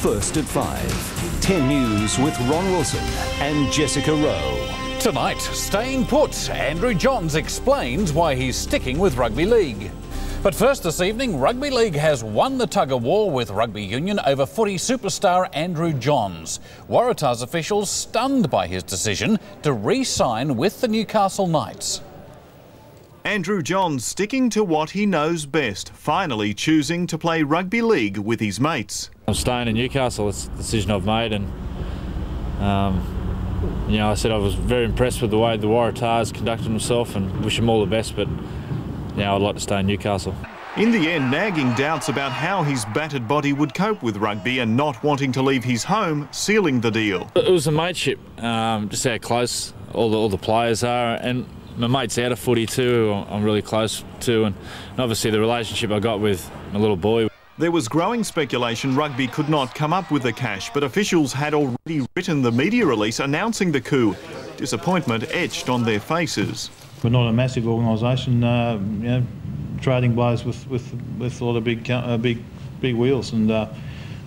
first at 5. 10 News with Ron Wilson and Jessica Rowe. Tonight, staying put, Andrew Johns explains why he's sticking with rugby league. But first this evening, Rugby League has won the tug of war with Rugby Union over footy superstar Andrew Johns. Waratahs officials stunned by his decision to re-sign with the Newcastle Knights. Andrew Johns sticking to what he knows best, finally choosing to play rugby league with his mates. I'm staying in Newcastle. It's a decision I've made, and um, you know, I said I was very impressed with the way the Waratahs conducted themselves, and wish them all the best. But now I'd like to stay in Newcastle. In the end, nagging doubts about how his battered body would cope with rugby and not wanting to leave his home, sealing the deal. It was a mateship, um, just how close all the, all the players are, and my mate's out of footy too. I'm really close to, and, and obviously the relationship I got with my little boy. There was growing speculation rugby could not come up with the cash, but officials had already written the media release announcing the coup. Disappointment etched on their faces. We're not a massive organisation, uh, you know, trading blows with, with, with a lot of big, uh, big, big wheels, and uh,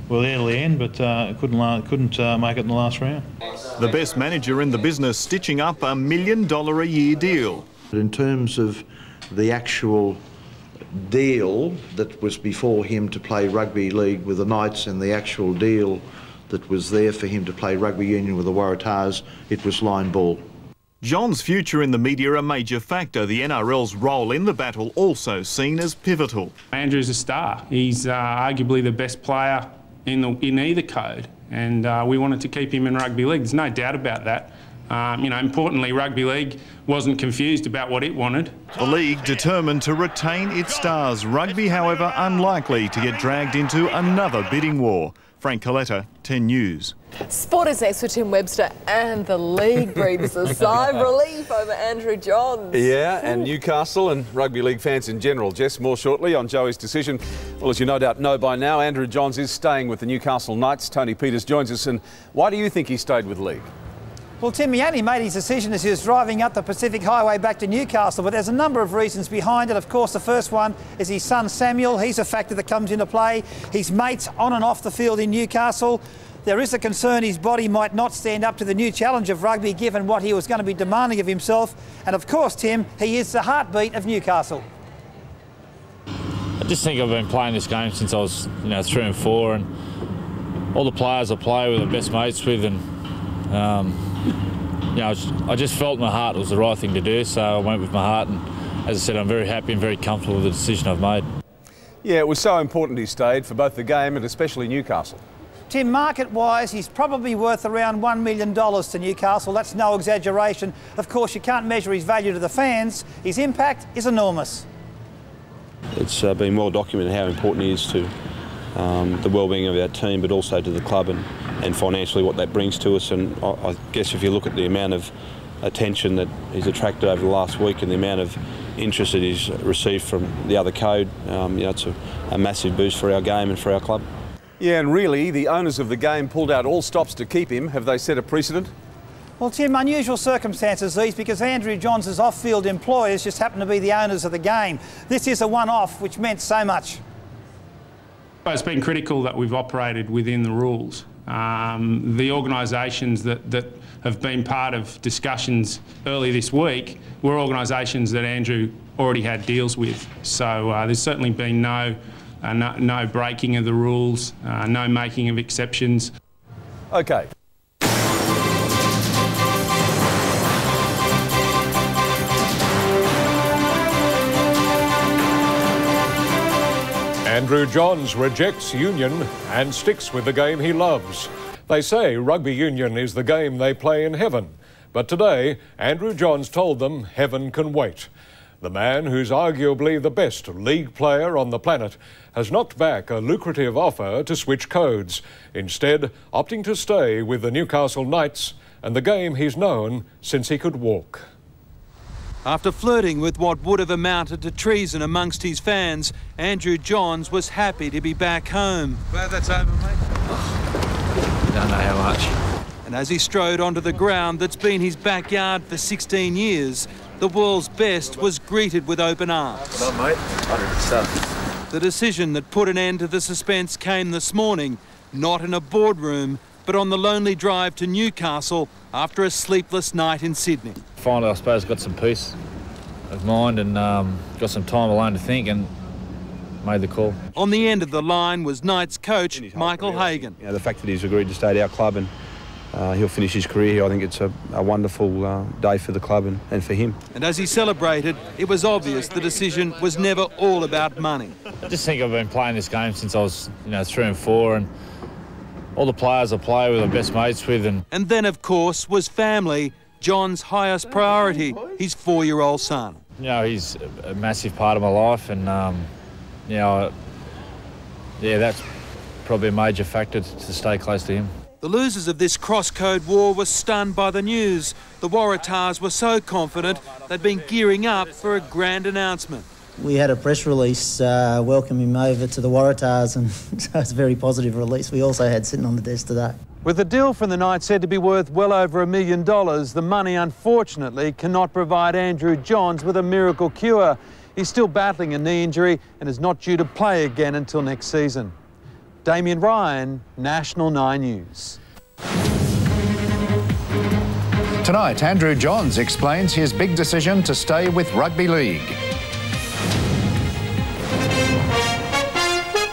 we're there to the end, but uh, couldn't la- couldn't uh, make it in the last round. The best manager in the business stitching up a million dollar a year deal. In terms of the actual deal that was before him to play rugby league with the Knights and the actual deal that was there for him to play rugby union with the Waratahs, it was line ball. Johns' future in the media a major factor. The NRL's role in the battle also seen as pivotal. Andrew's a star. He's uh, arguably the best player in, the, in either code, and uh, we wanted to keep him in rugby league. There's no doubt about that. Um, you know, importantly, rugby league wasn't confused about what it wanted. The league determined to retain its stars. Rugby, however, unlikely to get dragged into another bidding war. Frank Coletta, 10 News. Sport is next for Tim Webster, and the league breathes a sigh of relief over Andrew Johns. Yeah, and Newcastle and rugby league fans in general. Jess, more shortly on Joey's decision. Well, as you no doubt know by now, Andrew Johns is staying with the Newcastle Knights. Tony Peters joins us. And why do you think he stayed with league? Well, Tim, he made his decision as he was driving up the Pacific Highway back to Newcastle, but there's a number of reasons behind it. Of course, the first one is his son Samuel. He's a factor that comes into play. His mates on and off the field in Newcastle. There is a concern his body might not stand up to the new challenge of rugby given what he was going to be demanding of himself. And of course, Tim, he is the heartbeat of Newcastle. I just think I've been playing this game since I was, you know, three and four, and all the players I play with, are best mates with, and um, you know, I just, I just felt in my heart it was the right thing to do, so I went with my heart. And as I said, I'm very happy and very comfortable with the decision I've made. Yeah, it was so important he stayed for both the game and especially Newcastle. Tim, market wise, he's probably worth around $1 million to Newcastle. That's no exaggeration. Of course, you can't measure his value to the fans. His impact is enormous. It's uh, been well documented how important he is to um, the well-being of our team, but also to the club and, and financially what that brings to us. And I, I guess if you look at the amount of attention that he's attracted over the last week and the amount of interest that he's received from the other code, um, you know, it's a, a massive boost for our game and for our club. Yeah, and really, the owners of the game pulled out all stops to keep him. Have they set a precedent? Well, Tim, unusual circumstances these because Andrew Johns' off-field employers just happen to be the owners of the game. This is a one-off, which meant so much. It's been critical that we've operated within the rules. Um, the organisations that, that have been part of discussions early this week were organisations that Andrew already had deals with. So uh, there's certainly been no, uh, no, no breaking of the rules, uh, no making of exceptions. Okay. Andrew Johns rejects union and sticks with the game he loves. They say rugby union is the game they play in heaven. But today, Andrew Johns told them heaven can wait. The man who's arguably the best league player on the planet has knocked back a lucrative offer to switch codes, instead, opting to stay with the Newcastle Knights and the game he's known since he could walk. After flirting with what would have amounted to treason amongst his fans, Andrew Johns was happy to be back home. Glad that's over, mate. Don't know how much. And as he strode onto the ground that's been his backyard for 16 years, the world's best was greeted with open arms. Well done, mate. 100%. The decision that put an end to the suspense came this morning not in a boardroom, but on the lonely drive to Newcastle after a sleepless night in Sydney. Finally, I suppose, got some peace of mind and um, got some time alone to think and made the call. On the end of the line was Knights coach Michael Hagan. You know, the fact that he's agreed to stay at our club and uh, he'll finish his career here, I think it's a, a wonderful uh, day for the club and, and for him. And as he celebrated, it was obvious the decision was never all about money. I just think I've been playing this game since I was, you know, three and four, and all the players I play with, I'm best mates with, and And then, of course, was family, Johns' highest priority, his four-year-old son. you know, he's a- massive part of my life, and um, you know, yeah, that's probably a major factor to to stay close to him. The losers of this cross-code war were stunned by the news. The Waratahs were so confident they'd been gearing up for a grand announcement. We had a press release uh, welcoming him over to the Waratahs, and so it's a very positive release. We also had sitting on the desk today. With the deal from the Knights said to be worth well over a million dollars, the money unfortunately cannot provide Andrew Johns with a miracle cure. He's still battling a knee injury and is not due to play again until next season. Damien Ryan, National 9 News. Tonight, Andrew Johns explains his big decision to stay with rugby league.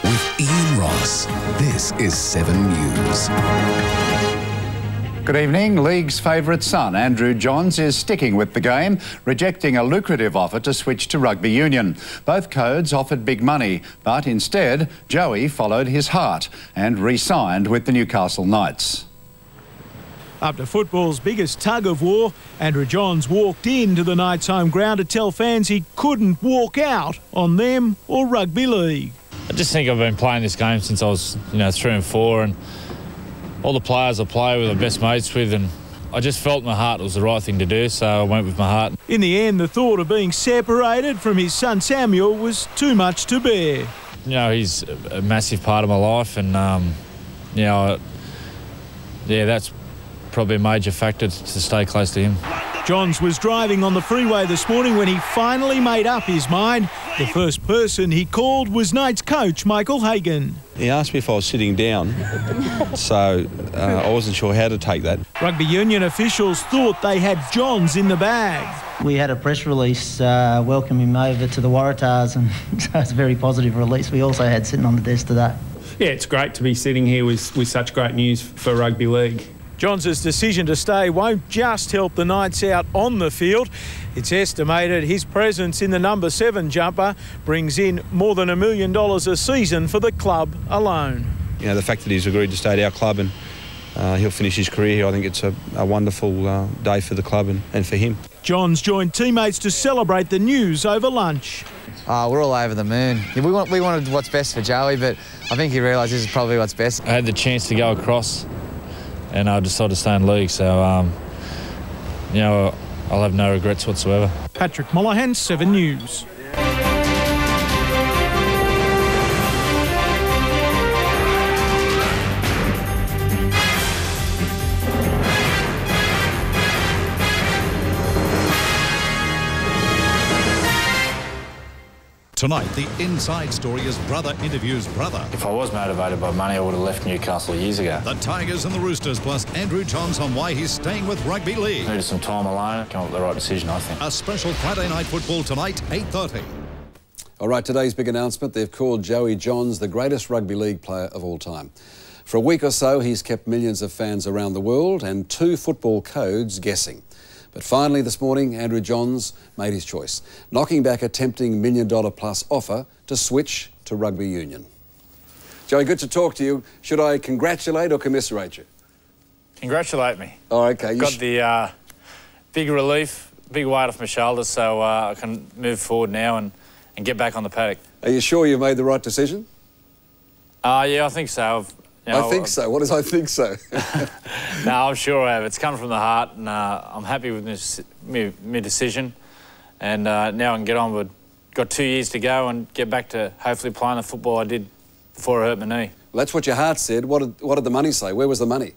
With Ian Ross, this is 7 News. Good evening. League's favourite son, Andrew Johns, is sticking with the game, rejecting a lucrative offer to switch to rugby union. Both codes offered big money, but instead, Joey followed his heart and re signed with the Newcastle Knights. After football's biggest tug of war, Andrew Johns walked into the Knights' home ground to tell fans he couldn't walk out on them or rugby league. I just think I've been playing this game since I was, you know, three and four, and all the players I play with, I'm best mates with, and I just felt in my heart it was the right thing to do, so I went with my heart. In the end, the thought of being separated from his son Samuel was too much to bear. You know, he's a massive part of my life, and um, you know, yeah, that's probably a major factor to stay close to him. Johns was driving on the freeway this morning when he finally made up his mind. The first person he called was Knights coach Michael Hagan. He asked me if I was sitting down, so uh, I wasn't sure how to take that. Rugby union officials thought they had Johns in the bag. We had a press release uh, welcoming him over to the Waratahs, and so it's a very positive release. We also had sitting on the desk today. Yeah, it's great to be sitting here with, with such great news for rugby league. Johns' decision to stay won't just help the Knights out on the field. It's estimated his presence in the number seven jumper brings in more than a million dollars a season for the club alone. You know, the fact that he's agreed to stay at our club and uh, he'll finish his career here, I think it's a, a wonderful uh, day for the club and, and for him. Johns joined teammates to celebrate the news over lunch. Oh, we're all over the moon. Yeah, we, want, we wanted what's best for Joey, but I think he realised this is probably what's best. I had the chance to go across, and I decided to stay in league. So, um, you know, I'll have no regrets whatsoever. Patrick Mollahan, 7 News. Tonight, the inside story is brother interviews brother. If I was motivated by money, I would have left Newcastle years ago. The Tigers and the Roosters, plus Andrew Johns on why he's staying with rugby league. Needed some time alone, come up with the right decision, I think. A special Friday night football tonight, 8.30. All right, today's big announcement they've called Joey Johns the greatest rugby league player of all time. For a week or so, he's kept millions of fans around the world and two football codes guessing. But finally, this morning, Andrew Johns made his choice, knocking back a tempting million dollar plus offer to switch to rugby union. Joey, good to talk to you. Should I congratulate or commiserate you? Congratulate me. Oh, okay. You Got the uh, big relief, big weight off my shoulders, so uh, I can move forward now and, and get back on the paddock. Are you sure you've made the right decision? Uh, yeah, I think so. I've, know, I think so. What does I think so? no, I'm sure I have. It's come from the heart, and uh, I'm happy with this, my, my decision. And uh, now I can get on with. Got two years to go and get back to hopefully playing the football I did before I hurt my knee. Well, that's what your heart said. What did, what did the money say? Where was the money?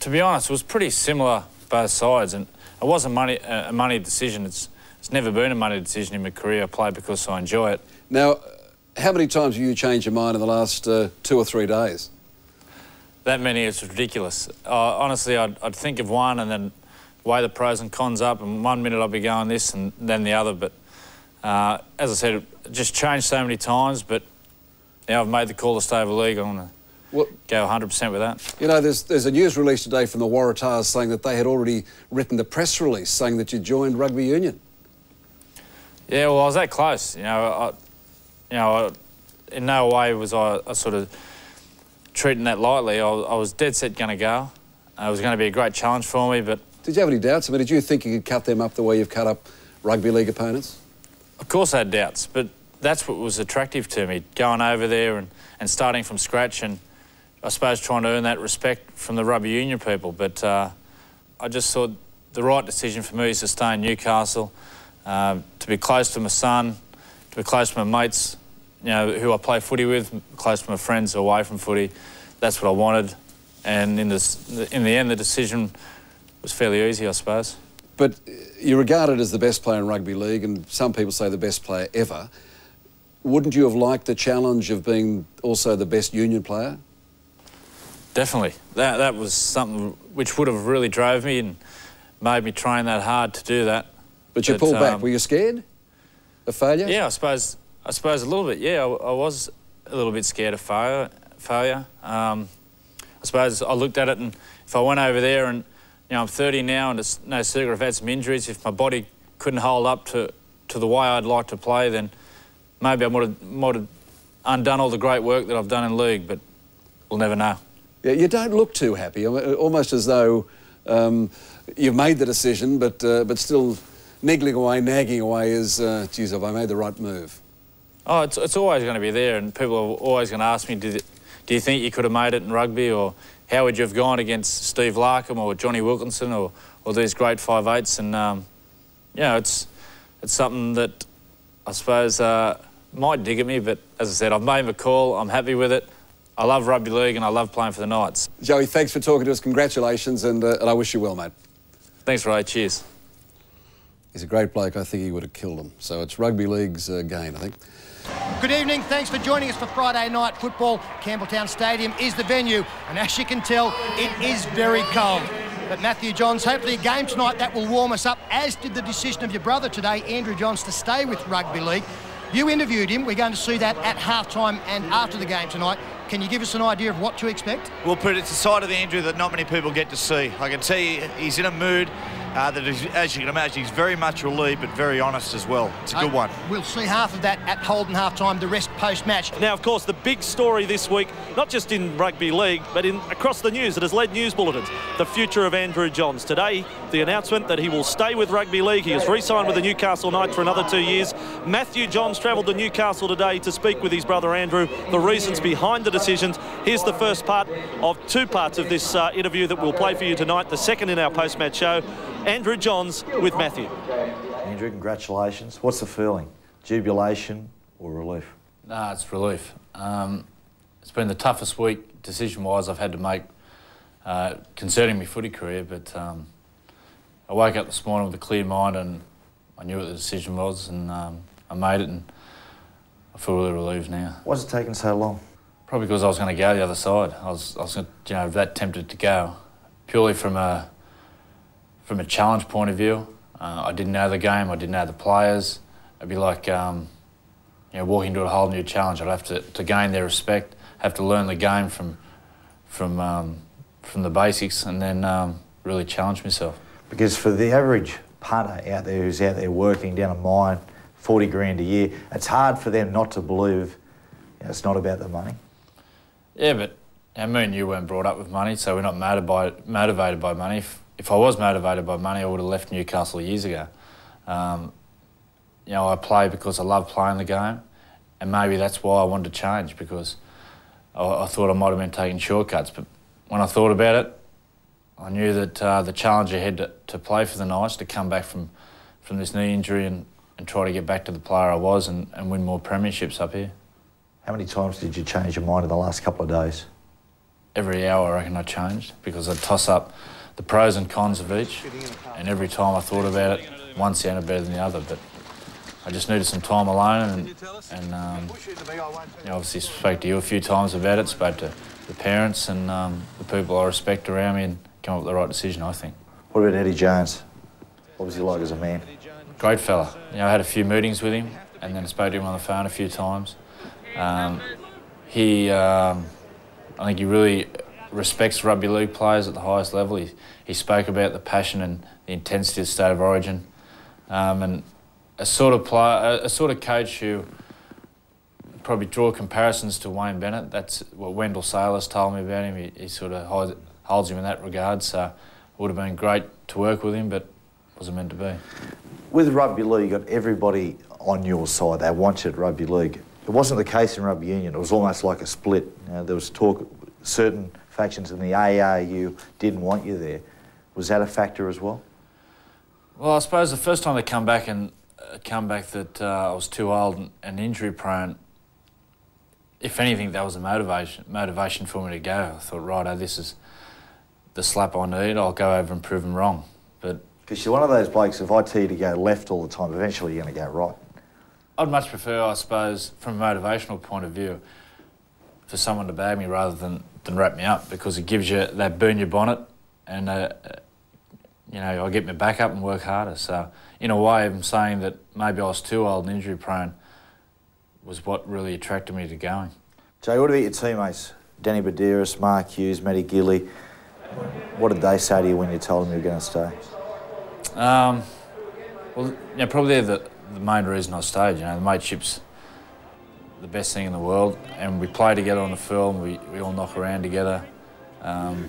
To be honest, it was pretty similar both sides, and it wasn't money a money decision. It's it's never been a money decision in my career. I play because I enjoy it. Now, how many times have you changed your mind in the last uh, two or three days? That many, it's ridiculous. Uh, honestly, I'd, I'd think of one and then weigh the pros and cons up, and one minute I'd be going this and then the other. But uh, as I said, it just changed so many times. But now I've made the call to stay over league. I'm going to go 100% with that. You know, there's, there's a news release today from the Waratahs saying that they had already written the press release saying that you joined rugby union. Yeah, well, I was that close. You know, I, you know, I, in no way was I, I sort of treating that lightly. I, I was dead set going to go. Uh, it was going to be a great challenge for me, but... Did you have any doubts? I mean, did you think you could cut them up the way you've cut up rugby league opponents? Of course I had doubts, but that's what was attractive to me, going over there and, and starting from scratch and I suppose trying to earn that respect from the rugby union people. But uh, I just thought the right decision for me is to stay in Newcastle, uh, to be close to my son, close to my mates, you know, who I play footy with, close to my friends away from footy. That's what I wanted. And in, this, in the end, the decision was fairly easy, I suppose. But you're regarded as the best player in rugby league, and some people say the best player ever. Wouldn't you have liked the challenge of being also the best union player? Definitely. That, that was something which would have really drove me and made me train that hard to do that. But you But, pulled back. um, Were you scared of failure? Yeah, I suppose I suppose a little bit. Yeah, I, I was a little bit scared of failure. Failure. Um, I suppose I looked at it, and if I went over there, and you know I'm 30 now, and it's no secret I've had some injuries. If my body couldn't hold up to to the way I'd like to play, then maybe I might have might have undone all the great work that I've done in league. But we'll never know. Yeah, you don't look too happy, almost as though um, you've made the decision, but uh, but still niggling away, nagging away is, uh, geez, have I made the right move? Oh, it's, it's always going to be there, and people are always going to ask me, do, do you think you could have made it in rugby, or how would you have gone against Steve Larkham or Jonny Wilkinson or, or these great five eights? And um, yeah, it's it's something that I suppose uh, might dig at me, but as I said, I've made my call. I'm happy with it. I love rugby league, and I love playing for the Knights. Joey, thanks for talking to us. Congratulations, and, uh, and I wish you well, mate. Thanks, Ray. Cheers. He's a great bloke. I think he would have killed him. So it's rugby league's uh, gain, I think. Good evening. Thanks for joining us for Friday night football. Campbelltown Stadium is the venue, and as you can tell, it is very cold. But Matthew Johns, hopefully a game tonight that will warm us up, as did the decision of your brother today, Andrew Johns, to stay with rugby league. You interviewed him. We're going to see that at halftime and after the game tonight. Can you give us an idea of what to expect? Well, put it's a side of the Andrew that not many people get to see. I can tell you he's in a mood uh, that, is, as you can imagine, he's very much relieved but very honest as well. It's a good Uh, one. We'll see half of that at Holden halftime, the rest post-match. Now, of course, the big story this week, not just in rugby league, but in across the news, it has led news bulletins, the future of Andrew Johns. Today, the announcement that he will stay with rugby league. He has re-signed with the Newcastle Knights for another two years. Matthew Johns travelled to Newcastle today to speak with his brother Andrew, the reasons behind the decisions. Here's the first part of two parts of this uh, interview that we'll play for you tonight, the second in our post-match show. Andrew Johns with Matthew. Andrew, congratulations. What's the feeling? Jubilation or relief? Nah, it's relief. Um, it's been the toughest week decision-wise I've had to make uh, concerning my footy career, but um, I woke up this morning with a clear mind and I knew what the decision was and um, I made it and I feel really relieved now. Why's it taking so long? Probably because I was going to go the other side. I was, I was you know, that tempted to go, purely from a from a challenge point of view. Uh, I didn't know the game. I didn't know the players. It'd be like um, you know walking into a whole new challenge. I'd have to, to gain their respect, have to learn the game from from um, from the basics, and then um, really challenge myself. Because for the average punter out there who's out there working down a mine, 40 grand a year, it's hard for them not to believe you know, it's not about the money. Yeah, but you know, me and you weren't brought up with money, so we're not motivated by, motivated by money. If, if I was motivated by money, I would have left Newcastle years ago. Um, you know, I play because I love playing the game, and maybe that's why I wanted to change because I, I thought I might have been taking shortcuts. But when I thought about it, I knew that uh, the challenge ahead to, to play for the Knights, to come back from, from this knee injury and, and try to get back to the player I was and, and win more premierships up here. How many times did you change your mind in the last couple of days? every hour I reckon I changed because I'd toss up the pros and cons of each, and every time I thought about it, one sounded better than the other. But I just needed some time alone and, and um, you know, obviously spoke to you a few times about it, spoke to the parents and um, the people I respect around me and come up with the right decision, I think. What about Eddie Jones? What was he like as a man? Great fella. You know, I had a few meetings with him and then spoke to him on the phone a few times. Um, he, um, I think he really respects rugby league players at the highest level. He, he spoke about the passion and the intensity of State of Origin, um, and a sort of player, a, a, sort of coach who probably draw comparisons to Wayne Bennett. That's what Wendell Sailors told me about him. He, he sort of holds, holds him in that regard. So it would have been great to work with him, but wasn't meant to be. With rugby league, you've got everybody on your side. They want you at rugby league. It wasn't the case in rugby union. It was almost like a split. You know, there was talk, certain factions in the ARU didn't want you there. Was that a factor as well? Well, I suppose the first time they come back and uh, come back that uh, I was too old and, injury prone. If anything, that was a motivation motivation for me to go. I thought, right, this is the slap I need. I'll go over and prove them wrong. But because you're one of those blokes. If I tell you to go left all the time, eventually you're going to go right. I'd much prefer, I suppose, from a motivational point of view, for someone to bag me rather than, than wrap me up because it gives you that burn your bonnet and uh, you know I get my back up and work harder. So in a way, I'm saying that maybe I was too old and injury prone was what really attracted me to going. Jay, what about your teammates? Danny Buderus, Mark Hughes, Matty Gidley. What did they say to you when you told them you were going to stay? Um, well, yeah, probably the, the main reason I stayed. You know, the mateship's the best thing in the world, and we play together on the field. We we all knock around together. Um,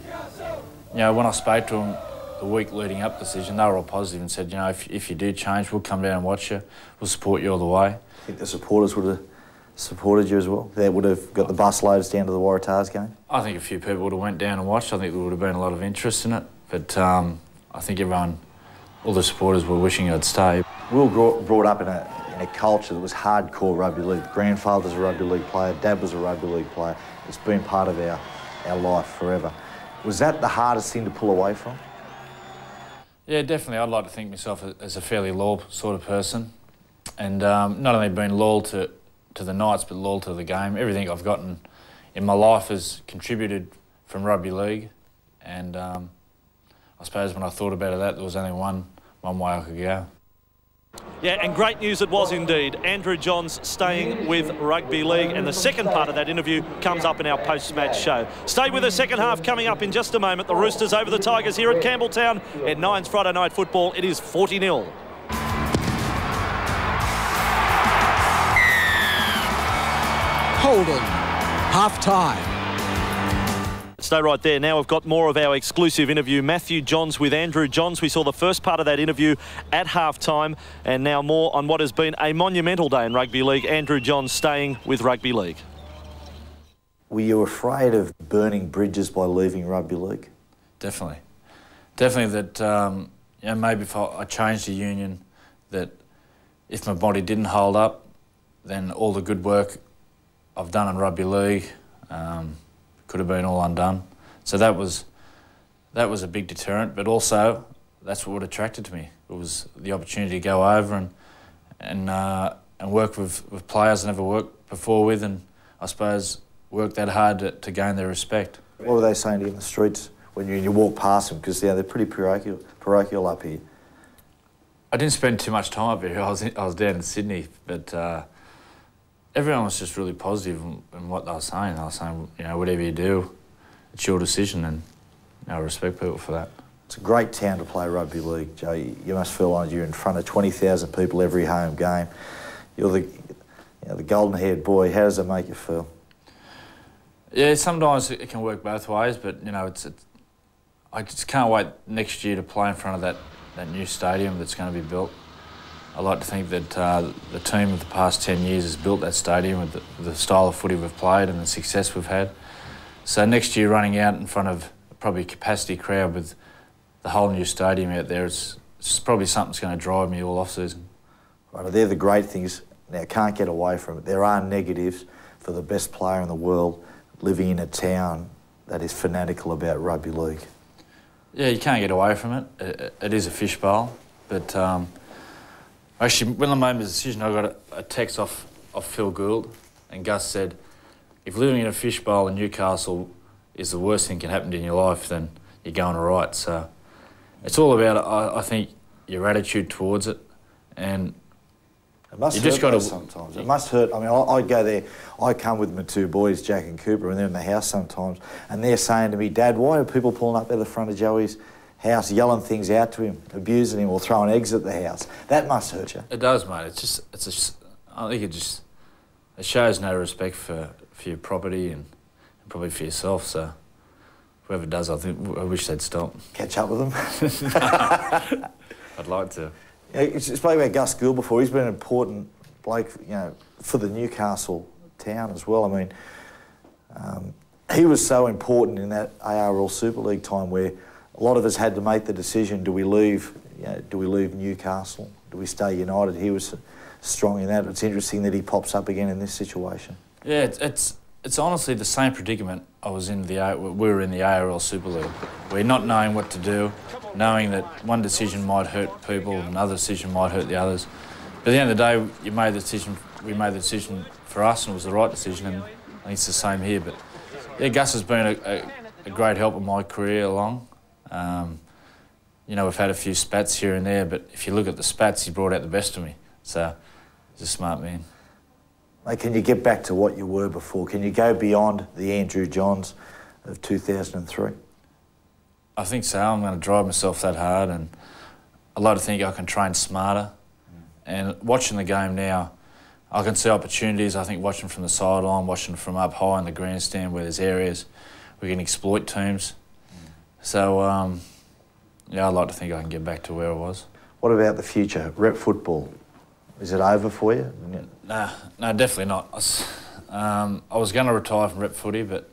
you know, when I spoke to them the week leading up the decision, they were all positive and said, you know, if, if you do change, we'll come down and watch you. We'll support you all the way. I think the supporters would have supported you as well. They would have got the bus loads down to the Waratahs game. I think a few people would have went down and watched. I think there would have been a lot of interest in it, but um, I think everyone, all the supporters, were wishing I'd stay. We were brought up in a in a culture that was hardcore rugby league. Grandfather's a rugby league player, dad was a rugby league player. It's been part of our, our life forever. Was that the hardest thing to pull away from? Yeah, definitely. I'd like to think myself as a fairly loyal sort of person. And um, not only being loyal to, to the Knights, but loyal to the game. Everything I've gotten in my life has contributed from rugby league. And um, I suppose when I thought about it, that there was only one, one way I could go. Yeah, and great news it was indeed. Andrew Johns staying with Rugby League, and the second part of that interview comes up in our post-match show. Stay with the second half coming up in just a moment. The Roosters over the Tigers here at Campbelltown at Nine's Friday Night Football. It is 40-0. Holden, half-time. Stay right there. Now we've got more of our exclusive interview. Matthew Johns with Andrew Johns. We saw the first part of that interview at halftime, and now more on what has been a monumental day in rugby league. Andrew Johns staying with rugby league. Were you afraid of burning bridges by leaving rugby league? Definitely. Definitely that, um, you know, maybe if I, I changed the union, that if my body didn't hold up, then all the good work I've done in rugby league, um, could have been all undone. So that was that was a big deterrent, but also that's what attracted to me. It was the opportunity to go over and and uh, and work with, with players I never worked before with, and I suppose work that hard to, to gain their respect. What were they saying to you in the streets when you, you walk past them? Because yeah, they're pretty parochial, parochial up here. I didn't spend too much time up here. I was in, I was down in Sydney, but. Uh, everyone was just really positive in, in what they were saying. They were saying, you know, whatever you do, it's your decision, and you know, I respect people for that. It's a great town to play rugby league, Joe. You must feel like you're in front of 20,000 people every home game. You're the, you know, the golden-haired boy. How does it make you feel? Yeah, sometimes it can work both ways, but you know, it's, it's I just can't wait next year to play in front of that, that new stadium that's going to be built. I like to think that uh, the team of the past 10 years has built that stadium with the, the, style of footy we've played and the success we've had. So next year, running out in front of probably a capacity crowd with the whole new stadium out there, it's, it's probably something that's going to drive me all off season. Right, they're the great things. Now, can't get away from it. There are negatives for the best player in the world living in a town that is fanatical about rugby league. Yeah, you can't get away from it. It, it is a fishbowl, but. Um, Actually, when I made the decision, I got a, a text off, off Phil Gould, and Gus said, if living in a fishbowl in Newcastle is the worst thing can happen in your life, then you're going all right. So it's all about, I, I think, your attitude towards it, and It must you hurt just got to. sometimes. It must hurt. I mean, I, I go there. I come with my two boys, Jack and Cooper, and they're in the house sometimes, and they're saying to me, "Dad, why are people pulling up at the front of Joey's house, yelling things out to him, abusing him, or throwing eggs at the house?" That must hurt you. It does, mate. It's just, it's a I think it just, it shows no respect for, for your property and, and probably for yourself. So whoever does, I think, I wish they'd stop. Catch up with them. I'd like to. Yeah, spoke about Gus Gould before. He's been an important bloke, you know, for the Newcastle town as well. I mean, um, he was so important in that ARL Super League time where a lot of us had to make the decision: do we leave? You know, do we leave Newcastle? Do we stay United? He was strong in that. It's interesting that he pops up again in this situation. Yeah, it's, it's it's honestly the same predicament I was in the we were in the ARL Super League. We're not knowing what to do, knowing that one decision might hurt people, another decision might hurt the others. But at the end of the day, you made the decision. We made the decision for us, and it was the right decision. And I think it's the same here. But yeah, Gus has been a, a, a great help in my career along. Um, you know, we've had a few spats here and there, but if you look at the spats, he brought out the best of me. So he's a smart man. Mate, can you get back to what you were before? Can you go beyond the Andrew Johns of 2003? I think so. I'm going to drive myself that hard, and I like to think I can train smarter. And watching the game now, I can see opportunities. I think watching from the sideline, watching from up high in the grandstand where there's areas we can exploit teams. So, um, yeah, I'd like to think I can get back to where I was. What about the future? Rep football, is it over for you? Nah, no, definitely not. I was, um, I was going to retire from rep footy, but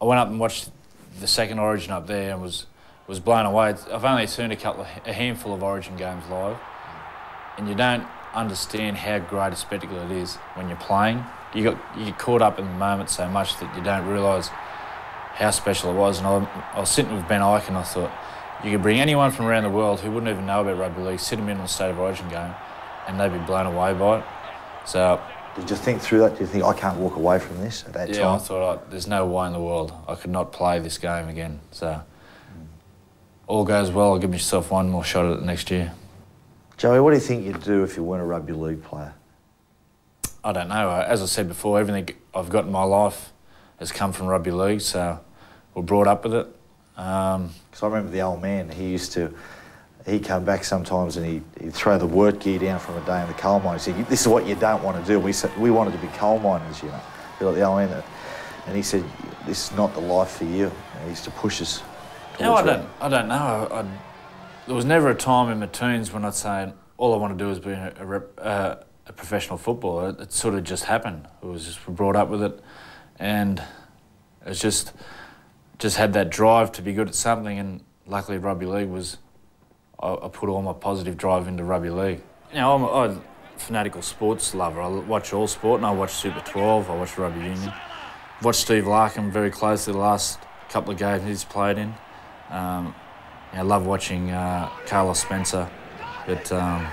I went up and watched the second Origin up there and was was blown away. I've only seen a couple of, a handful of Origin games live, and you don't understand how great a spectacle it is when you're playing. You got you get caught up in the moment so much that you don't realise how special it was. And I, I was sitting with Ben Ikin and I thought you could bring anyone from around the world who wouldn't even know about rugby league, sit them in on a state of origin game, and they'd be blown away by it. So Did you think through that? Do you think I can't walk away from this at that time? yeah, I thought I, there's no way in the world I could not play this game again. So all goes well, I'll give myself one more shot at it next year. Joey, what do you think you'd do if you weren't a rugby league player? I don't know. Uh, as I said before, everything I've got in my life has come from rugby league, so we're brought up with it. Um, Because I remember the old man, he used to, he'd come back sometimes and he'd, he'd throw the work gear down from a day in the coal mine. He said, this is what you don't want to do. We said, we wanted to be coal miners, you know. Like the old man. And he said, this is not the life for you. And he used to push us no, I don't. I don't know. I, there was never a time in my teens when I'd say all I want to do is be a, a, rep, uh, a professional footballer. It, it sort of just happened. It was just brought up with it, and it's just just had that drive to be good at something. And luckily, rugby league was. I, I put all my positive drive into rugby league. You know, I'm a, fanatical sports lover. I watch all sport, and I watch Super 12. I watch rugby union. I've watched Steve Larkham very closely the last couple of games he's played in. Um, I love watching uh, Carlos Spencer, but um,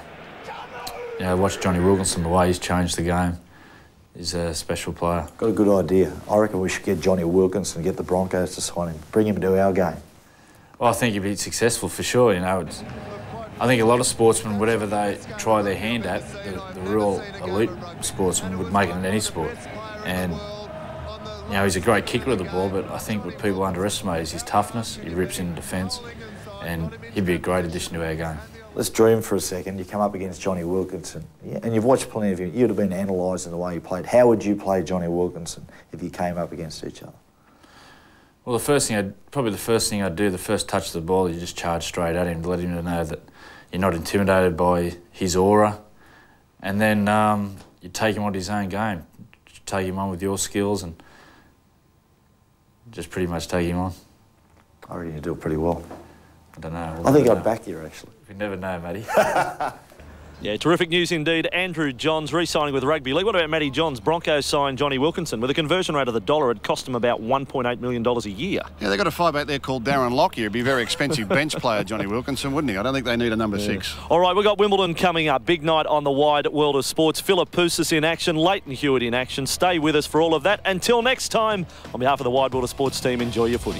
yeah, I watch Jonny Wilkinson the way he's changed the game. He's a special player. Got a good idea. I reckon we should get Jonny Wilkinson, get the Broncos to sign him, bring him to our game. Well, I think he'd be successful for sure. You know, it's, I think a lot of sportsmen, whatever they try their hand at, the, the real elite sportsmen would make it in any sport. And you know, he's a great kicker of the ball, but I think what people underestimate is his toughness. He rips in defence, and he'd be a great addition to our game. Let's dream for a second. You come up against Jonny Wilkinson, yeah, and you've watched plenty of him. You'd have been analysing the way he played. How would you play Jonny Wilkinson if you came up against each other? Well, the first thing, I'd, probably the first thing I'd do, the first touch of the ball, you just charge straight at him to let him know that you're not intimidated by his aura, and then um, you take him on his own game, take him on with your skills, and just pretty much take him on. I reckon you do it pretty well. I don't know. I think I'd back you actually. You never know, Matty. Yeah, terrific news indeed. Andrew Johns re-signing with Rugby League. What about Matty Johns? Broncos signed Jonny Wilkinson with a conversion rate of the dollar. It cost him about $1.8 million a year. Yeah, they've got a five out there called Darren Lockyer. It'd be a very expensive bench player, Jonny Wilkinson, wouldn't he? I don't think they need a number yeah. six. All right, we've got Wimbledon coming up. Big night on the wide world of sports. Philippoussis in action, Lleyton Hewitt in action. Stay with us for all of that. Until next time, on behalf of the wide world of sports team, enjoy your footy.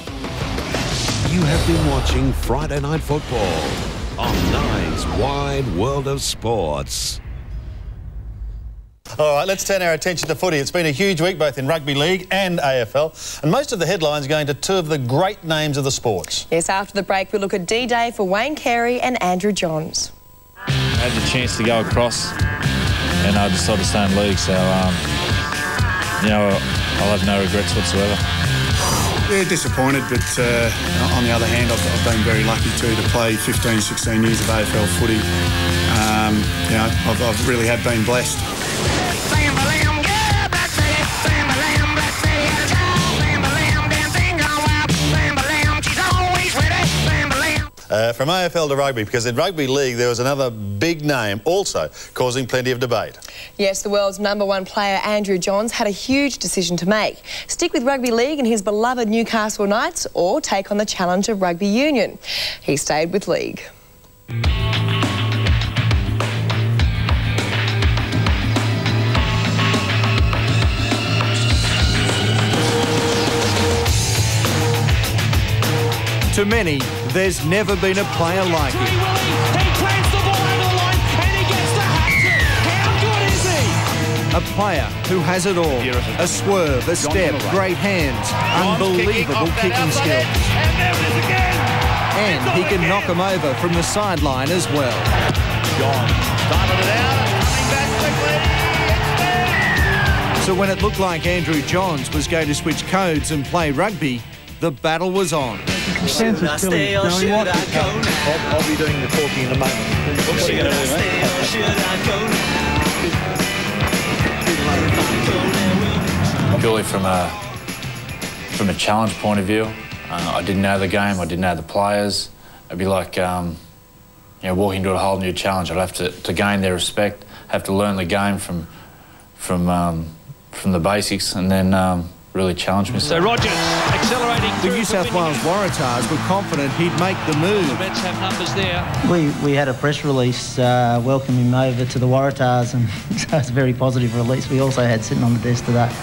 You have been watching Friday Night Football on Nine's Wide World of Sports. All right, let's turn our attention to footy. It's been a huge week both in rugby league and AFL, and most of the headlines going to two of the great names of the sports. Yes, after the break, we look at D-Day for Wayne Carey and Andrew Johns. I had the chance to go across, and I decided to stay in league, so, um, you know, I'll have no regrets whatsoever. Yeah, disappointed, but uh, on the other hand, I've, I've, been very lucky too to play 15, 16 years of AFL footy. Um, you know, I've, I've really have been blessed. Uh, from AFL to rugby, because in rugby league there was another big name also causing plenty of debate. Yes, the world's number one player, Andrew Johns, had a huge decision to make. Stick with rugby league and his beloved Newcastle Knights or take on the challenge of rugby union. He stayed with league. To many, there's never been a player like him. A player who has it all. A swerve, a step, great hands, unbelievable kicking skill. And he can knock them over from the sideline as well. John started it out coming back quickly. So when it looked like Andrew Johns was going to switch codes and play rugby, the battle was on. Should I stay or should I go now? I'll, I'll be doing the talking in a moment. What are you going to do, mate? Should I go now? Purely from a from a challenge point of view, uh, I didn't know the game. I didn't know the players. It'd be like um, you know walking into a whole new challenge. I'd have to, to gain their respect, have to learn the game from from um, from the basics, and then um, really challenge myself. So Rogers accelerating. The New South Wales Waratahs were confident he'd make the move. The Mets have numbers there. We, we had a press release uh, welcoming him over to the Waratahs, and so it's a very positive release. We also had sitting on the desk today.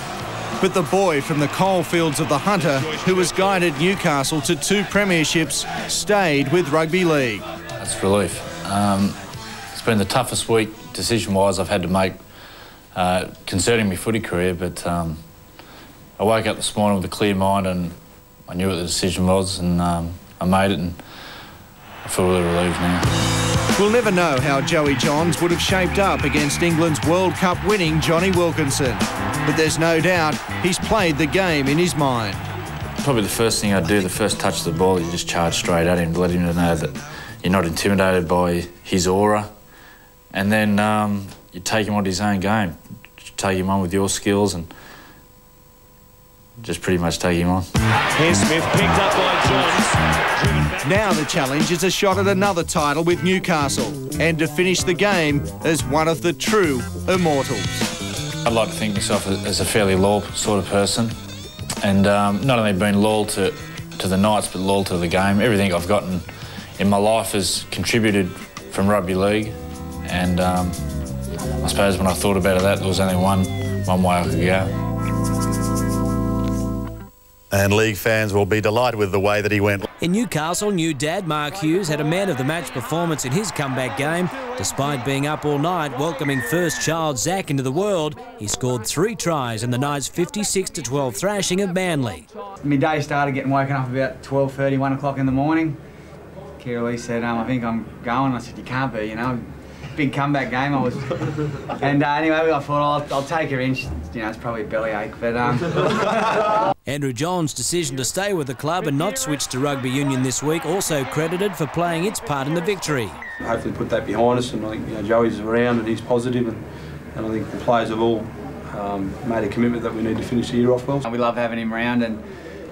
But the boy from the coalfields of the Hunter, who has guided Newcastle to two premierships, stayed with rugby league. That's relief. Um, it's been the toughest week decision-wise I've had to make uh, concerning my footy career, but um, I woke up this morning with a clear mind and I knew what the decision was and um, I made it and I feel really relieved now. We'll never know how Joey Johns would have shaped up against England's World Cup winning Jonny Wilkinson. But there's no doubt he's played the game in his mind. Probably the first thing I'd do, the first touch of the ball, you just charge straight at him to let him know that you're not intimidated by his aura. And then um, you take him on his own game. You take him on with your skills and just pretty much take him on. Smith picked up by Johns. Now the challenge is a shot at another title with Newcastle and to finish the game as one of the true immortals. I'd like to think myself as a fairly loyal sort of person and um, not only been loyal to, to the Knights but loyal to the game. Everything I've gotten in my life has contributed from rugby league and um, I suppose when I thought about it that there was only one, one way I could go. And league fans will be delighted with the way that he went. In Newcastle, new dad Mark Hughes had a man of the match performance in his comeback game. Despite being up all night welcoming first child Zach into the world, he scored three tries in the Knights' 56 12 thrashing of Manly. My day started getting woken up about 12:30, 1 o'clock in the morning. Kira said, um, "I think I'm going." I said, "You can't be, you know." Big comeback game. I was, and uh, anyway, I thought I'll, I'll take her in. You know, it's probably a bellyache, but um. Andrew Johns' decision to stay with the club and not switch to rugby union this week also credited for playing its part in the victory. Hopefully put that behind us and I think you know, Joey's around and he's positive and, and I think the players have all um, made a commitment that we need to finish the year off well. And we love having him around and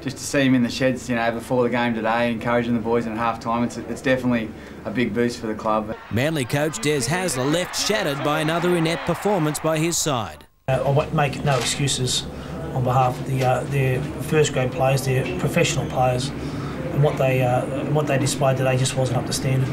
just to see him in the sheds, you know, before the game today, encouraging the boys in half time, it's, it's definitely a big boost for the club. Manly coach Des Hasler left shattered by another inept performance by his side. Uh, I won't make no excuses on behalf of the, uh, their first grade players, their professional players, and what they uh, what they displayed today just wasn't up to standard,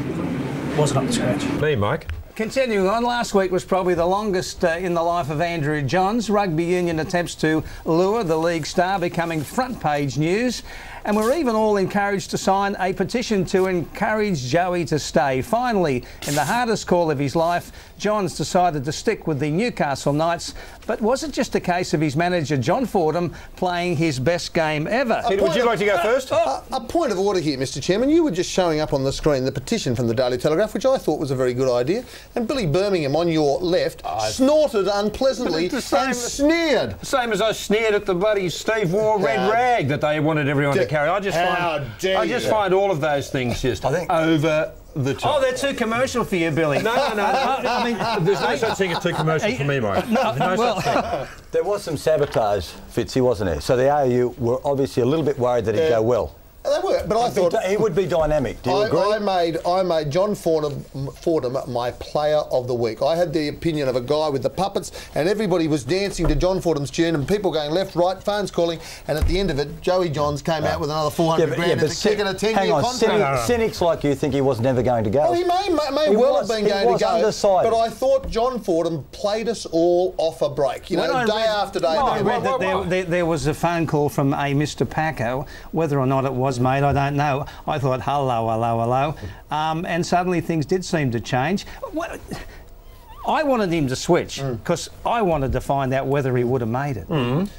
wasn't up to scratch. Me, Mike. Continuing on, last week was probably the longest uh, in the life of Andrew Johns. Rugby Union attempts to lure the league star, becoming front page news. And we're even all encouraged to sign a petition to encourage Joey to stay. Finally, in the hardest call of his life, Johns decided to stick with the Newcastle Knights. But was it just a case of his manager, John Fordham, playing his best game ever? Peter, would you like to go first? A, a point of order here, Mr Chairman. You were just showing up on the screen the petition from the Daily Telegraph, which I thought was a very good idea. And Billy Birmingham on your left snorted unpleasantly same- and sneered. Same as I sneered at the bloody Steve Waugh red How rag that they wanted everyone to da- carry. I just how find dare I just you. find all of those things just over the top. Oh, they're too commercial for you, Billy. No, no, no. I mean, there's no such thing as too commercial for me, Mike. No, no well- such thing. There was some sabotage, Fitzy, wasn't there? So the ARU were obviously a little bit worried that he'd Yeah. go well. They were, but I He'd thought dy- he would be dynamic. Do you agree? I, I made I made John Fordham, Fordham my player of the week. I had the opinion of a guy with the puppets, and everybody was dancing to John Fordham's tune, and people going left, right, phones calling, and at the end of it, Joey Johns came out with another 400 but- grand and a cy- kick and a 10 hang year on, contract. cynic- cynics like you think he was never going to go. Well, he may, may, may He well was- have been he going was to go, undecided. but I thought John Fordham played us all off a break. You When know, I day read- after day. when I read after that there, there, there was a phone call from a Mr. Packer, Whether or not it was made, I don't know. I thought, hello, hello, hello. Um, and suddenly things did seem to change. What- I wanted him to switch Mm. because I wanted to find out whether he would have made it.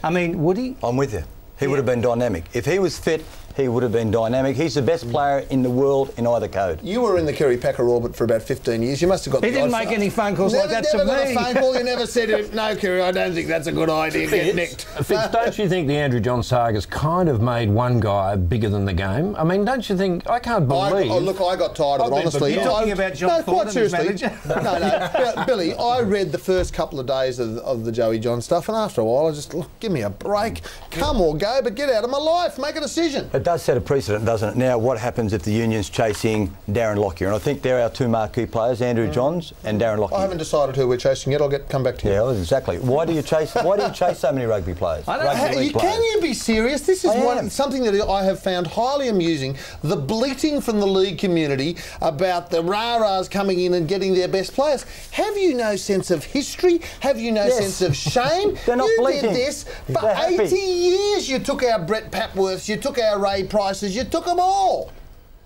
I mean, would he? I'm with you. He would have been dynamic. If he was fit, he would have been dynamic. He's the best player in the world in either code. You were in the Kerry Packer orbit for about 15 years. You must have got. He the didn't make phone- any phone calls like never, that to never got a phone call. You never said, it. "No, Kerry, I don't think that's a good idea. Get nicked." Fitz, uh, don't you think the Andrew John saga's kind of made one guy bigger than the game? I mean, don't you think? I can't I, oh, believe. oh, look, I got tired of it, honestly. You're talking I- about John no, Fordham, quite his seriously. manager? no, no. Billy, I read the first couple of days of, of the Joey John stuff, and after a while, I just, look, give me a break. Come or go, but get out of my life. Make a decision. It does set a precedent, doesn't it? Now, what happens if the union's chasing Darren Lockyer? And I think they're our two marquee players, Andrew mm. Johns and Darren Lockyer. I haven't decided who we're chasing yet. I'll get come back to you. Yeah, exactly. Why do you chase? Why do you chase so many rugby players? I don't, rugby Hey, league you- players? can you be serious? This is one, something that I have found highly amusing. The bleating from the league community about the rah-rahs coming in and getting their best players. Have you no sense of history? Have you no Yes. sense of shame? They're not you bleating. did this for They're happy. 80 years. You took our Brett Papworths, you took our Ray Prices, you took them all.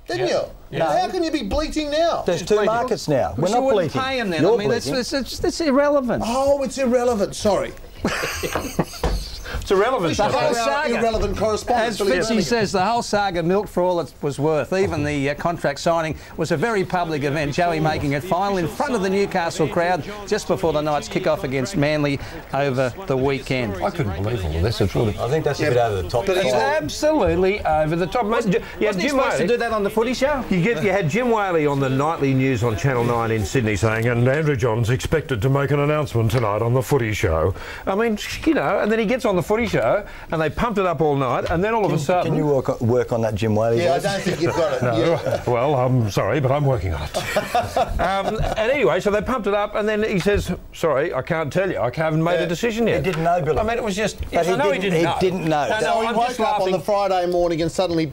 Didn't Yeah. you? Yeah. How can you be bleating now? There's two markets now. We're Well, you not wouldn't bleating. pay him then. You're I mean, it's, bleating. it's, it's, it's irrelevant. Oh, it's irrelevant. Sorry. It's irrelevant. The whole saga. irrelevant correspondent. As Billy Fitzy says, the whole saga milked for all it was worth. Even the uh, contract signing was a very public event. Joey making it final in front of the Newcastle crowd just before the Knights kick off against Manly over the weekend. I couldn't believe all of this. It's really. I think that's a bit over the top. It's absolutely over the top. Mate, yeah, Wasn't he Jim supposed to do that on the footy show? You, get, you had Jim Waley on the nightly news on Channel 9 in Sydney saying, and Andrew John's expected to make an announcement tonight on the footy show. I mean, you know, and then he gets on the footy show and they pumped it up all night, and then all of a sudden. Can you work on, work on that, Jim Waley? Yeah, I don't think you've got it. No, Yeah. well, I'm sorry, but I'm working on it. um, and anyway, so they pumped it up, and then he says, "Sorry, I can't tell you. I haven't made a decision yet." He didn't know, Billy. I mean, it was just. But I he know he didn't- didn't he know. didn't know. No, So no, he I'm woke just up on the Friday morning and suddenly.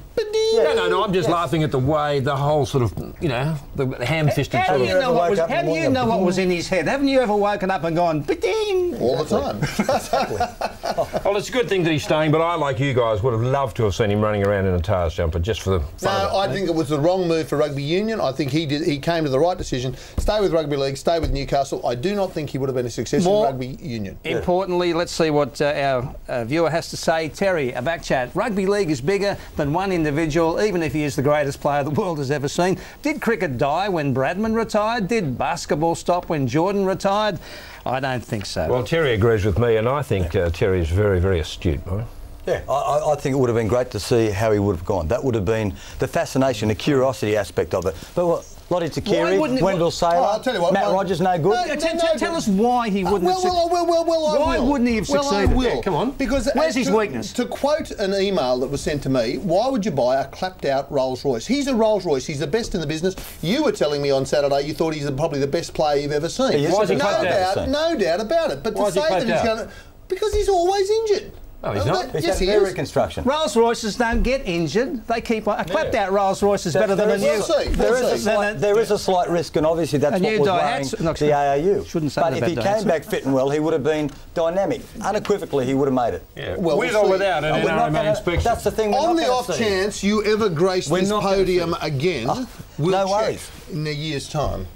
No, no, no. I'm just laughing at the way the whole sort of, you know, the ham-fisted How sort do of. you know what was, how do you know what was in his head? Haven't you ever woken up and gone, "Ba-ding"? All the time. Well, it's a good thing that he's staying, but I, like you guys, would have loved to have seen him running around in a Tahs jumper just for the fun of No, it. I think it was the wrong move for rugby union. I think he did. He came to the right decision. Stay with rugby league. Stay with Newcastle. I do not think he would have been a success More- in rugby union. Importantly, let's see what uh, our uh, viewer has to say. Terry, a back chat. Rugby league is bigger than one individual, even if he is the greatest player the world has ever seen. Did cricket die when Bradman retired? Did basketball stop when Jordan retired? I don't think so. Well, Terry agrees with me, and I think uh, Terry is very, very astute. Right? Yeah, I- I, I think it would have been great to see how he would have gone. That would have been the fascination, the curiosity aspect of it. But what, Lote Why Tuqiri, wouldn't it- Wendell Sailor, Oh, I'll tell you what, Matt one- Rogers, no good. Yeah, tell, tell- tell us why he wouldn't well, have well, well, well, well, I Why will. wouldn't he have well, succeeded? I will. Yeah, come on. Because Where's uh, his to, weakness? To quote an email that was sent to me, why would you buy a clapped out Rolls Royce? He's a Rolls Royce. He's the best in the business. You were telling me on Saturday you thought he's probably the best player you've ever seen. He is no the best player doubt, ever seen. no doubt about it. But Why to is he say that he's going to because he's always injured. No, he's Uh, not. that- He's yes, had he is. reconstruction. Rolls Royces don't get injured. They keep a clapped out Rolls Royce is better than a new. a- We'll see, there we'll is a slight- there is a slight risk, and obviously that's A what new was Daihatsu- worrying no, the ARU. shouldn't say but if he came Daihatsu. back fit and well, he would have been dynamic. Unequivocally, he would have made it. Yeah. Well, With we'll or see. without an And we're not NRMA gonna- inspection. That's the thing. On the off see. chance you ever grace We're this podium again, Ah, we'll no check worries. in a year's time.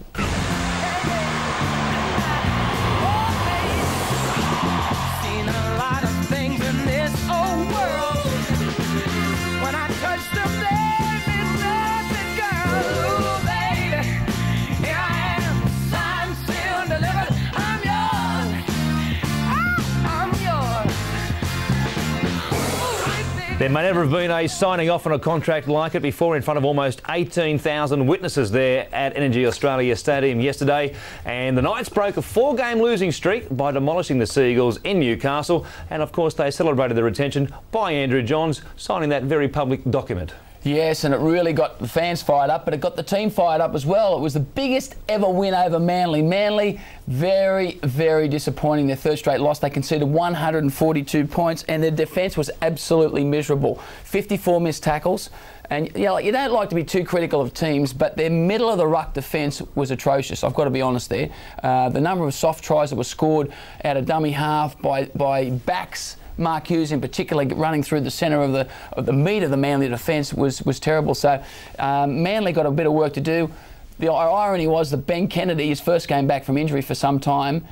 There may never have been a signing off on a contract like it before in front of almost 18,000 witnesses there at Energy Australia Stadium yesterday. And the Knights broke a four game losing streak by demolishing the Seagulls in Newcastle. And of course, they celebrated their retention by Andrew Johns signing that very public document. Yes, and it really got the fans fired up, but it got the team fired up as well. It was the biggest ever win over Manly. Manly, very, very disappointing. Their third straight loss. They conceded 142 points, and their defence was absolutely miserable. 54 missed tackles. And you, know, you don't like to be too critical of teams, but their middle of the ruck defence was atrocious. I've got to be honest there. Uh, the number of soft tries that were scored out of dummy half by, by backs. Mark Hughes in particular running through the centre of the of the meat of the Manly defence was was terrible. So um, Manly got a bit of work to do. The irony was that Ben Kennedy, his first game back from injury for some time,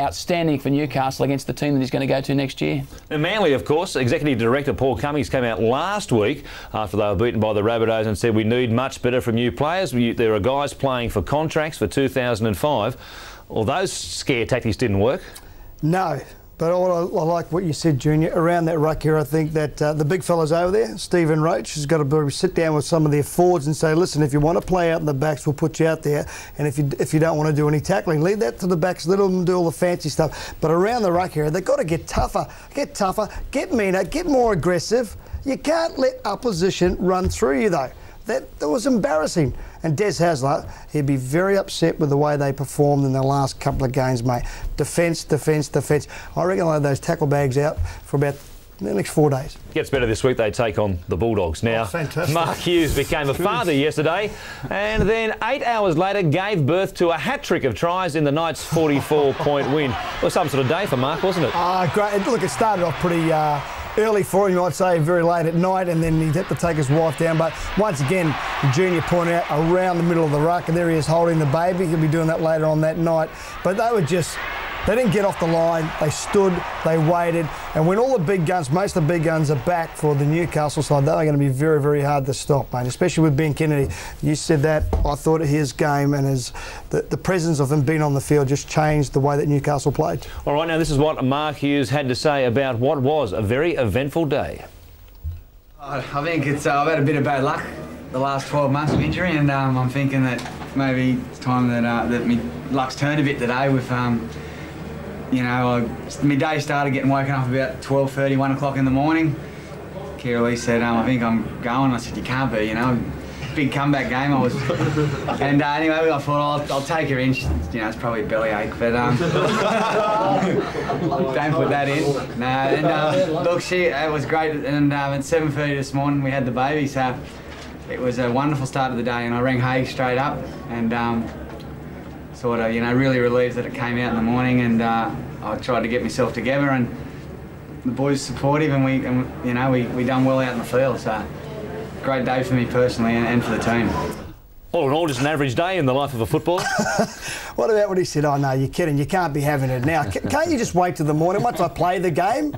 outstanding for Newcastle against the team that he's going to go to next year. And Manly, of course, Executive Director Paul Cummings came out last week after they were beaten by the Rabbitohs and said we need much better from new players. There are guys playing for contracts for 2005. Well, those scare tactics didn't work. No. But I, I like what you said, Junior. Around that ruck here, I think that uh, the big fellas over there, Stephen Roach, has got to sit down with some of their forwards and say, listen, if you want to play out in the backs, we'll put you out there. And if you if you don't want to do any tackling, leave that to the backs. Let them do all the fancy stuff. But around the ruck here, they've got to get tougher, get tougher, get meaner, get more aggressive. You can't let opposition run through you, though. That, that was embarrassing. And Des Hasler, he'd be very upset with the way they performed in the last couple of games, mate. Defence, defence, defence. I reckon they'll have those tackle bags out for about the next four days. Gets better this week. They take on the Bulldogs. Now, fantastic. Mark Hughes became a father yesterday, and then eight hours later gave birth to a hat trick of tries in the Knights' 44-point win. It was some sort of day for Mark, wasn't it? Ah, great. Look, it started off pretty uh, early for him, you might say, very late at night, and then he had to take his wife down. But once again, the Junior pointed out around the middle of the ruck, and there he is holding the baby. He'll be doing that later on that night. But they were just. They didn't get off the line. They stood, they waited, and when all the big guns, most of the big guns are back for the Newcastle side, they are going to be very, very hard to stop, mate. Especially with Ben Kennedy. You said that. I thought of his game and his the, the presence of him being on the field just changed the way that Newcastle played. All right, now this is what Mark Hughes had to say about what was a very eventful day. I I think it's uh, I've had a bit of bad luck the last 12 months of injury, and um, I'm thinking that maybe it's time that uh, that my luck's turned a bit today. With um, you know, I, my day started getting woken up about 12:30, 1 o'clock in the morning. Kira Lee said, um, "I think I'm going." I said, "You can't be, you know." Big comeback game. I was, and uh, anyway, I thought I'll, I'll take her in. She- You know, it's probably a bellyache, but um, don't put that in. No, and uh, look, she it was great. And um, at 7:30 this morning, we had the baby, so it was a wonderful start of the day. And I rang Hay straight up, and um, sort of, you know, really relieved that it came out in the morning. And uh, I tried to get myself together, and the boys supportive, and we, and, you know, we we done well out in the field. So great day for me personally, and, and for the team. All in all, just an average day in the life of a footballer. What about what he said? Oh no, you're kidding. You can't be having it now. Can't you just wait till the morning once I play the game?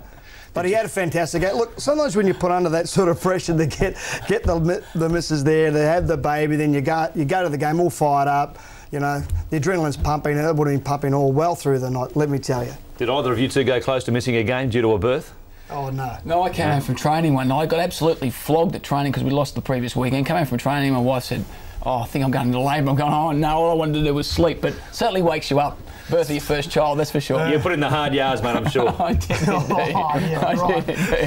But he had a fantastic game. Look, sometimes when you put under that sort of pressure to get get the the missus there, to have the baby, then you go you go to the game all fired up. You know, the adrenaline's pumping, and it would have been pumping all well through the night. Let me tell you. Did either of you two go close to missing a game due to a birth? Oh no. No, I came home from training one night. I got absolutely flogged at training because we lost the previous weekend. Came home from training, my wife said, oh, I think I'm going to labour. I'm going, oh no, all I wanted to do was sleep. But certainly wakes you up. Birth of your first child, that's for sure. You put in the hard yards, mate, I'm sure. I did oh, indeed. I did indeed.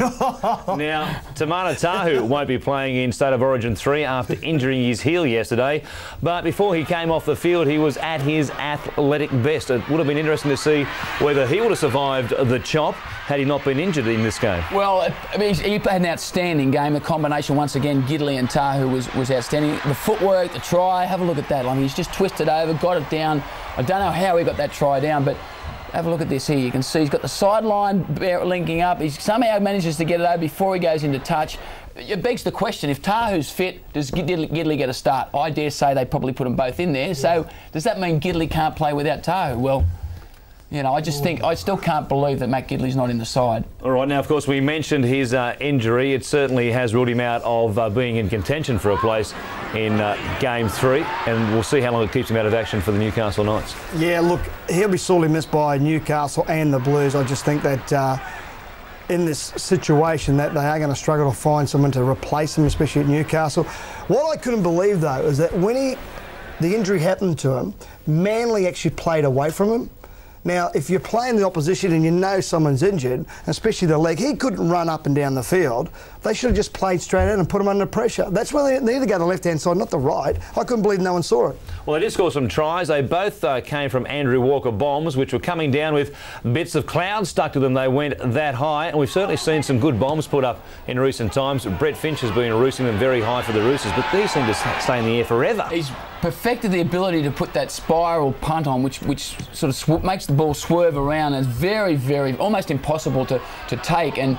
now, Timana Tahu won't be playing in State of Origin 3 after injuring his heel yesterday. But before he came off the field, he was at his athletic best. It would have been interesting to see whether he would have survived the chop had he not been injured in this game. Well, I mean, he played an outstanding game. A combination, once again, Gidley and Tahu was, was outstanding. The footwork, the try, have a look at that. I mean, he's just twisted over, got it down. I don't know how he got that try down, but have a look at this here. You can see he's got the sideline linking up. He somehow manages to get it over before he goes into touch. It begs the question, if Tahu's fit, does Gidley get a start? I dare say they probably put them both in there. So does that mean Gidley can't play without Tahu? Well, you know, I just think I still can't believe that Matt Gidley's not in the side. All right, now, of course, we mentioned his uh, injury. It certainly has ruled him out of uh, being in contention for a place in uh, game three, and we'll see how long it keeps him out of action for the Newcastle Knights. Yeah, look, he'll be sorely missed by Newcastle and the Blues. I just think that. Uh, in this situation, that they are going to struggle to find someone to replace him, especially at Newcastle. What I couldn't believe though is that when he, the injury happened to him, Manly actually played away from him. Now, if you're playing the opposition and you know someone's injured, especially the leg, he couldn't run up and down the field. They should have just played straight out and put him under pressure. That's why they, they either go to the left hand side, not the right. I couldn't believe no one saw it. Well, they did score some tries. They both uh, came from Andrew Walker bombs, which were coming down with bits of cloud stuck to them. They went that high, and we've certainly seen some good bombs put up in recent times. Brett Finch has been roosting them very high for the Roosters, but these seem to stay in the air forever. He's perfected the ability to put that spiral punt on, which which sort of makes ball swerve around. It's very, very, almost impossible to, to take. And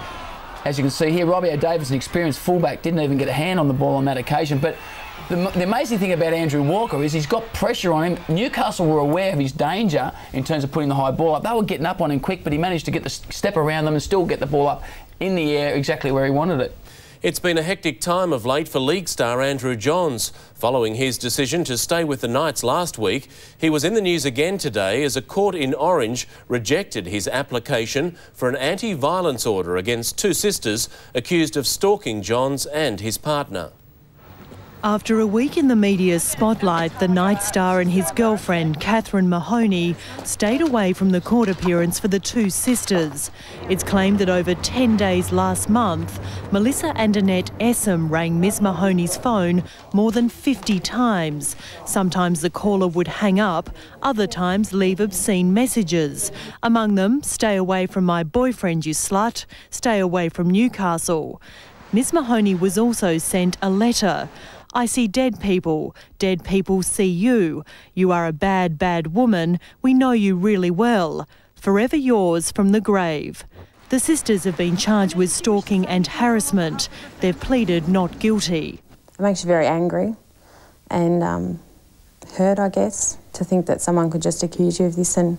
as you can see here, Robbie O'Davis, an experienced fullback, didn't even get a hand on the ball on that occasion. But the, the, amazing thing about Andrew Walker is he's got pressure on him. Newcastle were aware of his danger in terms of putting the high ball up. They were getting up on him quick, but he managed to get the step around them and still get the ball up in the air exactly where he wanted it. It's been a hectic time of late for league star Andrew Johns. Following his decision to stay with the Knights last week, he was in the news again today as a court in Orange rejected his application for an anti-violence order against two sisters accused of stalking Johns and his partner. After a week in the media's spotlight, the Knight star and his girlfriend, Catherine Mahoney, stayed away from the court appearance for the two sisters. It's claimed that over 10 days last month, Melissa and Annette Essam rang Ms Mahoney's phone more than 50 times. Sometimes the caller would hang up, other times leave obscene messages. Among them, stay away from my boyfriend, you slut, stay away from Newcastle. Ms Mahoney was also sent a letter. I see dead people. Dead people see you. You are a bad, bad woman. We know you really well. Forever yours from the grave. The sisters have been charged with stalking and harassment. They've pleaded not guilty. It makes you very angry and um, hurt, I guess, to think that someone could just accuse you of this and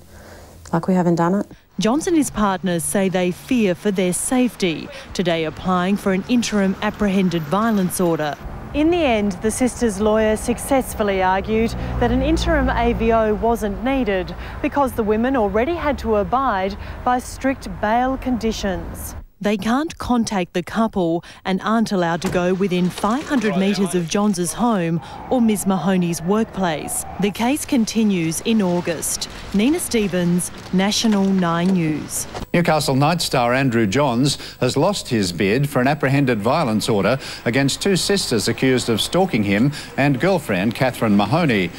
like we haven't done it. Johnson and his partners say they fear for their safety, today applying for an interim apprehended violence order. In the end, the sisters' lawyer successfully argued that an interim AVO wasn't needed because the women already had to abide by strict bail conditions. They can't contact the couple and aren't allowed to go within 500 metres of Johns' home or Ms Mahoney's workplace. The case continues in August. Nina Stevens, National 9 News. Newcastle Knight star Andrew Johns has lost his bid for an apprehended violence order against two sisters accused of stalking him and girlfriend Catherine Mahoney.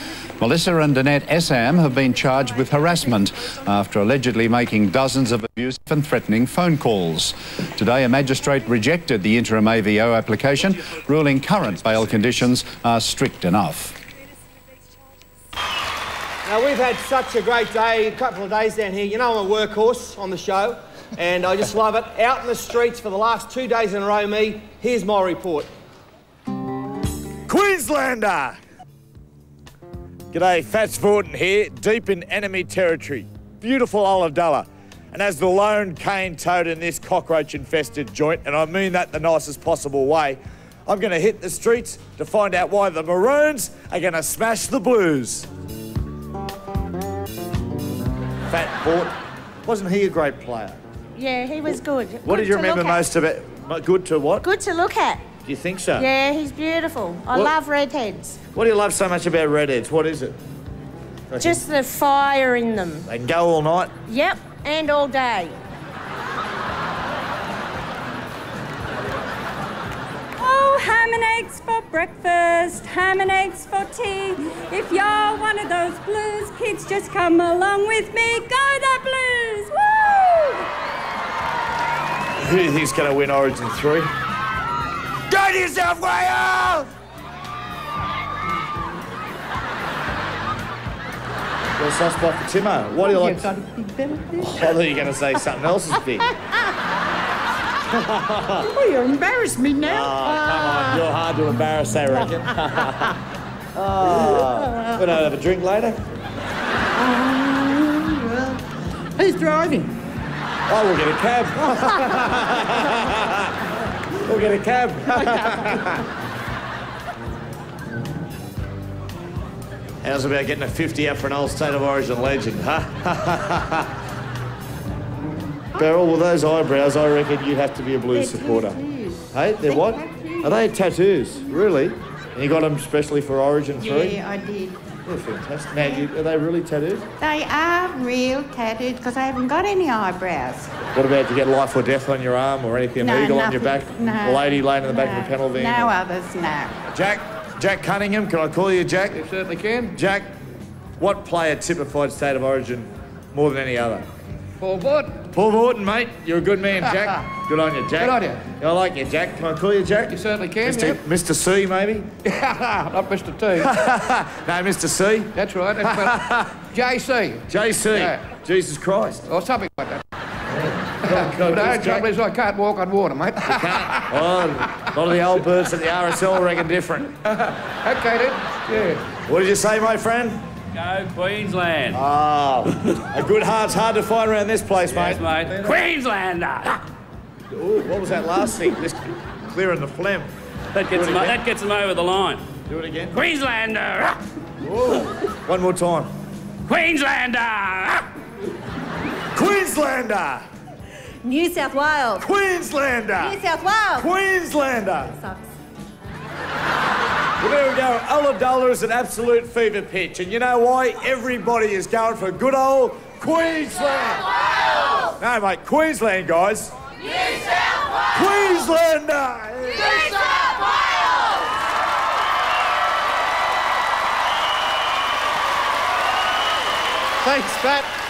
Melissa and Annette Essam have been charged with harassment after allegedly making dozens of abusive and threatening phone calls. Today, a magistrate rejected the interim AVO application, ruling current bail conditions are strict enough. Now, we've had such a great day, a couple of days down here. You know, I'm a workhorse on the show, and I just love it. Out in the streets for the last two days in a row, me. Here's my report. Queenslander! G'day, Fats Vautin here, deep in enemy territory. Beautiful Ulladulla. And as the lone cane toad in this cockroach infested joint, and I mean that the nicest possible way, I'm going to hit the streets to find out why the Maroons are going to smash the Blues. Fat Vort, wasn't he a great player? Yeah, he was good. What Good did you remember most about? Good to what? Good to look at. Do you think so? Yeah, he's beautiful. I What- love redheads. What do you love so much about redheads? What is it? Just the fire in them. They can go all night. Yep, and all day. Oh, ham and eggs for breakfast, ham and eggs for tea. If you're one of those blues kids, just come along with me. Go the blues! Woo! Who do you think's going to win Origin 3? Go New South Wales! Got a soft spot for Timo. What do you like? got a big belly. I thought you were going to say something else is big. oh, you embarrassed me now. Oh, come on, you're hard to embarrass, I reckon. oh, we're going to have a drink later. Uh, who's driving? Oh, we'll get a cab. we'll get a cab. How's about getting a 50 out for an old State of Origin legend, huh? Beryl, with those eyebrows, I reckon you'd have to be a Blues supporter. Hey, they're what? Are they tattoos? Really? And you got them specially for Origin 3? Yeah, I did. They're fantastic. Now, you, are they really tattoos? They are real tattoos because I haven't got any eyebrows. What about you get life or death on your arm or anything? No, eagle on your back? nothing. No. A lady laying in the back of a panel van? No others, no. Jack, Jack Cunningham, can I call you Jack? You certainly can. Jack, what player typified State of Origin more than any other? Paul Borden. Paul Horton, mate. You're a good man, Jack. good on you, Jack. Good on you. I like you, Jack. Can I call you Jack? You certainly can, Mr. yeah. Mr. C, maybe? Not Mr. T. no, Mr. C. That's right. That's right. JC. JC. Yeah. Jesus Christ. Or something like that. God, no, Jack. the trouble is I can't walk on water, mate. Can't. Oh, a lot of the old birds at the RSL reckon different. okay, then. Yeah. What did you say, my friend? Go Queensland. Ah, a good heart's hard to find around this place, Yes, mate. mate. Queenslander. Ooh, what was that last thing? Just clearing the phlegm. That gets, him, that gets them over the line. Do it again. Queenslander. Whoa. One more time. Queenslander. Queenslander. New South Wales. Queenslander. New South Wales. Queenslander. Sucks. Well, there we go. Ulladulla is an absolute fever pitch. And you know why? Everybody is going for good old Queensland. No, mate, Queensland, guys. New South Wales! Queenslander. New South Wales! Thanks, Pat.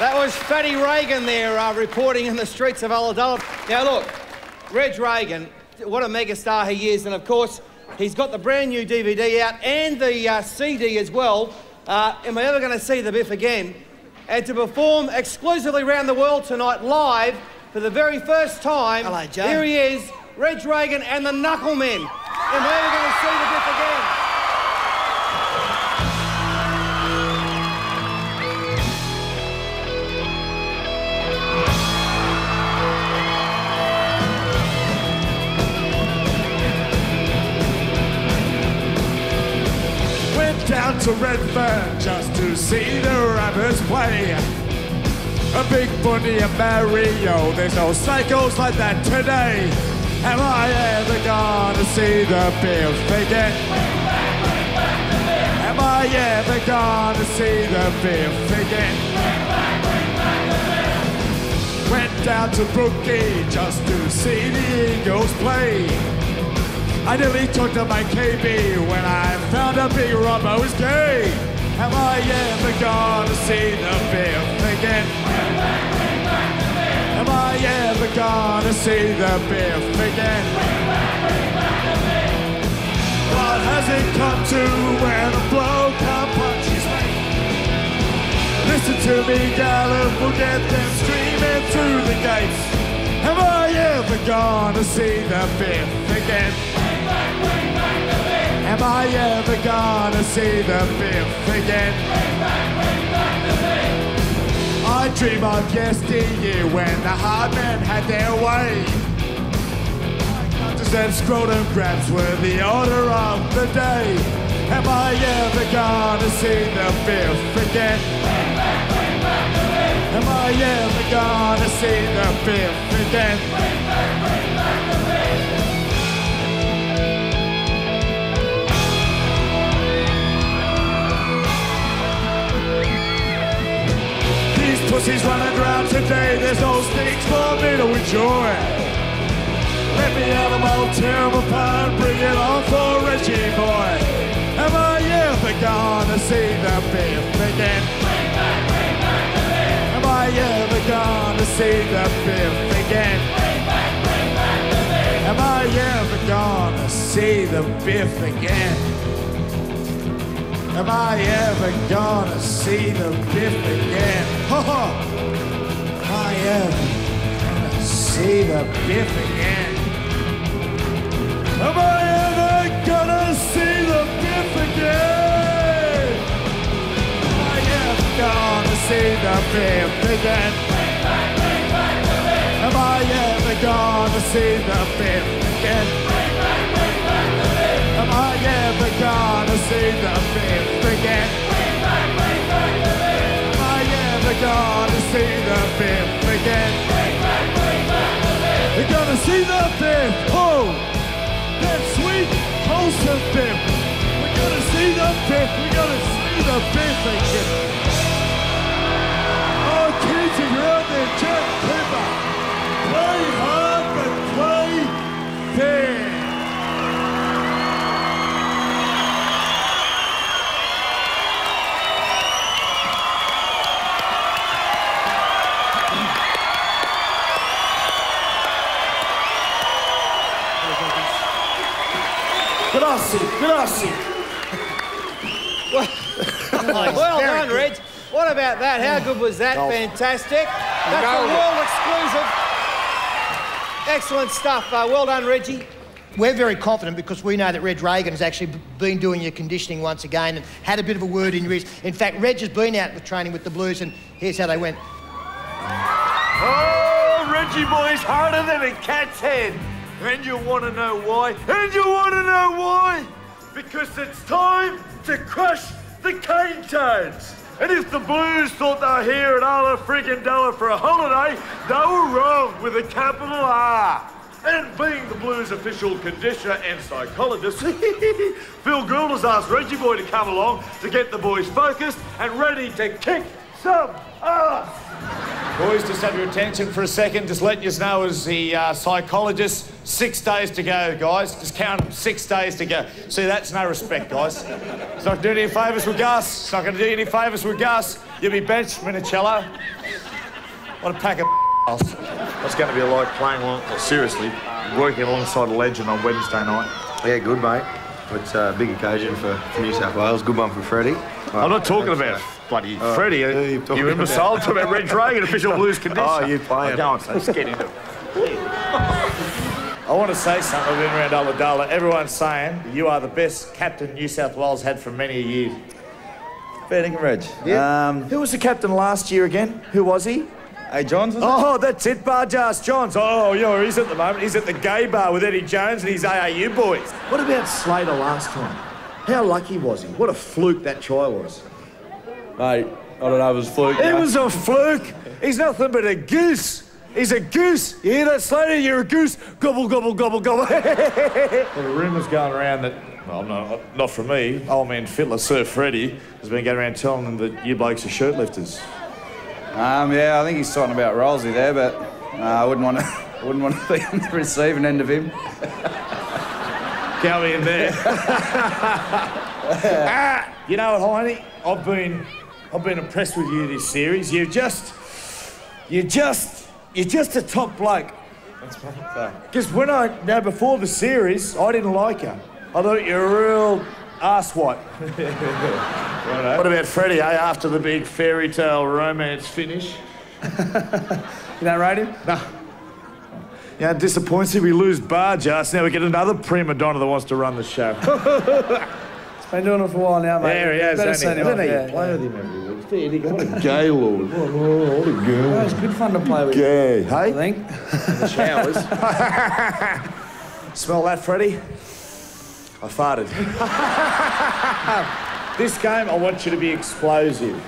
That was Fatty Reagan there uh, reporting in the streets of Ulladulla. Now, look, Reg Reagan, what a megastar he is. And of course, he's got the brand new DVD out and the uh, CD as well. Uh, am I ever going to see the Biff again? And to perform exclusively around the world tonight, live, for the very first time. Hello, Joe. Here he is, Reg Reagan and the Knucklemen. Am I ever going to see the Biff again? Down to Redfern just to see the rappers play. A big bunny and Mario, there's no cycles like that today. Am I ever gonna see the Bills again? Am I ever gonna see the Bills again? Went down to Brookie just to see the Eagles play. I nearly took to my KB when I found a big Robo was gay. Am I ever gonna see the Biff again? Am I ever gonna see the Biff again? What has it come to when a blow can't punch his mate? Listen to me, Gallop, we'll get them streaming through the gates. Am I ever gonna see the Biff again? Am I ever gonna see the Biff again? I dream of yesteryear when the hard men had their way. Just and scrotum grabs were the order of the day. Am I ever gonna see the Biff again? Am I ever gonna see the Biff again? Cause he's running around today, there's no stakes for me to enjoy. Let me out of my terrible pond, bring it on for Reggie boy. Am I ever gonna see the biff again? Am I ever gonna see the biff again? Am I ever gonna see the biff again? Am I ever gonna see the biff again? Ho ho! Am I ever gonna see the biff again? Am I ever gonna see the biff again? Am I ever gonna see the biff again? Am I ever gonna see the biff again? Gonna see the biff again? Am I ever gonna see the fifth again? We're gonna see the biff. Oh, that sweet, wholesome biff. We're gonna see the biff. We're gonna see the biff again. Oh, kids, you're out there, Grazie, grazie. well Very done, good. Reg. What about that? How good was that? Oh. Fantastic. That's Nailed a world exclusive. Excellent stuff. Uh, well done, Reggie. We're very confident because we know that Reg Reagan has actually been doing your conditioning once again and had a bit of a word in your ears. In fact, Reg has been out with training with the Blues, and here's how they went. Oh, Reggie boy's harder than a cat's head. And you want to know why? And you want to know why? Because it's time to crush the cane toads. And if the Blues thought they were here at Ala friggin' Dollar for a holiday, they were wrong with a capital R. And being the Blues' official conditioner and psychologist, Phil Gould has asked Reggie Boy to come along to get the boys focused and ready to kick some ass. Boys, just have your attention for a second. Just letting you know as the uh, psychologist, six days to go, guys. Just count 'em, six days to go. See, that's no respect, guys. It's not doing you any favours with Gus. It's not going to do you any favours with Gus. You'll be benched, Minichiello. What a pack of What's going to be like playing along, well, seriously, working alongside a legend on Wednesday night? Yeah, good, mate. It's a uh, big occasion for, for New South Wales. Good one for Freddie. I'm not talking about uh, bloody Oh, Freddie. who are you you talking imbecile. about? I'm talking about Reg Reagan, official Blues conditioner. Oh, you playing. Go on, son. Let's get into it. I want to say something. I've been around Ulladulla. Everyone's saying you are the best captain New South Wales had for many years. Fair dinkum, Reg. Um, Who was the captain last year again? Who was he? Hey, Johns, was it? Oh, that's it, Barjas Johns. Oh, you know where he's at the moment. He's at the gay bar with Eddie Jones and his ARU boys. What about Slater last time? How lucky was he? What a fluke that try was. Mate, I don't know if it was a fluke. It no. was a fluke. He's nothing but a goose. He's a goose. You hear that, Slater? You're a goose. Gobble, gobble, gobble, gobble. well, the rumour's going around that, well, no, not from me. Old man Fittler, Sir Freddie, has been going around telling them that you blokes are shirt lifters. Um, yeah, I think he's talking about Rolsey there, but uh, I wouldn't want to. Wouldn't want to be on the receiving end of him. Go in there. ah, you know what, Heine? I've been, I've been impressed with you this series. You're just, you're just, you're just a top bloke. Because when I, now before the series, I didn't like you. I thought you were a real asswipe. what What about Freddie, eh? After the big fairy tale romance finish? You don't rate him? No. Yeah, it disappoints. We lose Barjas. Now we get another prima donna that wants to run the show. He's been doing it for a while now, mate. There he is, Better hasn't he? him Hasn't he? yeah, Play yeah. with him every week. Fair dinkum. What a gay lord. What, what, what a girl. Oh, it's good fun to play with. Gay, hey? I think. In the showers. Smell that, Freddie? I farted. this game, I want you to be explosive.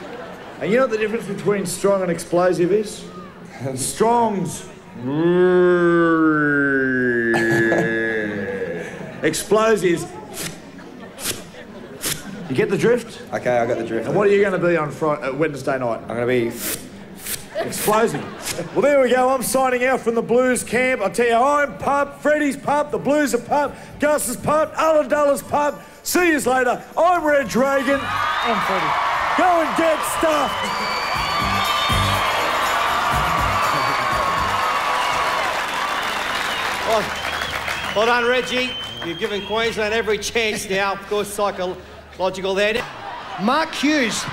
And you know what the difference between strong and explosive is? Strong's. Explosives. You get the drift? Okay, I got the drift. And what are you going to be on Friday, uh, Wednesday night? I'm going to be. Explosive. Well, there we go. I'm signing out from the Blues camp. I tell you, I'm pumped. Freddie's pumped. The Blues are pumped. Gus is pumped. Ulladulla's pumped. See you later. I'm Red Dragon. I'm Freddie. Go and get stuffed. Well, well done, Reggie. You've given Queensland every chance now. Of course, psychological there. Mark Hughes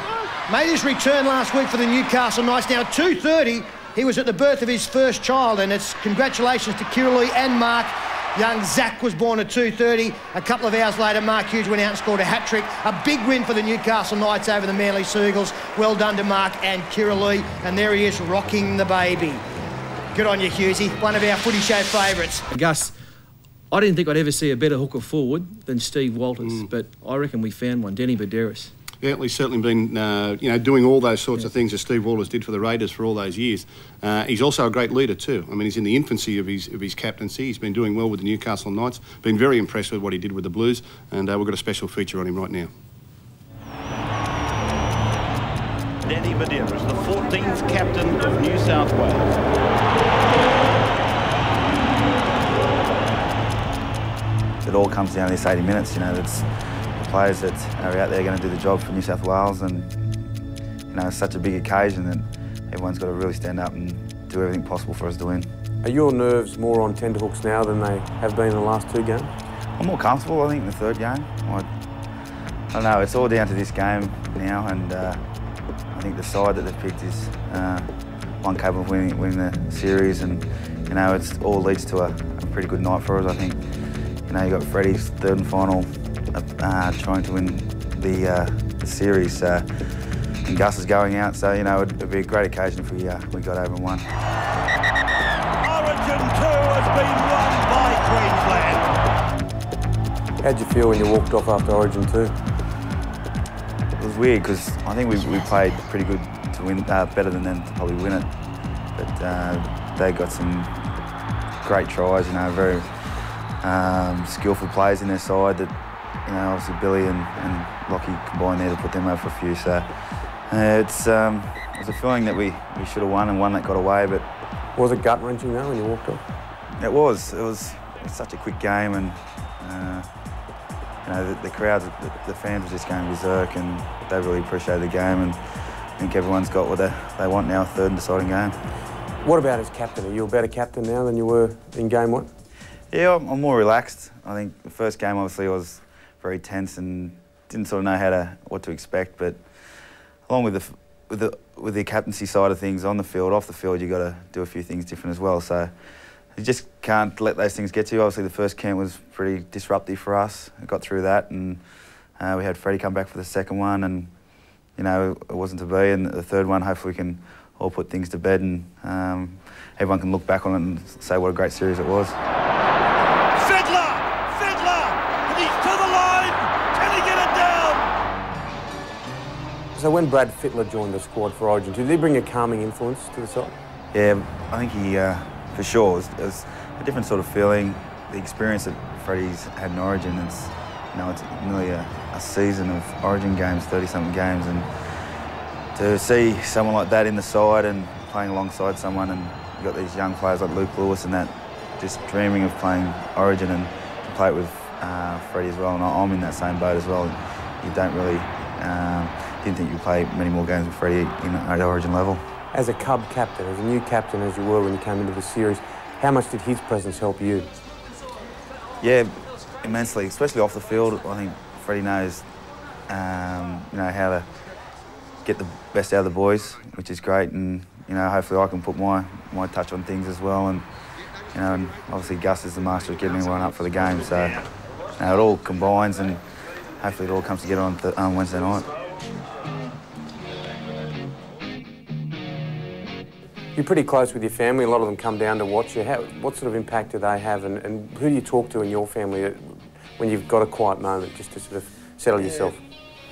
made his return last week for the Newcastle Knights. Now, 2.30, he was at the birth of his first child, and it's congratulations to Kiralee and Mark. Young Zach was born at 2.30. A couple of hours later, Mark Hughes went out and scored a hat-trick. A big win for the Newcastle Knights over the Manly Seagulls. Well done to Mark and Kiralee. And there he is, rocking the baby. Good on you, Hughesy. One of our footy show favourites. Gus, I didn't think I'd ever see a better hooker forward than Steve Walters, mm. but I reckon we found one, Danny Buderus. Yeah, he's certainly been, uh, you know, doing all those sorts of things that Steve Walters did for the Raiders for all those years. Uh, he's also a great leader too. I mean, he's in the infancy of his of his captaincy. He's been doing well with the Newcastle Knights. Been very impressed with what he did with the Blues, and uh, we've got a special feature on him right now. Danny Buderus is the 14th captain of New South Wales. It all comes down to this 80 minutes. You know, it's the players that are out there going to do the job for New South Wales, and you know, it's such a big occasion that everyone's got to really stand up and do everything possible for us to win. Are your nerves more on tenterhooks now than they have been in the last two games? I'm more comfortable, I think, in the third game. I, I don't know, it's all down to this game now, and uh, I think the side that they've picked is uh, one capable of winning, winning the series, and you know, it's all leads to a, a pretty good night for us, I think. You know, you got Freddie's third and final uh, trying to win the, uh, the series, uh, and Gus is going out, so you know, it'd, it'd be a great occasion if we, uh, we got over and won. Origin 2 has been won by Queensland. How'd you feel when you walked off after Origin 2? It was weird because I think we, we played pretty good to win, uh, better than them to probably win it. But uh, they got some great tries, you know, very um, skillful players in their side that, you know, obviously Billy and, and Lockie combined there to put them over for a few. So uh, it's, um, it was a feeling that we, we should have won and one that got away, but... Was it gut-wrenching though when you walked off? It was. It was, it was such a quick game and, uh, you know, the, the crowds, the, the fans were just going berserk and they really appreciated the game and I think everyone's got what they, they want now, a third and deciding game. What about as captain? Are you a better captain now than you were in game one? Yeah, I'm, I'm more relaxed. I think the first game obviously I was very tense and didn't sort of know how to what to expect. But along with the with the with the captaincy side of things on the field, off the field, you got to do a few things different as well. So you just can't let those things get to you. Obviously, the first camp was pretty disruptive for us. We got through that, and uh, we had Freddie come back for the second one, and you know it wasn't to be. And the third one, hopefully, we can all put things to bed, and um, everyone can look back on it and say what a great series it was. So when Brad Fittler joined the squad for Origin 2, did he bring a calming influence to the side? Yeah, I think he, uh, for sure, it was, it was a different sort of feeling. The experience that Freddie's had in Origin, it's, you know, it's nearly a, a season of Origin games, 30-something games, and to see someone like that in the side and playing alongside someone, and you've got these young players like Luke Lewis and that, just dreaming of playing Origin and to play it with uh, Freddie as well, and I'm in that same boat as well. You don't really, um, didn't think you'd play many more games with Freddie in at Origin level. As a Cub captain, as a new captain as you were when you came into the series, how much did his presence help you? Yeah, immensely, especially off the field. I think Freddie knows, um, you know, how to get the best out of the boys, which is great. And you know, hopefully I can put my my touch on things as well. And you know, and obviously Gus is the master of getting everyone up for the game. So you know, it all combines, and hopefully it all comes together on, th- on Wednesday night. You're pretty close with your family. A lot of them come down to watch you. How, what sort of impact do they have, and, and who do you talk to in your family when you've got a quiet moment, just to sort of settle yourself?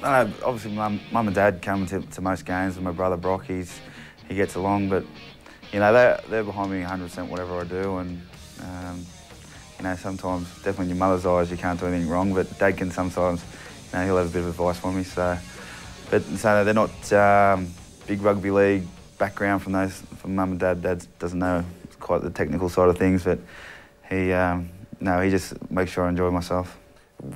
No, no, obviously, mum, mum and dad come to, to most games, and my brother Brock, he's, he gets along, but you know they're, they're behind me 100% whatever I do, and um, you know sometimes definitely in your mother's eyes you can't do anything wrong, but dad can sometimes, you know, he'll have a bit of advice for me. So, but so they're not um, big rugby league background from those from mum and dad. Dad doesn't know quite the technical side of things, but he um, no, he just makes sure I enjoy myself.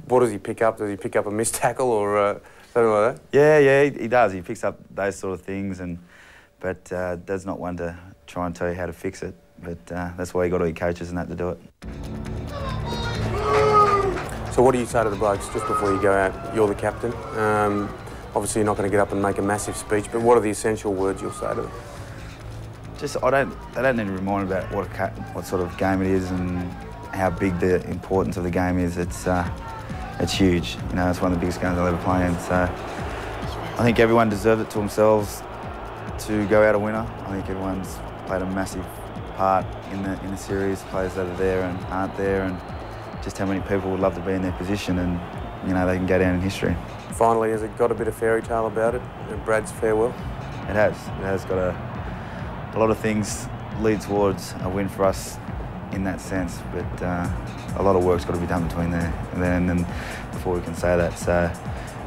What does he pick up? Does he pick up a missed tackle or uh, something like that? Yeah, yeah, he, he does. He picks up those sort of things, and but uh, Dad's not one to try and tell you how to fix it. But uh, that's why you got all your coaches and that to do it. So what do you say to the blokes just before you go out? You're the captain. Um, obviously, you're not going to get up and make a massive speech, but what are the essential words you'll say to them? Just I don't they don't need to remind about what a what sort of game it is and how big the importance of the game is. It's uh, it's huge. You know, it's one of the biggest games I'll ever play in. So I think everyone deserves it to themselves to go out a winner. I think everyone's played a massive part in the in the series. Players that are there and aren't there, and just how many people would love to be in their position, and you know they can go down in history. Finally, has it got a bit of fairy tale about it? Brad's farewell? It has. It has got a a lot of things lead towards a win for us in that sense, but uh, a lot of work's got to be done between there and then and before we can say that. So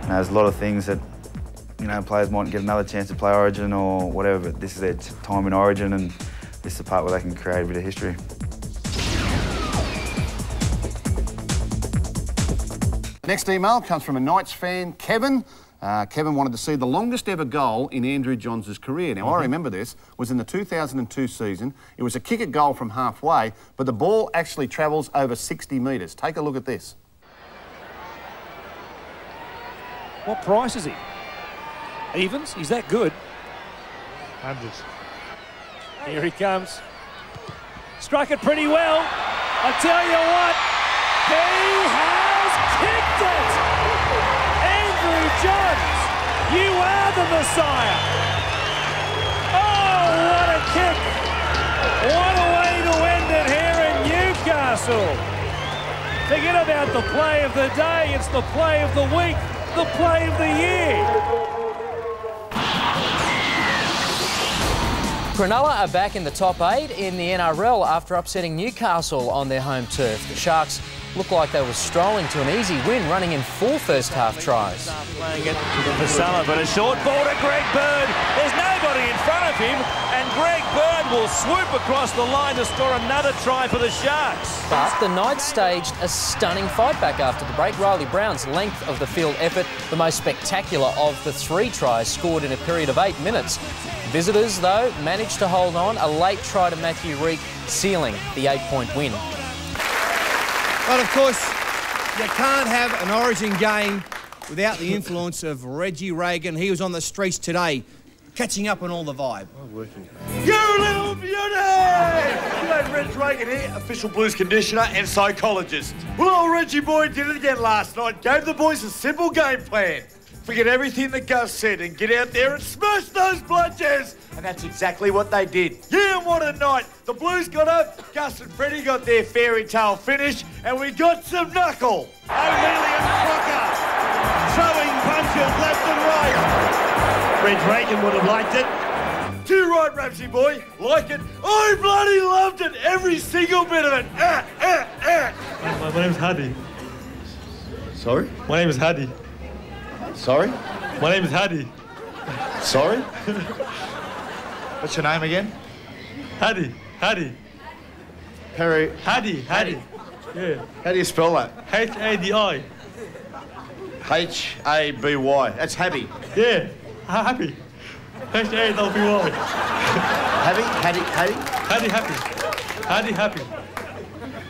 you know, there's a lot of things that you know players might get another chance to play Origin or whatever, but this is their time in Origin, and this is the part where they can create a bit of history. Next email comes from a Knights fan, Kevin. Uh, Kevin wanted to see the longest ever goal in Andrew Johns' career. Now, I remember this, was in the 2002 season. It was a kick at goal from halfway, but the ball actually travels over 60 metres. Take a look at this. What price is he? Evens? He's that good. Hundreds. Here he comes. Struck it pretty well. I tell you what, he has you are the Messiah. Oh, what a kick. What a way to end it here in Newcastle. Forget about the play of the day, it's the play of the week, the play of the year. Cronulla are back in the top eight in the NRL after upsetting Newcastle on their home turf. The Sharks look like they were strolling to an easy win, running in four first half tries. Playing it for Salah, but a short ball to Greg Bird. There's nobody in front of him, and Greg Bird will swoop across the line to score another try for the Sharks. But the Knights staged a stunning fight back after the break. Riley Brown's length of the field effort, the most spectacular of the three tries scored in a period of eight minutes. Visitors, though, managed to hold on. A late try to Matthew Reek, sealing the eight-point win. But of course, you can't have an Origin game without the influence of Reggie Reagan. He was on the streets today, catching up on all the vibe. You little beauty! G'day, Reg Reagan here, official blues conditioner and psychologist. Well, Reggie boy did it again last night. Gave the boys a simple game plan. Forget everything that Gus said and get out there and smash those bludgers. And that's exactly what they did. Yeah, what a night. The Blues got up, Gus and Freddie got their fairy tale finish, and we got some knuckle. O'Leary and Crocker throwing punches left and right. Reg Reagan would have liked it. Too right, Ramsey boy. Like it. I bloody loved it. Every single bit of it. Ah, ah, ah. My, my name's Hadi. Sorry? My name is Hadi. Sorry? My name is Hadi. Sorry? What's your name again? Hadi. Hadi. Harry. Hadi. Hadi. Yeah. How do you spell that? H A D I. H A B Y. That's Habby. Yeah. Ha- Happy. H A D Y. Habby? Hattie? Hattie? Hadi happy. Hadi happy.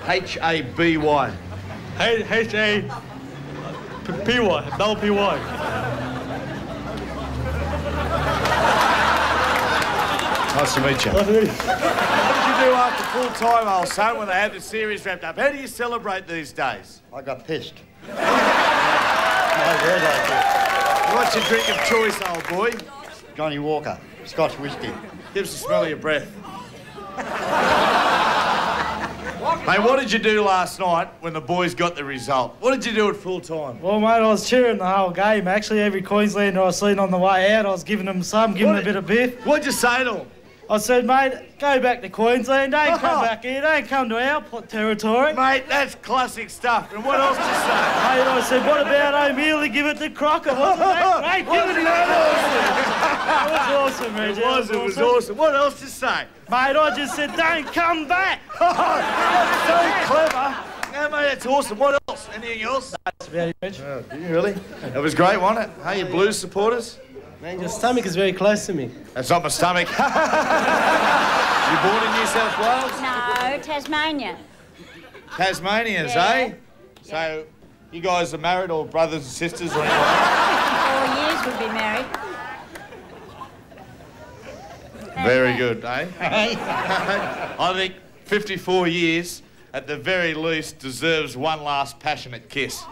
H A B Y. H H A P P Y. Double P Y. Nice to meet you. Nice to meet you. What did you do after full time, old son, when they had the series wrapped up? How do you celebrate these days? I got pissed. What's your drink of choice, old boy? Johnnie Walker, Scotch whiskey. Give us a smell of your breath. Hey, what did you do last night when the boys got the result? What did you do at full time? Well, mate, I was cheering the whole game. Actually, every Queenslander I seen on the way out, I was giving them some, giving them a bit of biff. What'd you say to them? I said, mate, go back to Queensland. Don't come back here. Don't come to our pl- territory. Mate, that's classic stuff. And what else to say? Mate, I said, what about O'Meley? Give it to Crocker. Wasn't that great? Give it to That was awesome, Reg. It was, it was awesome. What else to say? Mate, I just said, don't come back. That's oh, so clever. No, mate, that's awesome. What else? Anything else? That's about it, Reg. Oh, did you really? That was great, wasn't it? Hey, you Blues supporters? Man, your stomach is very close to me. That's not my stomach. you born in New South Wales? No, Tasmania. Tasmanians, Yeah. eh? So, you guys are married or brothers and sisters or anything? Four years we've been married. Very good, eh? I think 54 years, at the very least, deserves one last passionate kiss.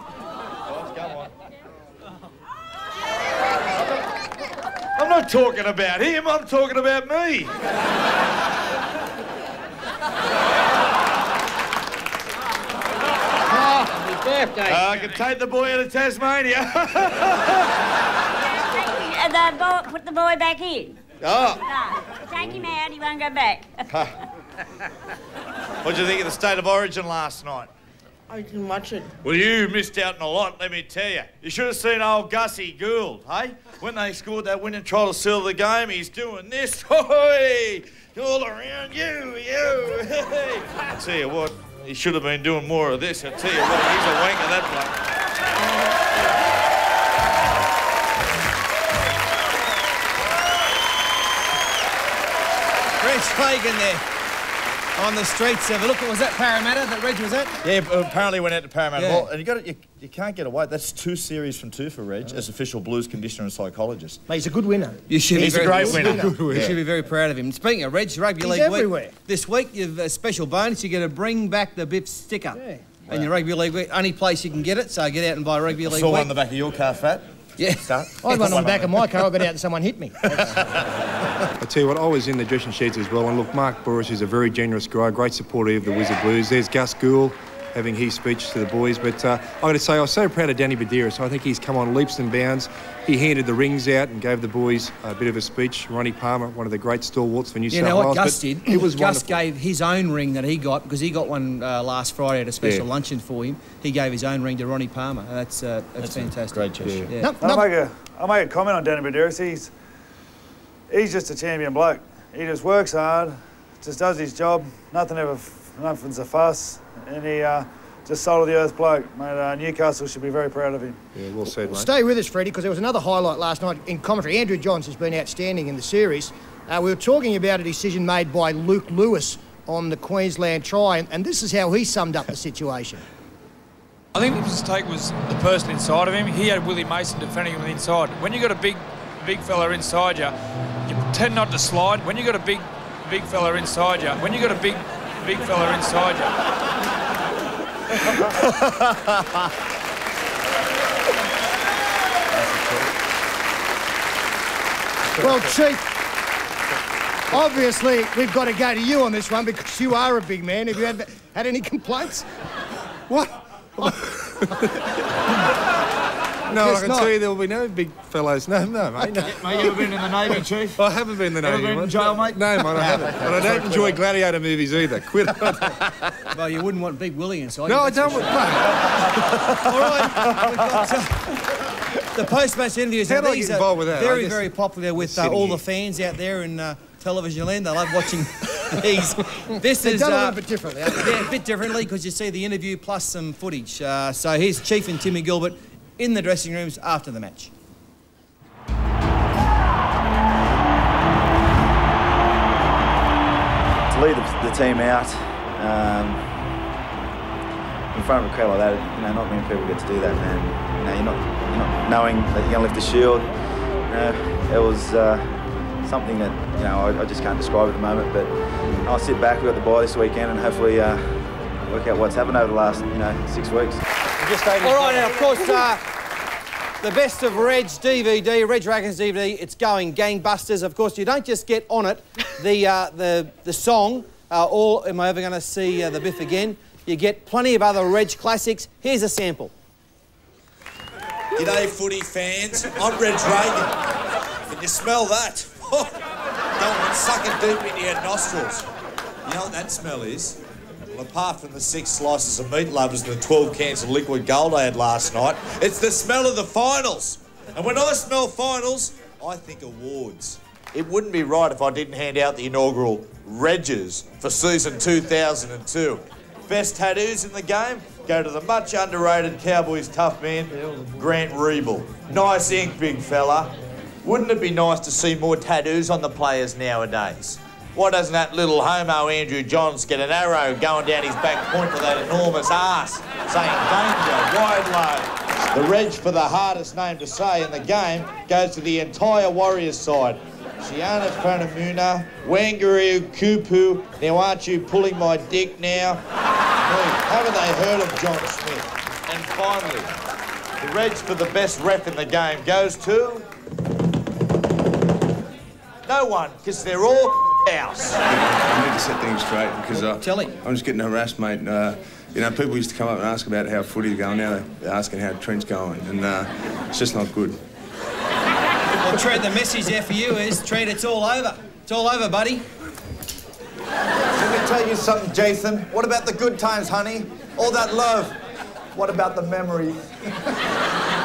Not talking about him, I'm talking about me. Happy birthday. Uh, I can take the boy out of Tasmania. And the boy, put the boy back in. oh, No, take him out, he won't go back. what do you think of the state of origin last night? I didn't watch it. Well, you missed out on a lot, let me tell you. You should have seen old Gussie Gould, hey? When they scored that winning try to seal the game, he's doing this. Hoi! All around you, you. Hey. I tell you what, he should have been doing more of this. I tell you what, he's a wanker, that bloke. Reg Reagan there on the streets of, look, was that Parramatta that Reg was at? Yeah, apparently went out to Parramatta. Yeah. Well, and you got you, you can't get away. That's two series from two for Reg as official blues conditioner and psychologist. Mate, he's a good winner. You should He's be a great winner. Good You winner. should be very proud of him. Speaking of Reg, Rugby He's League everywhere. week. This week, you've a special bonus. You get to bring back the Biff sticker. Yeah. And your Rugby League week, only place you can get it, so get out and buy Rugby I League saw week. one on the back of your car, Fat. Yeah. Start. I had one on the back of my car. I got out and someone hit me. I tell you what, I was in the dressing sheets as well, and look, Mark Bouris is a very generous guy, great supporter of the Wizard Blues. There's Gus Gould having his speech to the boys, but uh, i got to say, I was so proud of Danny Buderus, so I think he's come on leaps and bounds. He handed the rings out and gave the boys a bit of a speech. Ronnie Palmer, one of the great stalwarts for New You South know what Wales. Gus but did? It was Gus wonderful. gave his own ring that he got because he got one uh, last Friday at a special Yeah. luncheon for him. He gave his own ring to Ronnie Palmer. That's uh, that's, fantastic. Great gesture. Yeah. I'll, make a, I'll make a comment on Danny Buderus. He's, he's just a champion bloke. He just works hard, just does his job. Nothing ever, nothing's a fuss. And he uh, just soul of the earth bloke. Mate, uh, Newcastle should be very proud of him. Yeah, well said, mate. Stay with us, Freddie, because there was another highlight last night in commentary. Andrew Johns has been outstanding in the series. Uh, we were talking about a decision made by Luke Lewis on the Queensland try, and, and this is how he summed up the situation. I think the mistake was the person inside of him. He had Willie Mason defending him inside. When you've got a big, big fella inside you, you tend not to slide. When you got a big, big fella inside you, when you got a big, big fella inside you. Well, Chief, obviously we've got to go to you on this one because you are a big man. Have you had, had any complaints? What? No, I can not. tell you there will be no big fellows. No, no, mate. No. Mate, you ever been in the Navy, Chief? I haven't been in the Ever Navy. been in mate. jail, mate? No, mate, I haven't. And I don't enjoy gladiator movies either. Quit it. Well, you wouldn't want Big Willie inside. No, I don't. want- sure. All right, we've got, uh, the post-match interviews. How now, I these get are with that? Very, very popular with uh, all here. the fans out there in uh, television land. They love watching these. This They've is done it a uh, little bit differently. Yeah, a bit differently because you see the interview plus some footage. Uh, so here's Chief and Timmy Gilbert in the dressing rooms after the match. to lead the, the team out um, in front of a crowd like that, you know, not many people get to do that, man. You know, you're not, you're not knowing that you're going to lift the shield. You know, it was uh, something that, you know, I, I just can't describe at the moment, but I'll sit back, we've got the bye this weekend and hopefully uh, work out what's happened over the last, you know, six weeks. All right, now, of course, uh, the best of Reg's DVD, Reg Dragons DVD, it's going gangbusters. Of course, you don't just get on it, the, uh, the, the song, uh, or am I ever going to see uh, the Biff again? You get plenty of other Reg classics. Here's a sample. G'day, footy fans. I'm Reg Reagan. Can you smell that? Go on, suck it deep into your nostrils. You know what that smell is? Apart from the six slices of meat lovers and the 12 cans of liquid gold I had last night, it's the smell of the finals. And when I smell finals, I think awards. It wouldn't be right if I didn't hand out the inaugural Regs for season 2002. Best tattoos in the game go to the much underrated Cowboys tough man, Grant Reebel. Nice ink, big fella. Wouldn't it be nice to see more tattoos on the players nowadays? Why doesn't that little homo Andrew Johns get an arrow going down his back point with that enormous ass saying danger, wide low? The reg for the hardest name to say in the game goes to the entire Warriors side. Siana Fanamuna, Wangaroo Kupu. Now aren't you pulling my dick now? Haven't they heard of John Smith? And finally, the reg for the best ref in the game goes to... No one, because they're all house. I need to set things straight because uh, I'm just getting harassed, mate. Uh, you know, people used to come up and ask about how footy's going. Now they're asking how Trent's going, and uh, it's just not good. Well, Trent, the message there for you is, Trent, it's all over. It's all over, buddy. Let me tell you something, Jason. What about the good times, honey? All that love. What about the memories?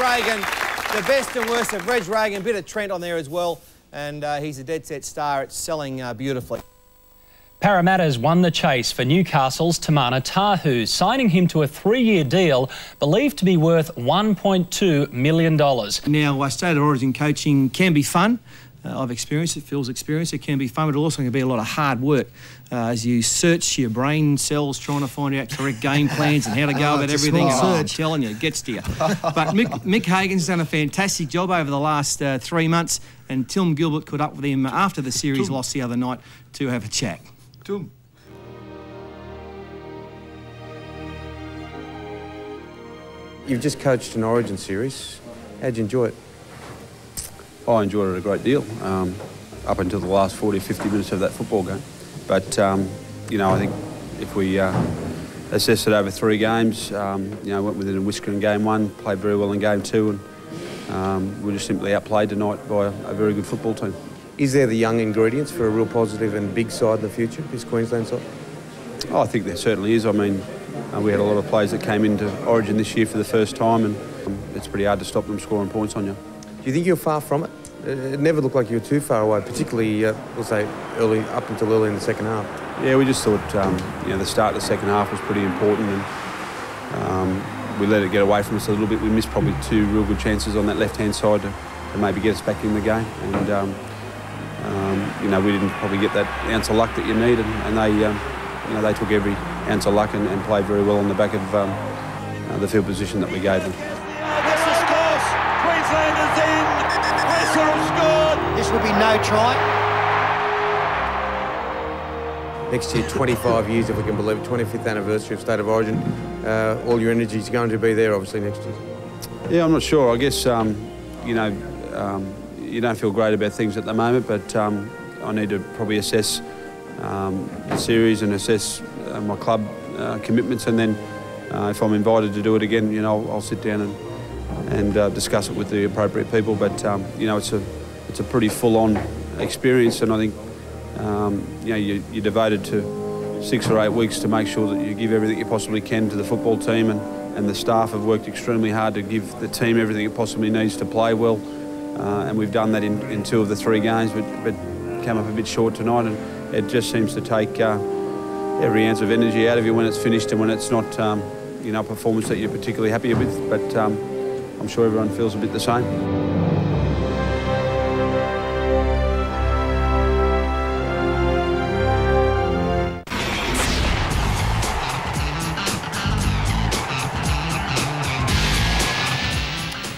Reagan, the best and worst of Reg Reagan, a bit of Trent on there as well, and uh, he's a dead set star. It's selling uh, beautifully. Parramatta's won the chase for Newcastle's Timana Tahu, signing him to a three-year deal believed to be worth $1.2 million. Now, state of origin coaching can be fun. Uh, I've experienced it, Phil's experienced it, can be fun, but it also can be a lot of hard work uh, as you search your brain cells trying to find out correct game plans and how to go Oh, about everything. And, oh, I'm telling you, it gets to you. but Mick, Mick Hagan's done a fantastic job over the last uh, three months, and Tim Gilbert caught up with him after the series Tim. loss the other night to have a chat. Tim. You've just coached an Origin series. How'd you enjoy it? I enjoyed it a great deal um, up until the last 40, 50 minutes of that football game. But, um, you know, I think if we uh, assess it over three games, um, you know, went within a whisker in game one, played very well in game two, and um, we were just simply outplayed tonight by a, a very good football team. Is there the young ingredients for a real positive and big side in the future, this Queensland side? Oh, I think there certainly is. I mean, uh, we had a lot of players that came into Origin this year for the first time, and um, it's pretty hard to stop them scoring points on you. Do you think you're far from it? It it never looked like you were too far away, particularly, uh, we'll say, early up until early in the second half. Yeah, we just thought um, you know the start of the second half was pretty important, and um, we let it get away from us a little bit. We missed probably two real good chances on that left-hand side to, to maybe get us back in the game, and um, um, you know we didn't probably get that ounce of luck that you need, and, and they um, you know they took every ounce of luck and, and played very well on the back of um, uh, the field position that we gave them. Whistle scored. This will be no try. Next year, 25 years, if we can believe it, 25th anniversary of State of Origin. Uh, all your energy is going to be there, obviously, next year. Yeah, I'm not sure. I guess um, you know um, you don't feel great about things at the moment, but um, I need to probably assess um, the series and assess uh, my club uh, commitments, and then uh, if I'm invited to do it again, you know, I'll, I'll sit down and and uh, discuss it with the appropriate people. But um, you know, it's a it's a pretty full-on experience, and I think um, you know you, you're devoted to six or eight weeks to make sure that you give everything you possibly can to the football team, and, and the staff have worked extremely hard to give the team everything it possibly needs to play well, uh, and we've done that in, in two of the three games, but but came up a bit short tonight, and it just seems to take uh, every ounce of energy out of you when it's finished and when it's not. Um, you know, a performance that you're particularly happy with, but um, I'm sure everyone feels a bit the same.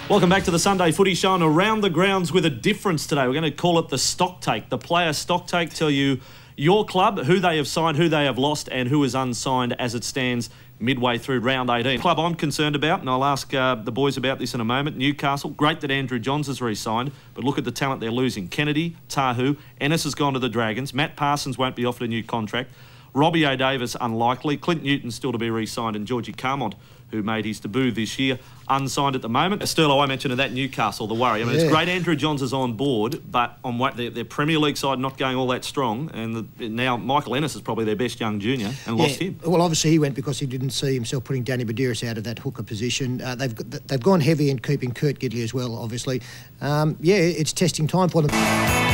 Welcome back to the Sunday Footy Show and around the grounds with a difference today. We're going to call it the stock take, the player stock take. Tell you your club, who they have signed, who they have lost, and who is unsigned as it stands midway through round 18. Club I'm concerned about, and I'll ask uh, the boys about this in a moment. Newcastle, great that Andrew Johns has re-signed, but look at the talent they're losing. Kennedy, Tahu, Ennis has gone to the Dragons. Matt Parsons won't be offered a new contract. Robbie O'Davis unlikely. Clint Newton still to be re-signed, and Georgie Carmont who made his debut this year, unsigned at the moment. Sterlo, I mentioned in that Newcastle, the worry. I mean, Yeah. it's great Andrew Johns is on board, but on what their, their Premier League side not going all that strong, and the, now Michael Ennis is probably their best young junior, and lost him. Well, obviously he went because he didn't see himself putting Danny Buderus out of that hooker position. Uh, they've they've gone heavy in keeping Kurt Gidley as well. Obviously, um, yeah, it's testing time for them.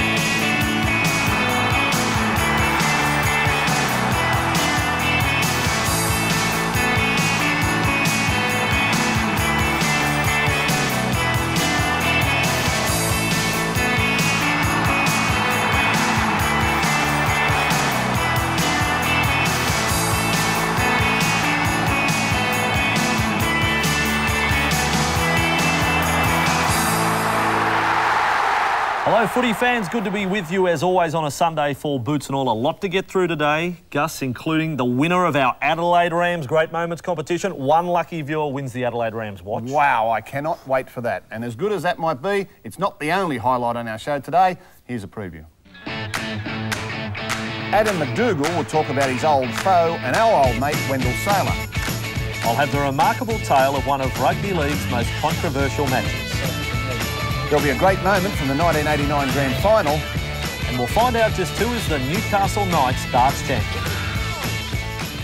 Footy fans. Good to be with you as always on a Sunday for Boots and All. A lot to get through today, Gus, including the winner of our Adelaide Rams Great Moments competition. One lucky viewer wins the Adelaide Rams watch. Wow, I cannot wait for that. And as good as that might be, it's not the only highlight on our show today. Here's a preview. Adam McDougall will talk about his old foe and our old mate, Wendell Sailor. I'll have the remarkable tale of one of rugby league's most controversial matches. There'll be a great moment from the 1989 Grand Final. And we'll find out just who is the Newcastle Knights darts champion.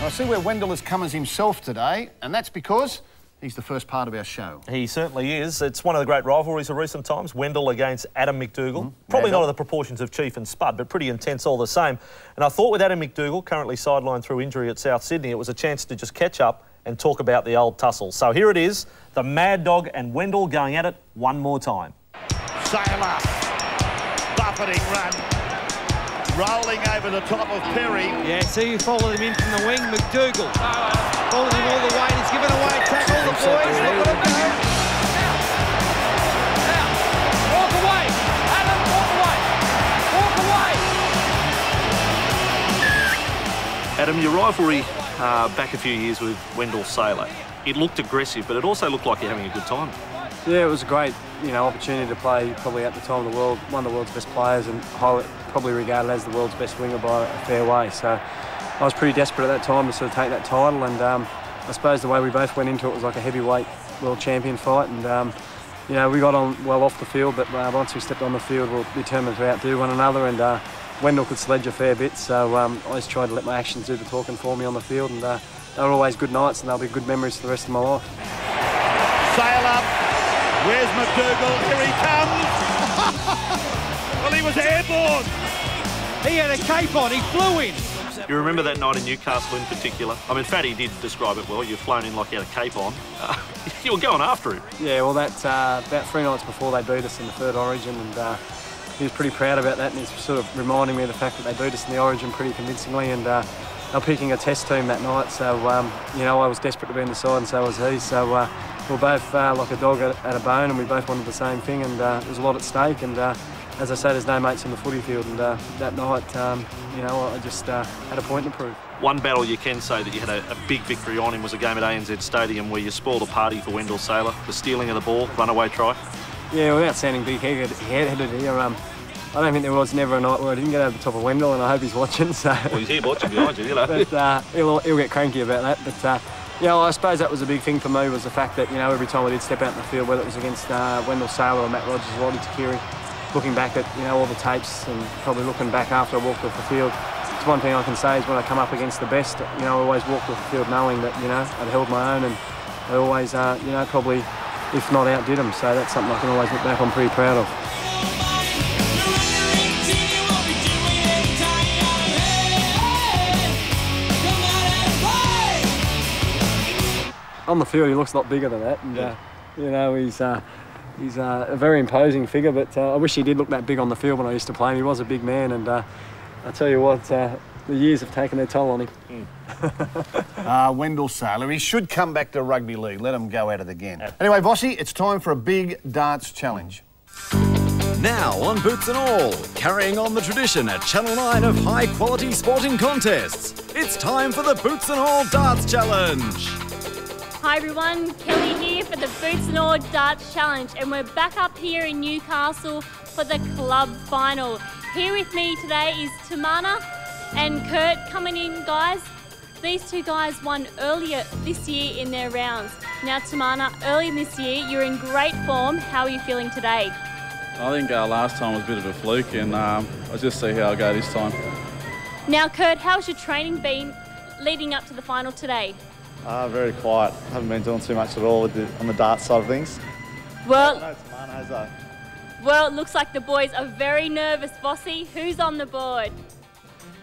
I see where Wendell has come as himself today, and that's because he's the first part of our show. He certainly is. It's one of the great rivalries of recent times. Wendell against Adam McDougall. Mm-hmm. Probably Mad not of the proportions of Chief and Spud, but pretty intense all the same. And I thought with Adam McDougall, currently sidelined through injury at South Sydney, it was a chance to just catch up and talk about the old tussle. So here it is the Mad Dog and Wendell going at it one more time. Sailor, buffeting run, rolling over the top of Perry. Yeah, see you followed him in from the wing, McDougall. Followed him all the way, he's given away a tackle, the boys, they've got to go. Walk away! Adam, walk away! Walk away! Adam, your rivalry uh, back a few years with Wendell Sailor, it looked aggressive, but it also looked like you're having a good time. Yeah, it was a great, you know, opportunity to play probably at the time of the world, one of the world's best players and probably regarded as the world's best winger by a fair way. So I was pretty desperate at that time to sort of take that title and um, I suppose the way we both went into it was like a heavyweight world champion fight and um, you know, we got on well off the field, but uh, once we stepped on the field, we were determined to outdo one another and uh, Wendell could sledge a fair bit, so um, I just tried to let my actions do the talking for me on the field and uh, they were always good nights and they'll be good memories for the rest of my life. Sail up. Where's McDougall? Here he comes. well, he was airborne. He had a cape on, he flew in. You remember that night in Newcastle in particular? I mean, Fatty did describe it well. You've flown in like you had a cape on. Uh, you were going after him. Yeah, well, that uh, about three nights before they beat us in the third Origin, and uh, he was pretty proud about that, and he's sort of reminding me of the fact that they beat us in the Origin pretty convincingly, and uh, they were picking a test team that night, so um, you know I was desperate to be in the side, and so was he. So uh, we were both uh, like a dog at, a bone, and we both wanted the same thing, and uh, there was a lot at stake, and. Uh, as I say, there's no mates on the footy field, and uh, that night, um, you know, I just uh, had a point to prove. One battle you can say that you had a, a big victory on him was a game at ANZ Stadium where you spoiled a party for Wendell Sailor, the stealing of the ball, runaway try. Yeah, without sounding big-headed headed here, um, I don't think there was never a night where I didn't get over the top of Wendell, and I hope he's watching. So. Well, he's here watching behind you, you know. but uh, he'll, he'll get cranky about that. But uh, Yeah, well, I suppose that was a big thing for me was the fact that you know every time I did step out in the field, whether it was against uh, Wendell Sailor or Matt Rogers or Roddy Tuqiri, looking back at you know all the tapes and probably looking back after I walked off the field, it's one thing I can say is when I come up against the best, you know, I always walked off the field knowing that you know I'd held my own and I always uh, you know probably if not outdid them. So that's something I can always look back on I'm pretty proud of. On the field, he looks a lot bigger than that. And, uh, you know, he's uh, he's uh, a very imposing figure. But uh, I wish he did look that big on the field when I used to play him. He was a big man, and uh, I tell you what, uh, the years have taken their toll on him. uh, Wendell Sailor. He should come back to rugby league. Let him go at it again. Anyway, Vossi, it's time for a big darts challenge. Now on Boots and All, carrying on the tradition at Channel 9 of high quality sporting contests. It's time for the Boots and All Darts Challenge. Hi everyone, Kelly here for the Boots and All Darts Challenge, and we're back up here in Newcastle for the club final. Here with me today is Timana and Kurt coming in, guys. These two guys won earlier this year in their rounds. Now, Timana, early this year, you're in great form. How are you feeling today? I think uh, last time was a bit of a fluke, and um, I'll just see how I go this time. Now, Kurt, how's your training been leading up to the final today? Uh, very quiet. Haven't been doing too much at all the, on the dart side of things. Well, no, Timana has that. Well, it looks like the boys are very nervous, Bossy. Who's on the board?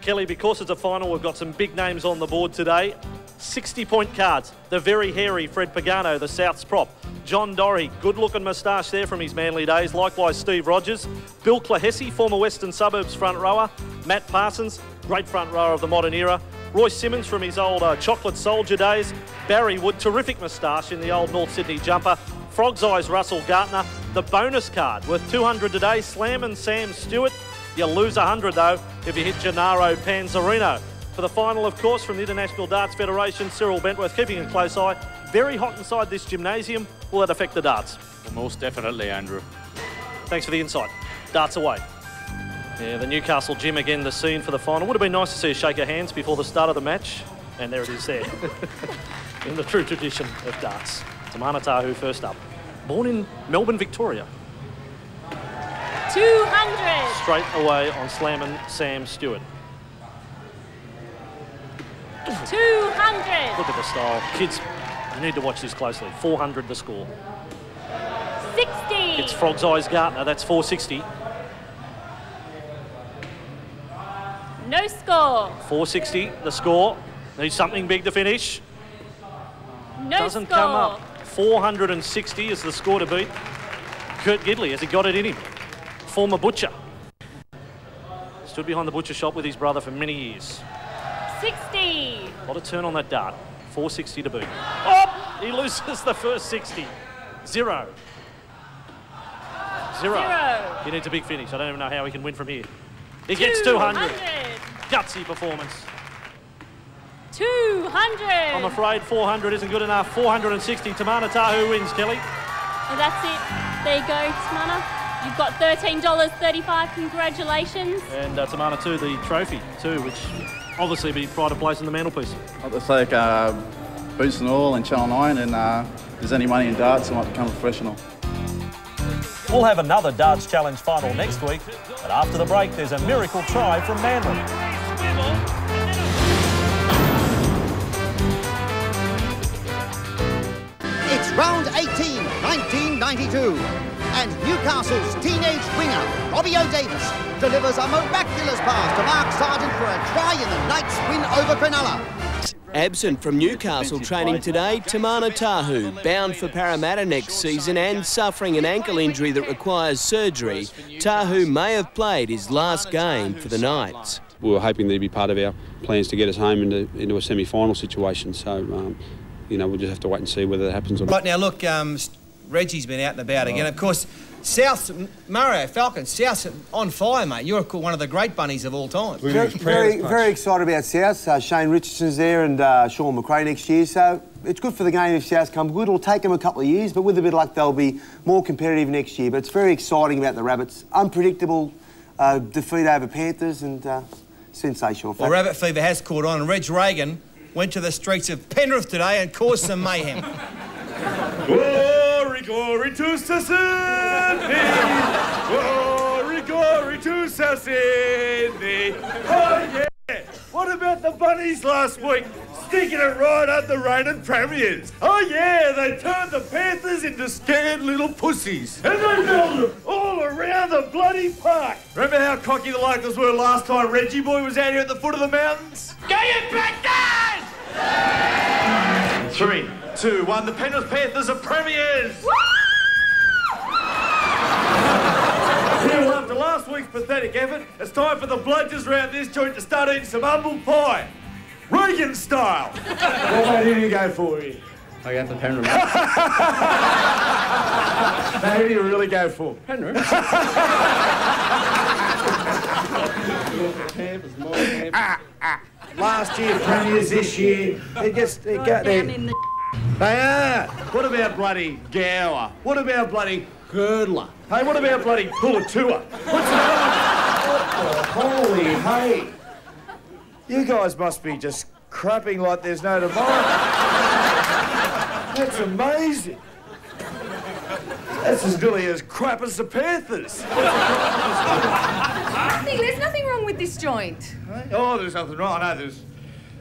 Kelly, because it's a final, we've got some big names on the board today. 60 point cards. The very hairy Fred Pagano, the South's prop. John Dorry, good looking moustache there from his manly days. Likewise, Steve Rogers. Bill Clahessy, former Western Suburbs front rower. Matt Parsons, great front rower of the modern era. Royce Simmons from his old uh, chocolate soldier days. Barry Wood, terrific moustache in the old North Sydney jumper. Frog's Eyes Russell Gartner. The bonus card worth 200 today. Slam and Sam Stewart. You'll lose 100 though if you hit Gennaro Panzerino. For the final, of course, from the International Darts Federation, Cyril Bentworth keeping a close eye. Very hot inside this gymnasium. Will that affect the darts? Most definitely, Andrew. Thanks for the insight. Darts away. Yeah, the Newcastle gym again, the scene for the final. Would have been nice to see a shake of hands before the start of the match. And there it is there. in the true tradition of darts. Timana Tahu first up. Born in Melbourne, Victoria. 200. Straight away on slamming Sam Stewart. 200. Look at the style. Kids, you need to watch this closely. 400 the score. 60. It's Frog's Eyes Gartner. That's 460. No score. 460 the score. Needs something big to finish. No Doesn't score. come up. 460 is the score to beat. Kurt Gidley, has he got it in him? Former butcher. Stood behind the butcher shop with his brother for many years. 60. What a turn on that dart. 460 to boot. Oh! He loses the first 60. Zero. Zero. Zero. He needs a big finish. I don't even know how he can win from here. He gets 200. Gutsy performance. 200. I'm afraid 400 isn't good enough. 460. Timana Tahu wins, Kelly. And that's it. There you go, Timana. You've got $13.35. Congratulations. And uh, Timana too, the trophy too, which obviously be pride of place in the mantelpiece. I'd like to thank uh, Boots and All and Channel 9, and uh, if there's any money in darts, I might become a professional. We'll have another Darts Challenge final next week, but after the break, there's a miracle try from Manly. Round 18, 1992. And Newcastle's teenage winger, Robbie O'Davis, delivers a miraculous pass to Mark Sargent for a try in the Knights' win over Cronulla. Absent from Newcastle training today, Timana Tahu, bound for Parramatta next season and suffering an ankle injury that requires surgery, Tahu may have played his last game for the Knights. We were hoping that he'd be part of our plans to get us home into, into a semi-final situation. So, um, you know, we'll just have to wait and see whether that happens or not. Right now, look, um, Reggie's been out and about again. Of course, South Mario Falcons, South on fire, mate. You're one of the great bunnies of all time. Very, very, very excited about South. Uh, Shane Richardson's there and uh, Sean McRae next year. So it's good for the game if South come good. It'll take them a couple of years, but with a bit of luck, they'll be more competitive next year. But it's very exciting about the Rabbits. Unpredictable uh, defeat over Panthers and uh, sensational. Well, Rabbit Fever has caught on, and Reg Reagan went to the streets of Penrith today and caused some mayhem. Glory, glory to Sydney. Glory, glory to Sydney. Oh, yeah. What about the bunnies last week? Sticking it right up the reigning premiers. Oh, yeah, they turned the Panthers into scared little pussies. And they built them all around the bloody park. Remember how cocky the locals were last time Reggie Boy was out here at the foot of the mountains? Go you Panthers! Three, two, one. The Penrith Panthers are premiers. Well, after last week's pathetic effort, it's time for the bludgers round this joint to start eating some humble pie. Reagan style. what way did you go for here? I got the Penrith. Now, who do you really go for? Penrith. Ah, ah. Last year premiers, this year they just they go they, they are. What about bloody Gower? What about bloody Girdler? Hey, what about bloody Puletua? What's another one? Oh, holy hey! You guys must be just crapping like there's no tomorrow. That's amazing. That's as nearly as crap as the Panthers. Nothing, there's nothing wrong with this joint. Oh, there's nothing wrong. I know there's.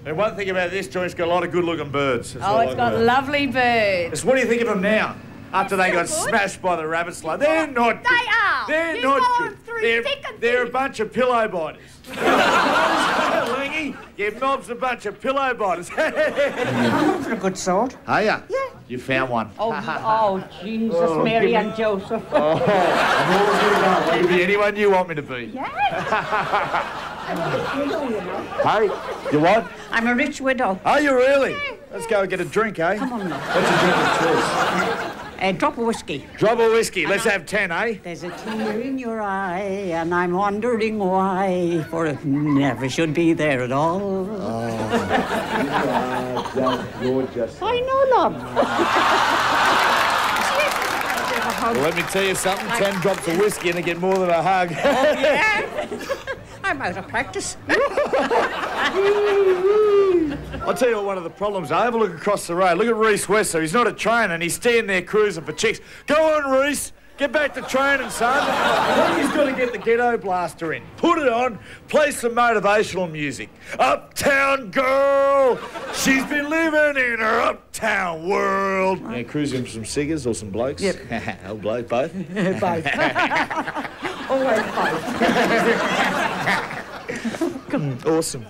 And one thing about this joint's got a lot of good-looking birds. That's Oh, it's got lovely birds. So what do you think of them now? After they got good. smashed by the rabbit like they're not. They are. They're You not go good. through They're, they're a bunch of pillow biters. Langy, your mob's a bunch of pillow biters. a good sort. Are ya? Yeah. You found one. Oh, oh Jesus, Oh, Mary give and Joseph. Oh, I'm always going to can be anyone you want me to be. Hey, you what? I'm a rich widow. Are you really? Let's go and get a drink, eh? Come on now. What's your drink of choice? A drop of whiskey. Drop of whiskey. Let's have ten, eh? There's a tear in your eye, and I'm wondering why, for it never should be there at all. Oh, so gorgeous. I know, love. Well, let me tell you something. Ten drops of whiskey and I get more than a hug. Oh, yeah? I'm out of practice. I'll tell you what one of the problems are. Have a look across the road. Look at Rhys Wesser. He's not a trainer and he's standing there cruising for chicks. Go on, Rhys. Get back to training, son. He's got to get the ghetto blaster in. Put it on. Play some motivational music. Uptown girl. She's been living in her uptown world. Yeah, cruising for some cigars or some blokes? Yep. oh, bloke, both? Both. Always both. Mm, awesome.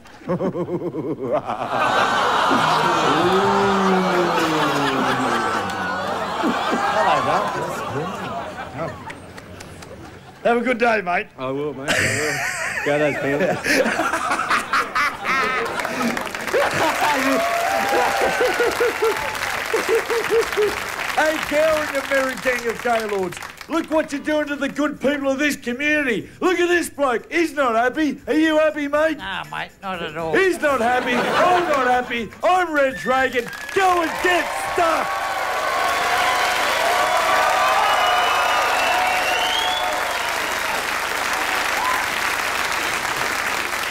Hello, mate. Have a good day, mate. I will, mate. I will. Go those Panthers. hey, girl and your merry gang of Gaylords. Look what you're doing to the good people of this community. Look at this bloke. He's not happy. Are you happy, mate? Nah, mate, not at all. He's not happy. I'm not happy. I'm Reg Reagan. Go and get stuck.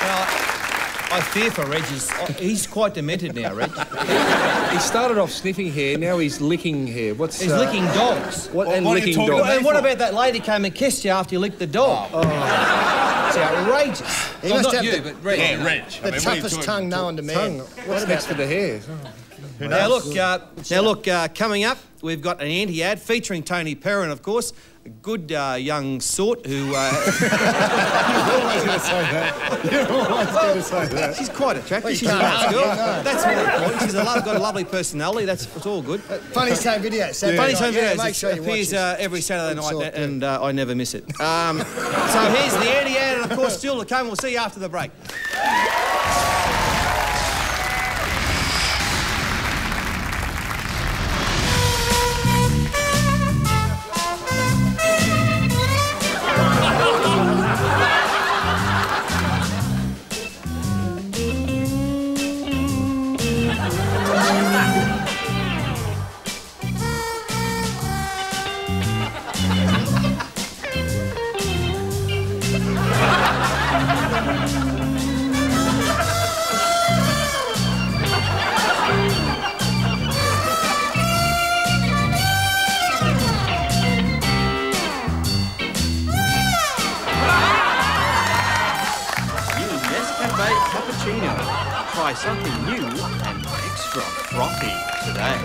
Now, I fear for Reg. He's, he's quite demented now, Reg. He started off sniffing hair, now he's licking hair. What's He's uh, licking dogs. What, and licking dogs. And what about that lady came and kissed you after you licked the dog? It's outrageous. He Well, must not have you, the- but Reg. Yeah, Reg. The toughest tongue known to man. Tongue. What's next for the hair? Now look, uh, now look. Uh, coming up, we've got an anti-ad featuring Tony Perrin, of course, a good uh, young sort who. Uh, You're always going to say that. You're always going to say that. She's quite attractive. She's a nice girl. no. That's more important. She's a lo- got a lovely personality. That's it's all good. Funny Tone Videos, Saturday Funny night. Tone Yeah, videos. make sure you watch appears it. uh, every Saturday night, sort, and uh, I never miss it. Um, so here's the anti-ad, and of course, still to come. We'll see you after the break. Try something new and extra frothy today.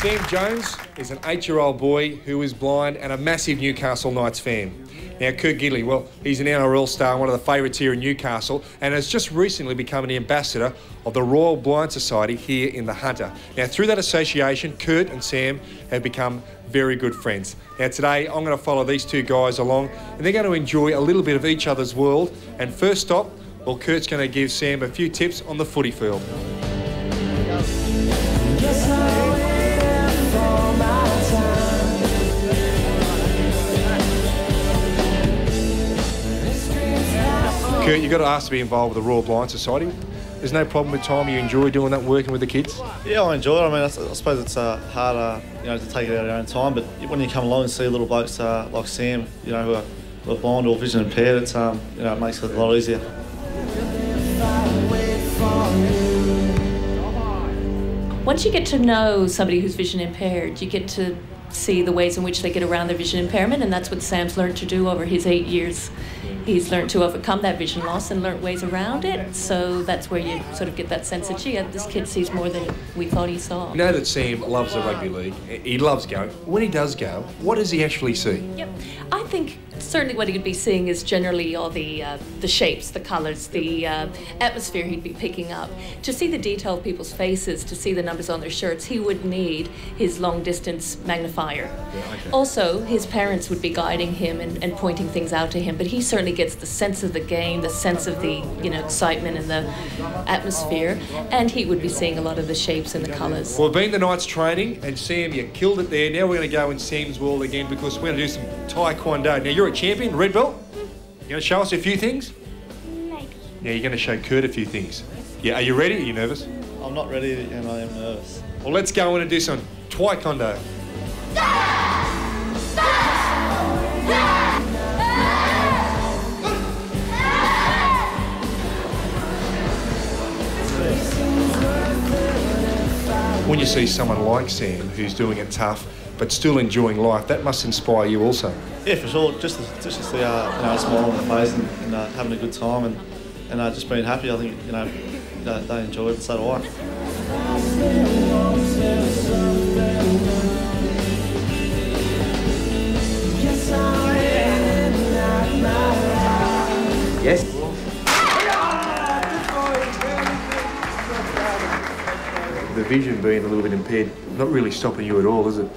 Sam Jones is an eight-year-old boy who is blind and a massive Newcastle Knights fan. Now, Kurt Gidley, well, he's an NRL star, one of the favourites here in Newcastle, and has just recently become an ambassador of the Royal Blind Society here in the Hunter. Now, through that association, Kurt and Sam have become very good friends. Now, today I'm going to follow these two guys along, and they're going to enjoy a little bit of each other's world. And first stop, well, Kurt's going to give Sam a few tips on the footy field. Kurt, you've got to ask to be involved with the Royal Blind Society. There's no problem with time. You enjoy doing that, working with the kids. Yeah, I enjoy it. I mean, I suppose it's uh, harder, you know, to take it out of your own time. But when you come along and see little blokes uh, like Sam, you know, who are, who are blind or vision impaired, it's um, you know, it makes it a lot easier. Once you get to know somebody who's vision impaired, you get to see the ways in which they get around their vision impairment, and that's what Sam's learned to do over his eight years. He's learned to overcome that vision loss and learned ways around it. So that's where you sort of get that sense that, gee, this kid sees more than we thought he saw. You know that Sam loves the rugby league. He loves going. When he does go, what does he actually see? Yep. I think certainly what he'd be seeing is generally all the uh, the shapes, the colours, the uh, atmosphere he'd be picking up. To see the detail of people's faces, to see the numbers on their shirts, he would need his long distance magnifier. Also, his parents would be guiding him and, and pointing things out to him, but he certainly gets the sense of the game, the sense of the you know excitement and the atmosphere, and he would be seeing a lot of the shapes and the colours. Well, being the night's training, and Sam, you killed it there. Now we're going to go in Sam's world again because we're going to do some Taekwondo. Now, you're a champion, red belt. You going to show us a few things? Yeah, you're going to show Kurt a few things. Yeah, are you ready? Are you nervous? I'm not ready and I am nervous. Well, let's go in and do some Taekwondo. When you see someone like Sam who's doing it tough but still enjoying life, that must inspire you also. Yeah, for sure. Just to, just to see uh, you know, a smile on the face and, and uh, having a good time and, and uh, just being happy. I think you know they, they enjoy it, so do I. Yes. The vision being a little bit impaired, not really stopping you at all, is it?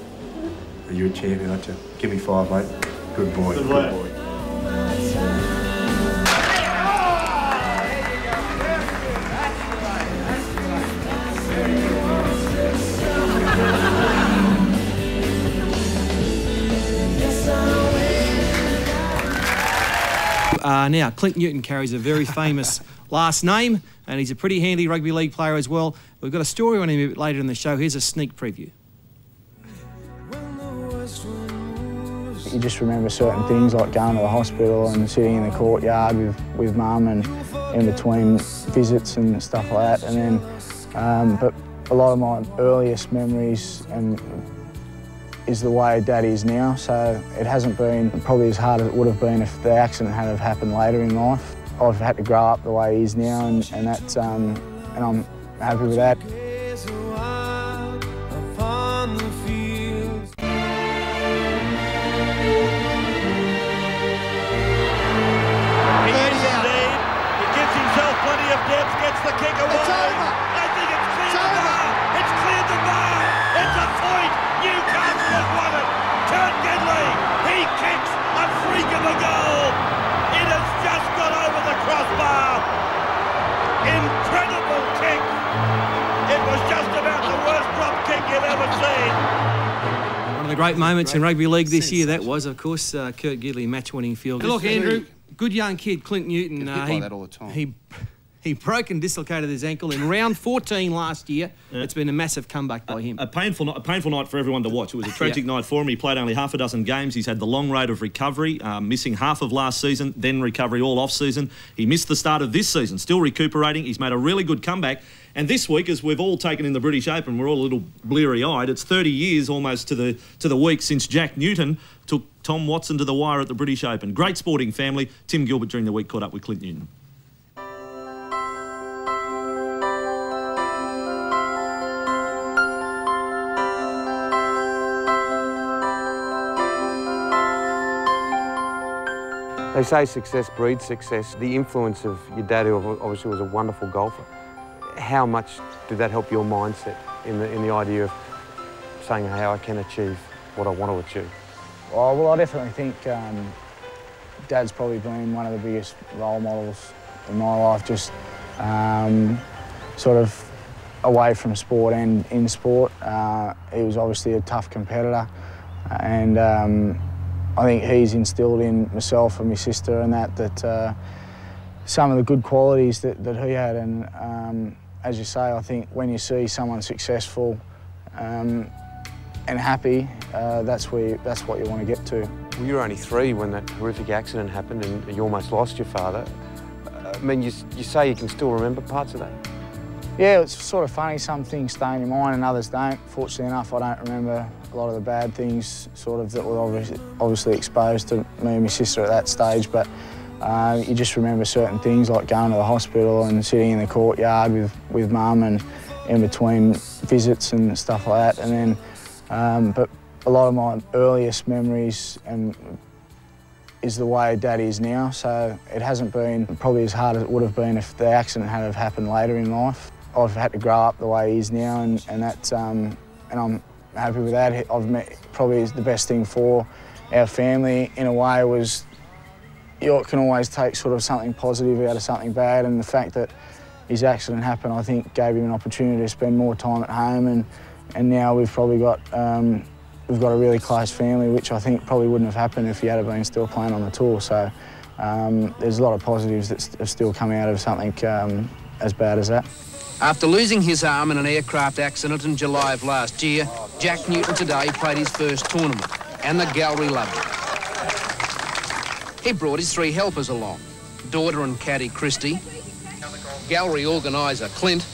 You're a champion, aren't you? Give me five, mate. Good boy. Good Good, boy. boy. Uh, now, Clint Newton carries a very famous last name, and he's a pretty handy rugby league player as well. We've got a story on him a bit later in the show. Here's a sneak preview. You just remember certain things like going to the hospital and sitting in the courtyard with, with mum and in between visits and stuff like that. And then, um, but a lot of my earliest memories and is the way Dad is now. So it hasn't been probably as hard as it would have been if the accident had have happened later in life. I've had to grow up the way he is now, and, and that's um, and I'm happy with that. One of the great moments in rugby league this year, that was, of course, uh, Kurt Gidley match-winning field. Good Look, Andrew, good young kid, Clint Newton. Gets uh, he, that all the time. He, He broke and dislocated his ankle in round 14 last year. It's been a massive comeback by him. A painful, night, a painful night for everyone to watch. It was a tragic night for him. He played only half a dozen games. He's had the long road of recovery, uh, missing half of last season, then recovery all off season. He missed the start of this season, still recuperating. He's made a really good comeback. And this week, as we've all taken in the British Open, we're all a little bleary-eyed. It's 30 years almost to the to the week since Jack Newton took Tom Watson to the wire at the British Open. Great sporting family. Tim Gilbert during the week caught up with Clint Newton. They say success breeds success. The influence of your dad, who obviously was a wonderful golfer, how much did that help your mindset in the, in the idea of saying how I can achieve what I want to achieve? Oh, well, I definitely think um, Dad's probably been one of the biggest role models in my life, just um, sort of away from sport and in sport. Uh, he was obviously a tough competitor, and um, I think he's instilled in myself and my sister and that that uh, some of the good qualities that, that he had. And um, as you say, I think when you see someone successful um, and happy, uh, that's where you, that's what you want to get to. Well, you were only three when that horrific accident happened and you almost lost your father. Uh, I mean, you, you say you can still remember parts of that? Yeah, it's sort of funny. Some things stay in your mind and others don't. Fortunately enough, I don't remember a lot of the bad things sort of that were obviously, obviously exposed to me and my sister at that stage. But uh, you just remember certain things like going to the hospital and sitting in the courtyard with, with mum and in between visits and stuff like that. And then, um, but a lot of my earliest memories and is the way Dad is now. So it hasn't been probably as hard as it would have been if the accident had have happened later in life. I've had to grow up the way he is now, and, and that's um, and I'm happy with that. I've met probably the best thing for our family in a way was you can always take sort of something positive out of something bad, and the fact that his accident happened, I think, gave him an opportunity to spend more time at home, and and now we've probably got um, we've got a really close family, which I think probably wouldn't have happened if he had been still playing on the tour. So um, there's a lot of positives that have still come out of something um, as bad as that. After losing his arm in an aircraft accident in July of last year, Jack Newton today played his first tournament, and the gallery loved it. He brought his three helpers along, daughter and caddy Kristie, gallery organiser Clint,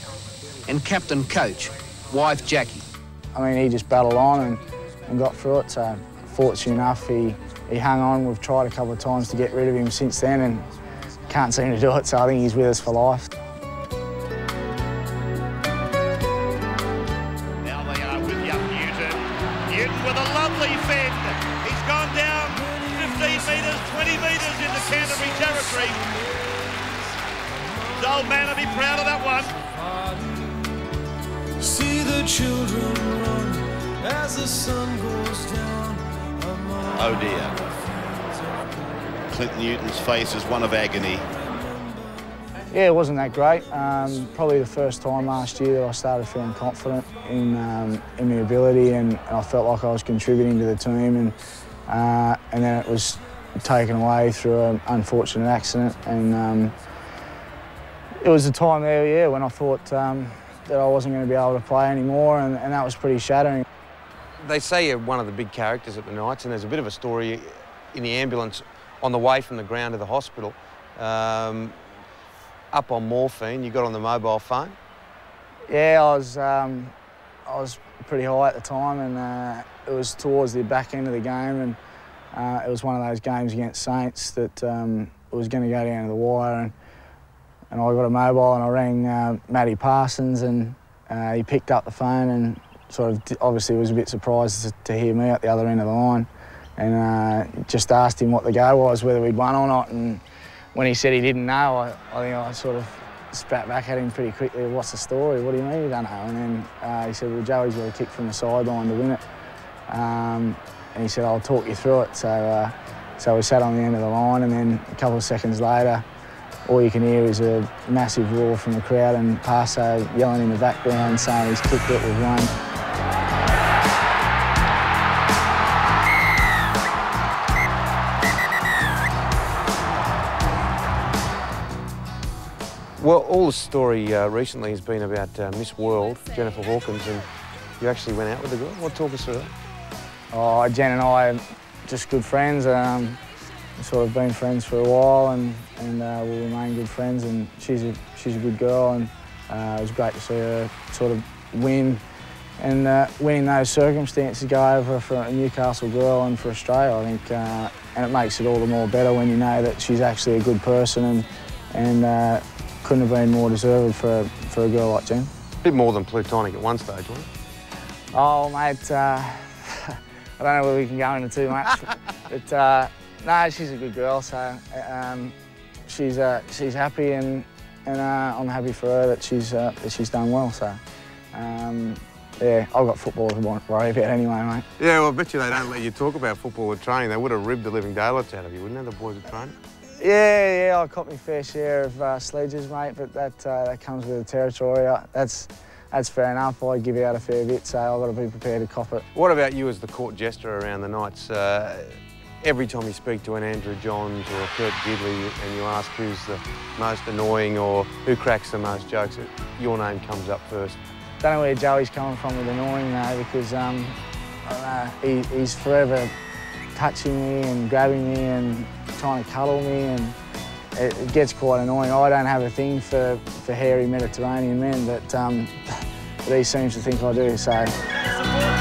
and captain coach, wife Jackie. I mean, he just battled on and, and got through it, so fortunate enough, he, he hung on. We've tried a couple of times to get rid of him since then and can't seem to do it, so I think he's with us for life. Canterbury territory. The old man will be proud of that one. See the children run as the sun goes down. Oh dear. Clint Newton's face is one of agony. Yeah, it wasn't that great. Um, probably the first time last year that I started feeling confident in, um, in my ability and, and, I felt like I was contributing to the team and, uh, and then it was taken away through an unfortunate accident and um, it was a time there, yeah, when I thought um, that I wasn't going to be able to play anymore and, and that was pretty shattering. They say you're one of the big characters at the Knights, and there's a bit of a story in the ambulance on the way from the ground to the hospital. Um, up on morphine, you got on the mobile phone? Yeah, I was, um, I was pretty high at the time, and uh, it was towards the back end of the game, and uh, it was one of those games against Saints that um, was going to go down to the wire, and, and I got a mobile and I rang uh, Matty Parsons, and uh, he picked up the phone and sort of obviously was a bit surprised to, to hear me at the other end of the line, and uh, just asked him what the go was, whether we'd won or not, and when he said he didn't know, I, I think I sort of spat back at him pretty quickly. What's the story? What do you mean you don't know? And then uh, he said, well, Joey's got a kick from the sideline to win it. Um, and he said, I'll talk you through it. So, uh, so we sat on the end of the line, and then a couple of seconds later, all you can hear is a massive roar from the crowd and Parso yelling in the background saying he's kicked it, we've won. Well, all the story uh, recently has been about uh, Miss World, Jennifer Hawkins, and you actually went out with the girl. What talk us through that? Oh, Jen and I are just good friends. Um, we've sort of been friends for a while, and and uh, we'll remain good friends. And she's a she's a good girl, and uh, it was great to see her sort of win. And uh, winning those circumstances go over for a Newcastle girl and for Australia, I think, uh, and it makes it all the more better when you know that she's actually a good person and and uh, couldn't have been more deserved for for a girl like Jen. A bit more than plutonic at one stage, wasn't it? Oh, mate, uh, I don't know where we can go into too much, but uh, no, she's a good girl, so um, she's uh, she's happy, and and uh, I'm happy for her that she's uh, that she's done well. So um, yeah, I've got football to worry about anyway, mate. Yeah, well, I bet you they don't let you talk about football at training. They would have ribbed the living daylights out of you, wouldn't they, the boys at training? Yeah, yeah, I caught my fair share of uh, sledges, mate, but that uh, that comes with the territory. That's that's fair enough. I give out a fair bit, so I've got to be prepared to cop it. What about you as the court jester around the Knights? Uh, every time you speak to an Andrew Johns or a Kurt Gidley and you ask who's the most annoying or who cracks the most jokes, your name comes up first. Don't know where Joey's coming from with annoying though, because um, I don't know, he, he's forever touching me and grabbing me and trying to cuddle me, and it, gets quite annoying. I don't have a thing for, for hairy Mediterranean men, but, um, but he seems to think I do. So.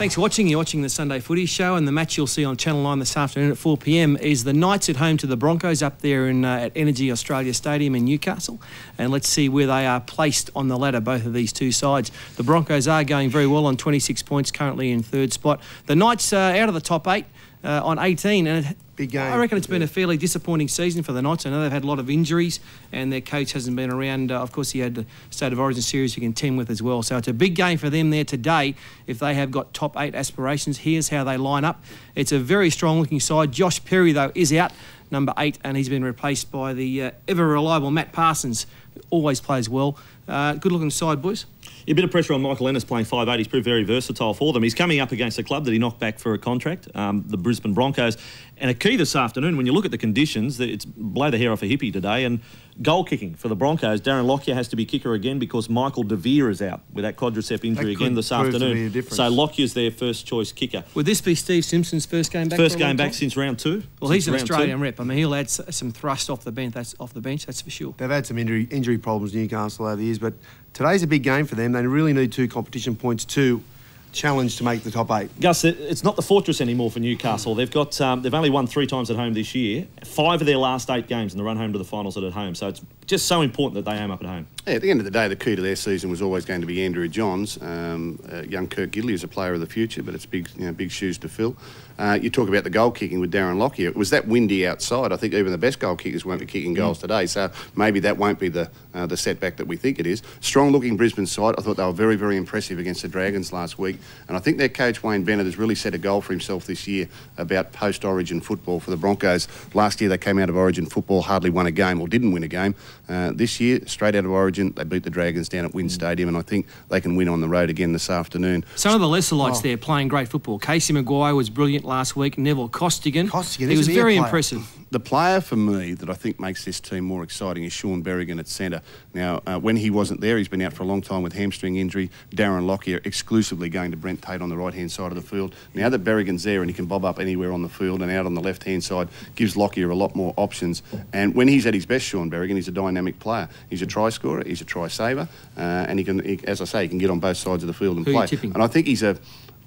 Thanks for watching. You're watching the Sunday Footy Show, and the match you'll see on Channel 9 this afternoon at 4 pm is the Knights at home to the Broncos up there in, uh, at Energy Australia Stadium in Newcastle. And let's see where they are placed on the ladder, both of these two sides. The Broncos are going very well on 26 points, currently in third spot. The Knights uh, out of the top eight uh, on 18, and it, Big game. I reckon it's been a fairly disappointing season for the Knights. I know they've had a lot of injuries, and their coach hasn't been around. Uh, of course, he had the State of Origin series to contend with as well. So it's a big game for them there today. If they have got top eight aspirations, here's how they line up. It's a very strong-looking side. Josh Perry though is out, number eight, and he's been replaced by the uh, ever reliable Matt Parsons. who Always plays well. Uh, good-looking side, boys. A bit of pressure on Michael Ennis playing 5'8". He's proved very versatile for them. He's coming up against a club that he knocked back for a contract, um, the Brisbane Broncos. And a key this afternoon, when you look at the conditions, that it's blow the hair off a hippie today. And goal kicking for the Broncos. Darren Lockyer has to be kicker again because Michael De Vere is out with that quadricep injury could again this prove to be a afternoon. difference. So Lockyer's their first choice kicker. Would this be Steve Simpson's first game back? First for a long game back since round two. Well, he's an round two. Australian rep. I mean, he'll add some thrust off the bench. That's off the bench. That's for sure. They've had some injury, injury problems, Newcastle, over the years, but today's a big game for them. They really need two competition points to challenge to make the top eight. Gus, it's not the fortress anymore for Newcastle. They've got um, they've only won three times at home this year. Five of their last eight games, and the run home to the finals are at home. So it's just so important that they aim up at home. Yeah, at the end of the day, the key to their season was always going to be Andrew Johns. Um, uh, young Kurt Gidley is a player of the future, but it's big, you know, big shoes to fill. Uh, you talk about the goal kicking with Darren Lockyer. It was that windy outside. I think even the best goal kickers won't be kicking goals today. So maybe that won't be the uh, the setback that we think it is. Strong looking Brisbane side. I thought they were very, very impressive against the Dragons last week. And I think their coach Wayne Bennett has really set a goal for himself this year about post Origin football for the Broncos. Last year they came out of Origin football, hardly won a game or didn't win a game. Uh, this year, straight out of Origin, they beat the Dragons down at WIN Stadium, and I think they can win on the road again this afternoon. Some of the lesser lights Oh. there playing great football. Casey McGuire was brilliant last week. Neville Costigan. Costigan, he was isn't he a very player? impressive. The player for me that I think makes this team more exciting is Shaun Berrigan at centre. Now, uh, when he wasn't there, he's been out for a long time with hamstring injury. Darren Lockyer exclusively going to Brent Tate on the right hand side of the field. Now that Berrigan's there and he can bob up anywhere on the field and out on the left hand side, gives Lockyer a lot more options. And when he's at his best, Shaun Berrigan, he's a dynamic player. He's a try scorer, he's a try saver, uh, and he can, he, as I say, he can get on both sides of the field and Who are you play. And I think he's a.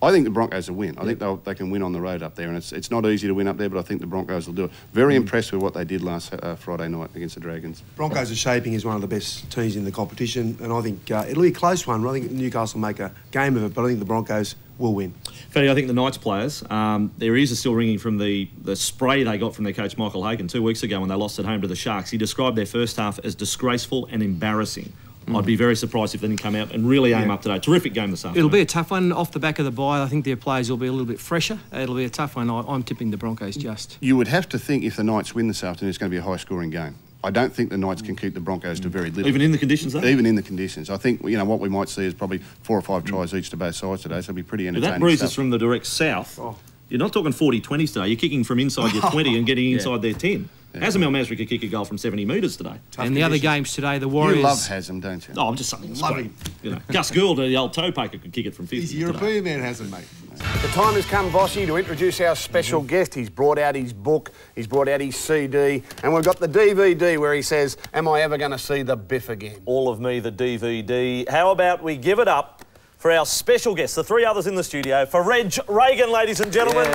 I think the Broncos will win. I think they'll, they can win on the road up there, and it's, it's not easy to win up there, but I think the Broncos will do it. Very impressed with what they did last uh, Friday night against the Dragons. Broncos are shaping as one of the best teams in the competition, and I think uh, it'll be a close one. I think Newcastle make a game of it, but I think the Broncos will win. Freddie, I think the Knights players, um, their ears are still ringing from the, the spray they got from their coach Michael Hagan two weeks ago when they lost at home to the Sharks. He described their first half as disgraceful and embarrassing. I'd be very surprised if they didn't come out and really aim Yeah. up today. Terrific game this afternoon. It'll be a tough one off the back of the bye. I think their players will be a little bit fresher. It'll be a tough one. I, I'm tipping the Broncos just. You would have to think if the Knights win this afternoon, it's going to be a high scoring game. I don't think the Knights can keep the Broncos to very little. Even in the conditions, though? Even in the conditions. I think, you know, what we might see is probably four or five tries each to both sides today, so it'll be pretty But entertaining that breeze stuff. is from the direct south. Oh. You're not talking 40 20s today. You're kicking from inside your 20 and getting Yeah. inside their 10. Hazem El Masri could kick a goal from 70 metres today. and the other games today, the Warriors. You love Haslam, don't you? Oh, I'm just saying. It's Love him. You know, Gus Gould, the old toe packer, could kick it from 50. He's a today. European man, hasn't mate. The time has come, Vossi, to introduce our special mm-hmm. guest. He's brought out his book, he's brought out his CD, and we've got the DVD where he says, Am I ever going to see the Biff again? All of me, the DVD. How about we give it up for our special guest, the three others in the studio, for Reg Reagan, ladies and gentlemen.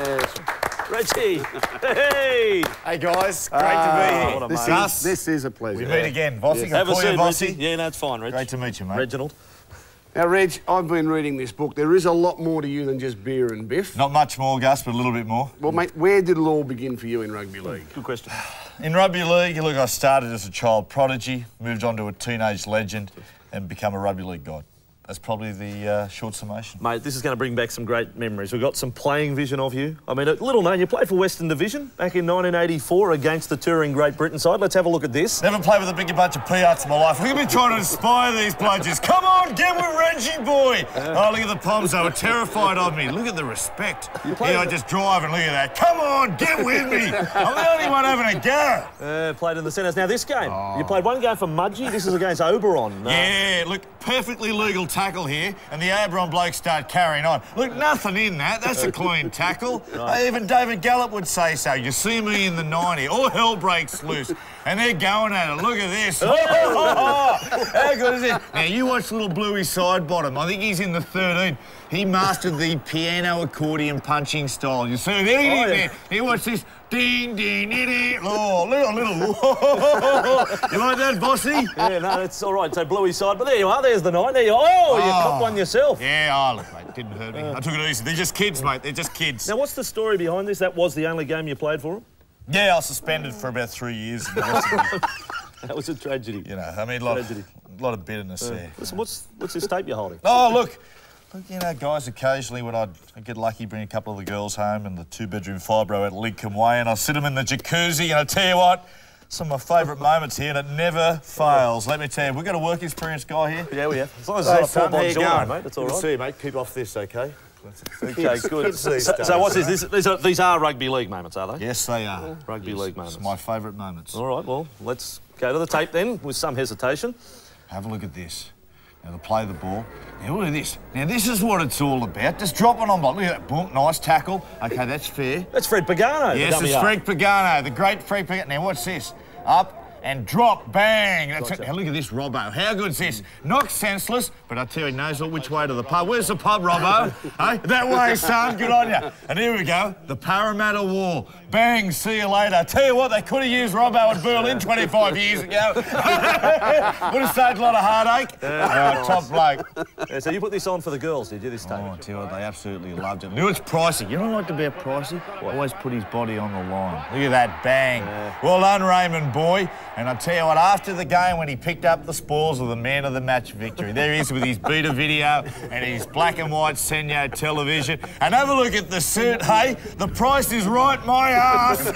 Reggie. Hey. Hey, guys. Great Ah, to be here. This is, this is a pleasure. We meet again, Vossi. Yes. Have a Call you seat, Vossi. Reggie. Yeah, no, it's fine, Reg. Great to meet you, mate. Reginald. Now, Reg, I've been reading this book. There is a lot more to you than just beer and biff. Not much more, Gus, but a little bit more. Well, mate, where did it all begin for you in rugby league? Good question. In rugby league, look, I started as a child prodigy, moved on to a teenage legend, and become a rugby league god. That's probably the uh, short summation. Mate, this is going to bring back some great memories. We've got some playing vision of you. I mean, a little known, you played for Western Division back in 1984 against the touring Great Britain side. Let's have a look at this. Never played with a bigger bunch of peanuts in my life. At me trying to inspire these bludgers. Come on, get with Reggie boy. Oh, look at the Poms. They were terrified of me. Look at the respect. Here I just drive and look at that. Come on, get with me. I'm the only one having a go. Uh, played in the centres. Now, this game, you played one game for Mudgee. This is against Oberon. Uh, Yeah, look, perfectly legal tackle here, and the Oberon blokes start carrying on. Look, nothing in that. That's a clean tackle. Right. Uh, even David Gallop would say so. You see me in the 90, all hell breaks loose, and they're going at it. Look at this. Oh! How good is it? Now, you watch little Bluey side bottom. I think he's in the 13. He mastered the piano accordion punching style. You see, there he Oh, is. yeah. there. He watch this. Ding, ding, ding, ding. Oh, little, little. you like that, bossy? Yeah, no, it's all right. So Bluey side, but there you are. There's the nine. There you are. Oh, you Oh. copped one yourself. Yeah, oh, look, mate, didn't hurt me. I took it easy. They're just kids, mate. They're just kids. Now, what's the story behind this? That was the only game you played for them. Yeah, I was suspended for about three years. in the Western Division. That was a tragedy. you know, I mean, a lot, of, Tragedy. lot of bitterness Uh, there. listen, what's what's this tape you're holding? Oh, look. Look, you know, guys, occasionally when I'd, I'd get lucky, bring a couple of the girls home and the two-bedroom fibro at Lincoln Way, and I sit them in the jacuzzi, and I tell you what, some of my favourite moments here, and it never fails. Let me tell you, we've got a work experience guy here. Yeah, we have. As long as it's not son, Paul how you going? mate, that's all Good right. to see you, mate. Keep off this, okay? Okay, good. So, so what's this? Eh? this these, are, these are rugby league moments, are they? Yes, they are. Rugby Yes, league moments. It's my favourite moments. All right, well, let's go to the tape then with some hesitation. Have a look at this. Now, they play the ball. Now, look at this. Now, this is what it's all about. Just drop it on ball. Look at that. Boom, nice tackle. Okay, that's fair. That's Fred Pagano. Yes, it's. Fred Pagano, the great Fred Pagano. Now, what's this? Up and drop, bang. That's it. Now, look at this, Robbo. How good's this? Knocked senseless, but I tell you, knows all which way to the pub. Where's the pub, Robbo? hey, that way, son. Good on you. And here we go, the Parramatta Wall. Bang, see you later. Tell you what, they could have used Robbo at Berlin 25 years ago. Would have saved a lot of heartache. Uh, top bloke. Yeah, so you put this on for the girls, did you, this time? Oh, I tell you what, they absolutely loved it. Knew it's pricey. You know what I like a pricey? Always put his body on the line. Look at that bang. Well done, Raymond boy. And I tell you what, after the game when he picked up the spoils of the man of the match victory, there he is with his beta video and his black and white Sanyo television. And have a look at the suit, hey? The price is right, my ass.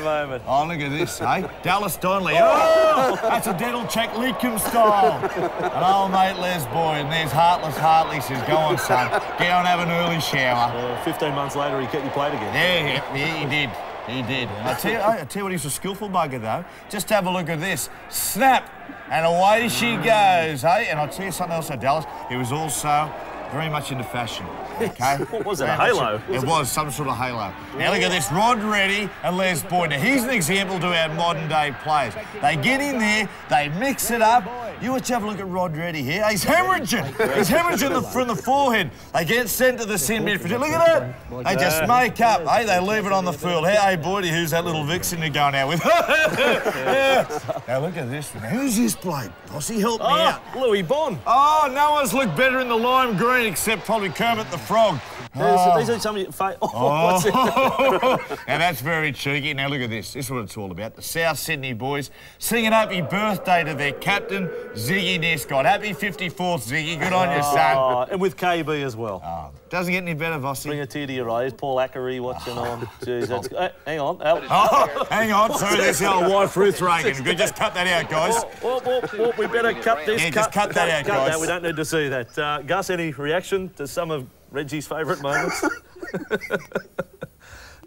Moment. Oh, look at this, hey? Dallas Donnelly. Oh, that's a dental check Leakum style. And old mate Les Boy, and there's Heartless Hartley says, go on, son, get on, have an early shower. Uh, 15 months later, he kept you played again. Yeah, yeah, yeah, he did. He did. I tell you, I tell you what, he's a skillful bugger though. Just have a look at this. Snap, and away she goes, hey? And I'll tell you something else, though, Dallas. He was also very much into fashion. Okay? What was it, a halo? It was some sort of halo. Now look at this, Rod Reddy and Les Boyd. Now he's an example to our modern day players. They get in there, they mix it up. You watch have a look at Rod Reddy here. He's hemorrhaging. He's hemorrhaging the, from the forehead. They get sent to the sin bin. Look at that. They just make up. Hey, they leave it on the field. Hey, hey, Boydie, who's that little vixen you're going out with? yeah. Now look at this. Now, who's this bloke? Bossy, help me ah, out. Oh, Louis Bond. Oh, no one's looked better in the lime green except probably Kermit the Frog. Oh, Oh. These, these are some of your fa- oh, Oh, now that's very cheeky. Now look at this. This is what it's all about. The South Sydney boys singing happy birthday to their captain, Ziggy Niszczot. Happy 54th, Ziggy. Good on you, son. Oh, and with KB as well. Oh, doesn't get any better, Vossi. Bring a tear to your eyes. Paul Ackery watching on. Jeez, that's, hey, hang on. Oh, hang on. Sorry, there's the old wife Ruth Reagan. Good, just cut that out, guys. Oh, oh, oh, we better cut this. Yeah, just cut that out, cut guys. That. We don't need to see that. Uh, Gus, any reaction to some of Reggie's favourite moments? oh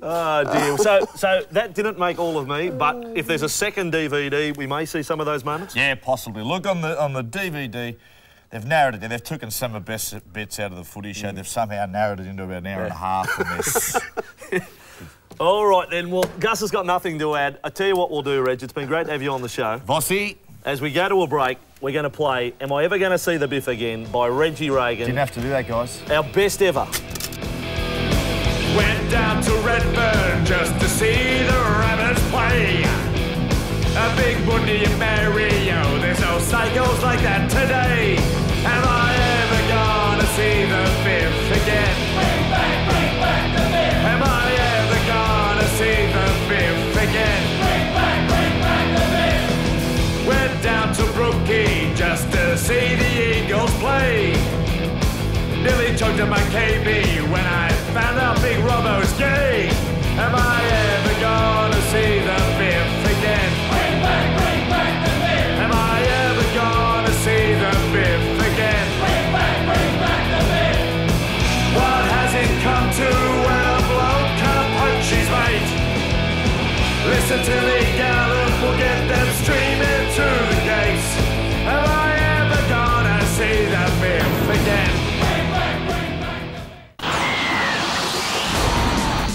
ah, dear. So, so that didn't make all of me. But if there's a second DVD, we may see some of those moments. Yeah, possibly. Look on the on the DVD. They've narrowed it down. They've taken some of the best bits out of the footy show. Mm. They've somehow narrowed it into about an hour and a half from this. All right then. Well, Gus has got nothing to add. I tell you what we'll do, Reg. It's been great to have you on the show. Vossi. As we go to a break, we're going to play "Am I Ever Going to See the Biff Again" by Reggie Reagan. Didn't have to do that, guys. Our best ever. Went down to Redfern just to see the Rabbits play. A big Bundy and Mario, there's no psychos like that today. Am I ever gonna see see the Eagles play. Nearly choked on my KB when I found out Big Robbo's gay. Am I ever gonna see the Biff again? Bring back, bring back the Biff. Am I ever gonna see the Biff again? Bring back, bring back the Biff. What has it come to when a bloke can't punch his mate? Listen to the gallows,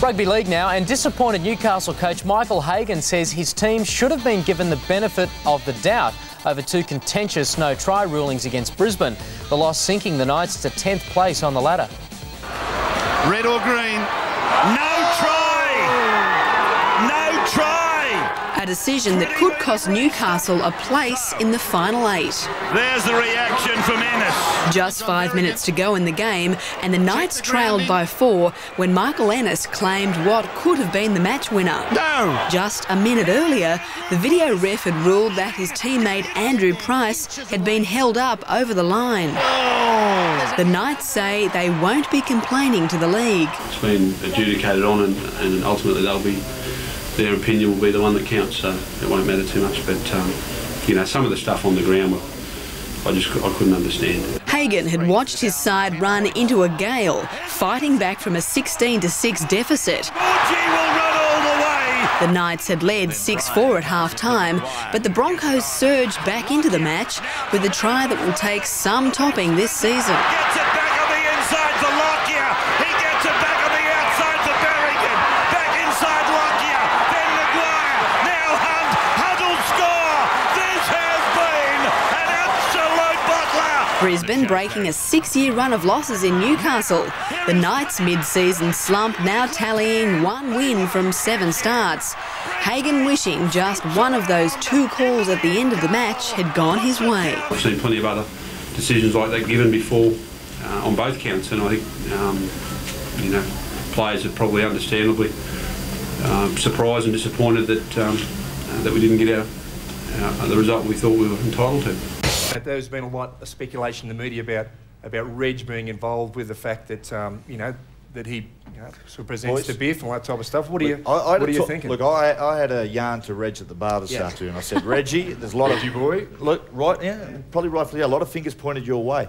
Rugby League now, and disappointed Newcastle coach Michael Hagan says his team should have been given the benefit of the doubt over two contentious no try rulings against Brisbane. The loss sinking the Knights to 10th place on the ladder. Red or green? No try! Decision that could cost Newcastle a place in the final eight. There's the reaction from Ennis. Just five minutes to go in the game, and the Knights trailed by four when Michael Ennis claimed what could have been the match winner. No! Just a minute earlier, the video ref had ruled that his teammate Andrew Price had been held up over the line. Oh! The Knights say they won't be complaining to the league. It's been adjudicated on, and, and ultimately they'll be their opinion will be the one that counts. So it won't matter too much. But um, you know, some of the stuff on the ground, I just I couldn't understand. Hagan had watched his side run into a gale, fighting back from a 16 to 6 deficit. The Knights had led 6-4 at half time, but the Broncos surged back into the match with a try that will take some topping this season. Inside for Lockyer. He gets it back on the outside for Berrigan. Back inside Lockyer. Then McGuire. Now Hunt. Hunt will score. This has been an absolute butler. Brisbane breaking a six-year run of losses in Newcastle. The Knights' mid-season slump now tallying one win from seven starts. Hagan wishing just one of those two calls at the end of the match had gone his way. I've seen plenty of other decisions like that given before uh, on both counts, and I think um, you know players are probably understandably uh, surprised and disappointed that um, uh, that we didn't get our the result we thought we were entitled to. There's been a lot of speculation in the media about about Reg being involved with the fact that um, you know that he you know, sort of presents Boys. to Biff and all that type of stuff. What do you I, I What are you thinking? Look, I, I had a yarn to Reg at the bar this Yeah. afternoon. I said, Reggie, there's a lot Reggie of boy. Look, right, yeah, probably rightfully, a lot of fingers pointed your way.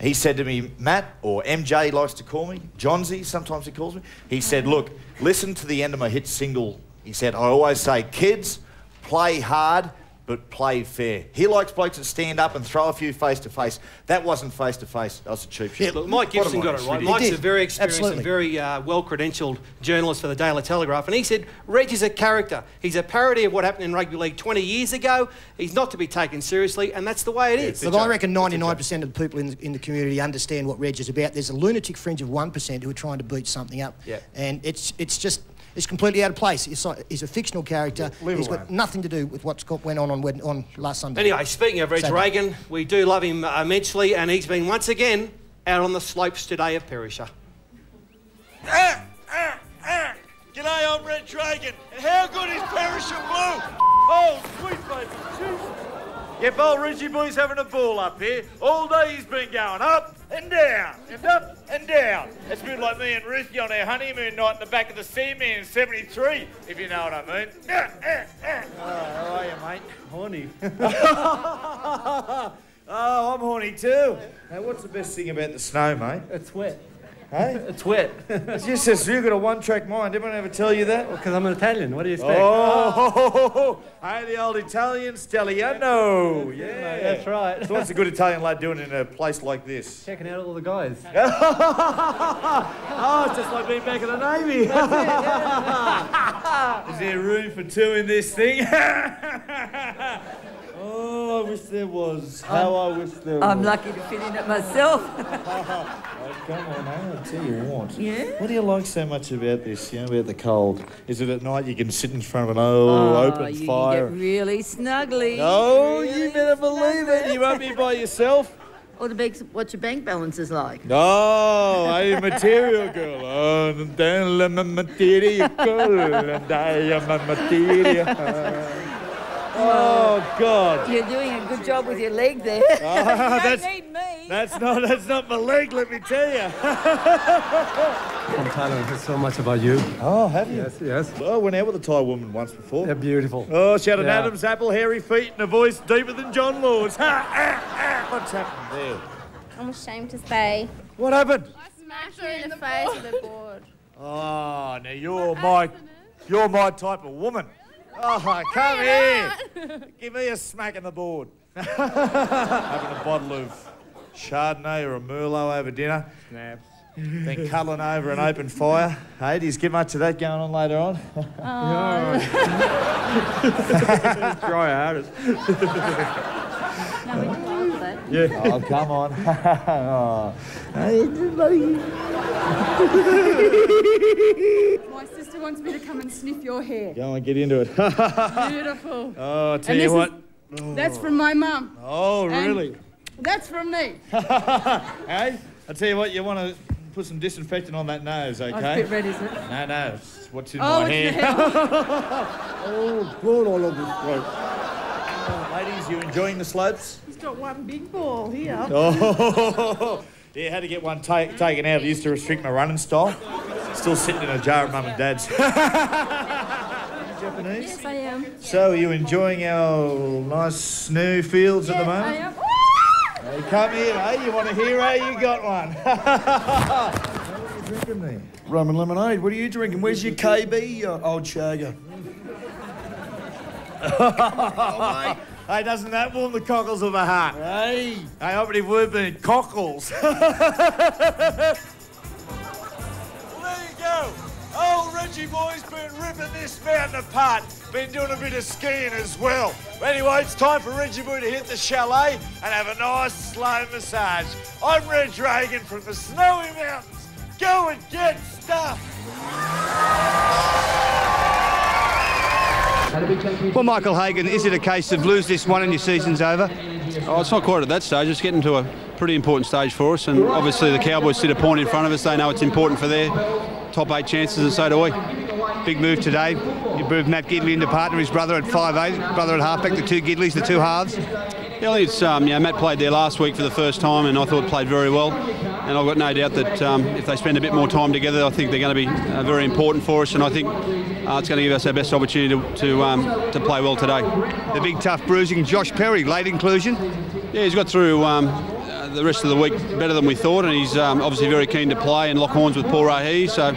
He said to me, Matt, or MJ likes to call me, Johnsy, sometimes he calls me. He said, look, listen to the end of my hit single. He said, I always say, kids, play hard, but play fair. He likes blokes that stand up and throw a few face to face. That wasn't face to face. That was a cheap shot. Yeah, look, Mike Gibson got it right. Mike's a very experienced and very uh, well-credentialed journalist for the Daily Telegraph, and he said Reg is a character. He's a parody of what happened in rugby league 20 years ago. He's not to be taken seriously, and that's the way it is. Look, I reckon 99% of the people in the, in the community understand what Reg is about. There's a lunatic fringe of 1% who are trying to beat something up. Yeah. And it's it's just it's completely out of place. He's, a- he's a fictional character. leave He's him got nothing to do with what's got, went on on, Wed- on last Sunday. Anyway, speaking of Reg Saturday. Reagan, we do love him uh, immensely, and he's been once again out on the slopes today of Perisher. Ah, ah, ah. G'day, I'm Red Dragon. And how good is Perisher Blue? Oh, sweet baby. Jesus. Yep, old Richie Boy's having a ball up here. All day he's been going up and down and up and down. It's been like me and Ruthie on our honeymoon night in the back of the Seaman in 73, if you know what I mean. Ah, ah, ah. Oh, how are you, mate? Horny. oh, I'm horny too. Now, what's the best thing about the snow, mate? It's wet. Hey? It's wet. It's just says you've got a one-track mind. Everyone ever tell you that? Because I'm an Italian. What do you oh, expect? Oh, hey, the old Italian Stelliano. Yeah, that's right. So what's a good Italian lad doing in a place like this? Checking out all the guys. oh, it's just like being back in the Navy. Is there room for two in this thing? Oh, I wish there was. How I wish there was I'm was. lucky to fit in it myself. Oh, come on, I'll tell you what. Yeah? What do you like so much about this, you know, about the cold? Is it at night you can sit in front of an old open Oh, you fire? can get really snuggly. Oh, you better believe it. You won't be by yourself. Or the what your bank balance is like. No, I'm a material girl. Oh, then I'm a material girl, and I am a material. Oh God. You're doing a good job with your leg there. Ah, you don't that's- need me. That's not that's not my leg, let me tell you. From Thailand. Heard so much about you. Oh, have you? Yes, yes. Oh, I went out with a Thai woman once before. They're beautiful. Oh, she had an Yeah. Adam's apple, hairy feet, and a voice deeper than John Laws'. Ha, ah, ah. What's happened there? I'm ashamed to say. What happened? I smashed her in the face with a board. Oh, now you're my, you're my type of woman. Oh, come here. Give me a smack in the board. Having a bottle of Chardonnay or a Merlot over dinner. Snaps. Then cuddling over an open fire. Hey, do you get much of that going on later on? Oh. Dry hardest. Yeah. Oh, come on. oh. Hey, My sister wants me to come and sniff your hair. Go and get into it. Beautiful. Oh, I tell And you this what. is- That's from my mum. Oh, And really? That's from me. hey, I tell you what, you want to put some disinfectant on that nose, okay? Oh, it's a bit red, isn't it? No, no, it's what's in Oh, my it's hair. oh, God, I love this bloke. Oh, ladies, you enjoying the slopes? He's got one big ball here. Oh, yeah, had to get one ta- taken out. It used to restrict my running style. Still sitting in a jar at mum and dad's. Japanese? Yes, I am. So, are you enjoying our nice snow fields at the moment? I am. Hey, come here, hey, you want a hero? You got one. what are you drinking there? Rum and lemonade. What are you drinking? Where's your KB, your old shagger? Hey, doesn't that warm the cockles of a heart? Hey. Hey, operative word being cockles. Well, there you go. Old Reggie boy's been ripping this mountain apart. Been doing a bit of skiing as well. But anyway, it's time for Reggie Boy to hit the chalet and have a nice slow massage. I'm Reg Reagan from the Snowy Mountains. Go and get stuff. Well, Michael Hagan, is it a case of lose this one and your season's over? Oh, it's not quite at that stage. It's getting to a pretty important stage for us, and obviously the Cowboys sit a point in front of us. They know it's important for their top eight chances, and so do we. Big move today. You moved Matt Gidley into partner, his brother at 5'8", brother at halfback, the two Gidleys, the two halves. Yeah, it's um, you know, Matt played there last week for the first time, and I thought played very well. And I've got no doubt that um, if they spend a bit more time together, I think they're going to be uh, very important for us, and I think uh, it's going to give us our best opportunity to to, um, to play well today. The big tough bruising Josh Perry, late inclusion. Yeah, he's got through um, the rest of the week better than we thought, and he's um, obviously very keen to play and lock horns with Paul Rahe, so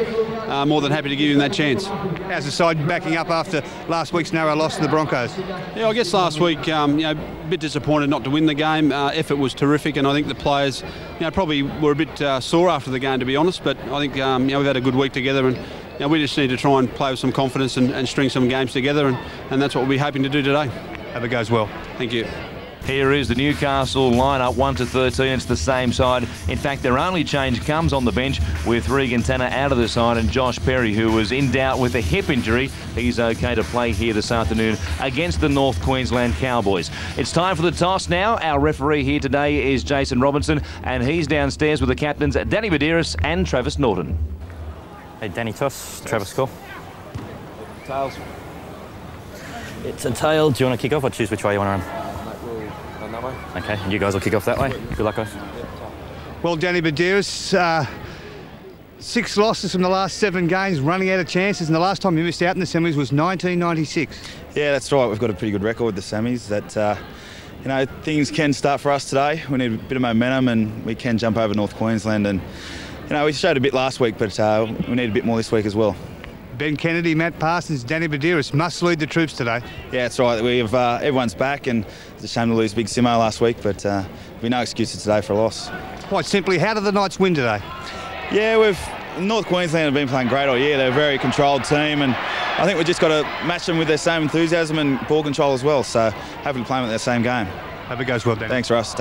uh, more than happy to give him that chance. How's the side backing up after last week's narrow loss to the Broncos? Yeah, I guess last week, um, you know, a bit disappointed not to win the game. Uh, effort was terrific, and I think the players, you know, probably were a bit uh, sore after the game, to be honest. But I think um, you know, we've had a good week together, and you know, we just need to try and play with some confidence and, and string some games together, and, and that's what we'll be hoping to do today. Hope it goes well. Thank you. Here is the Newcastle lineup, 1 to 13. It's the same side. In fact, their only change comes on the bench with Regan Tanner out of the side and Josh Perry, who was in doubt with a hip injury. He's okay to play here this afternoon against the North Queensland Cowboys. It's time for the toss now. Our referee here today is Jason Robinson, and he's downstairs with the captains Danny Buderus and Travis Norton. Hey, Danny Toss, Travis Score. Tails. It's a tail. Do you want to kick off or choose which way you want to run? Okay, you guys will kick off that way. Good luck, guys. Well, Danny Buderus, uh, six losses from the last seven games, running out of chances, and the last time you missed out in the semis was 1996. Yeah, that's right. We've got a pretty good record with the semis. That uh, you know things can start for us today. We need a bit of momentum, and we can jump over North Queensland. And you know we showed a bit last week, but uh, we need a bit more this week as well. Ben Kennedy, Matt Parsons, Danny Buderus must lead the troops today. Yeah, that's right. We have uh, everyone's back, and it's a shame to lose Big Simo last week, but uh, be no excuses today for a loss. Quite simply, how did the Knights win today? Yeah, we've North Queensland have been playing great all year. They're a very controlled team, and I think we've just got to match them with their same enthusiasm and ball control as well. So, happy to play them at their same game. Hope it goes well, Dan. Thanks, Russ.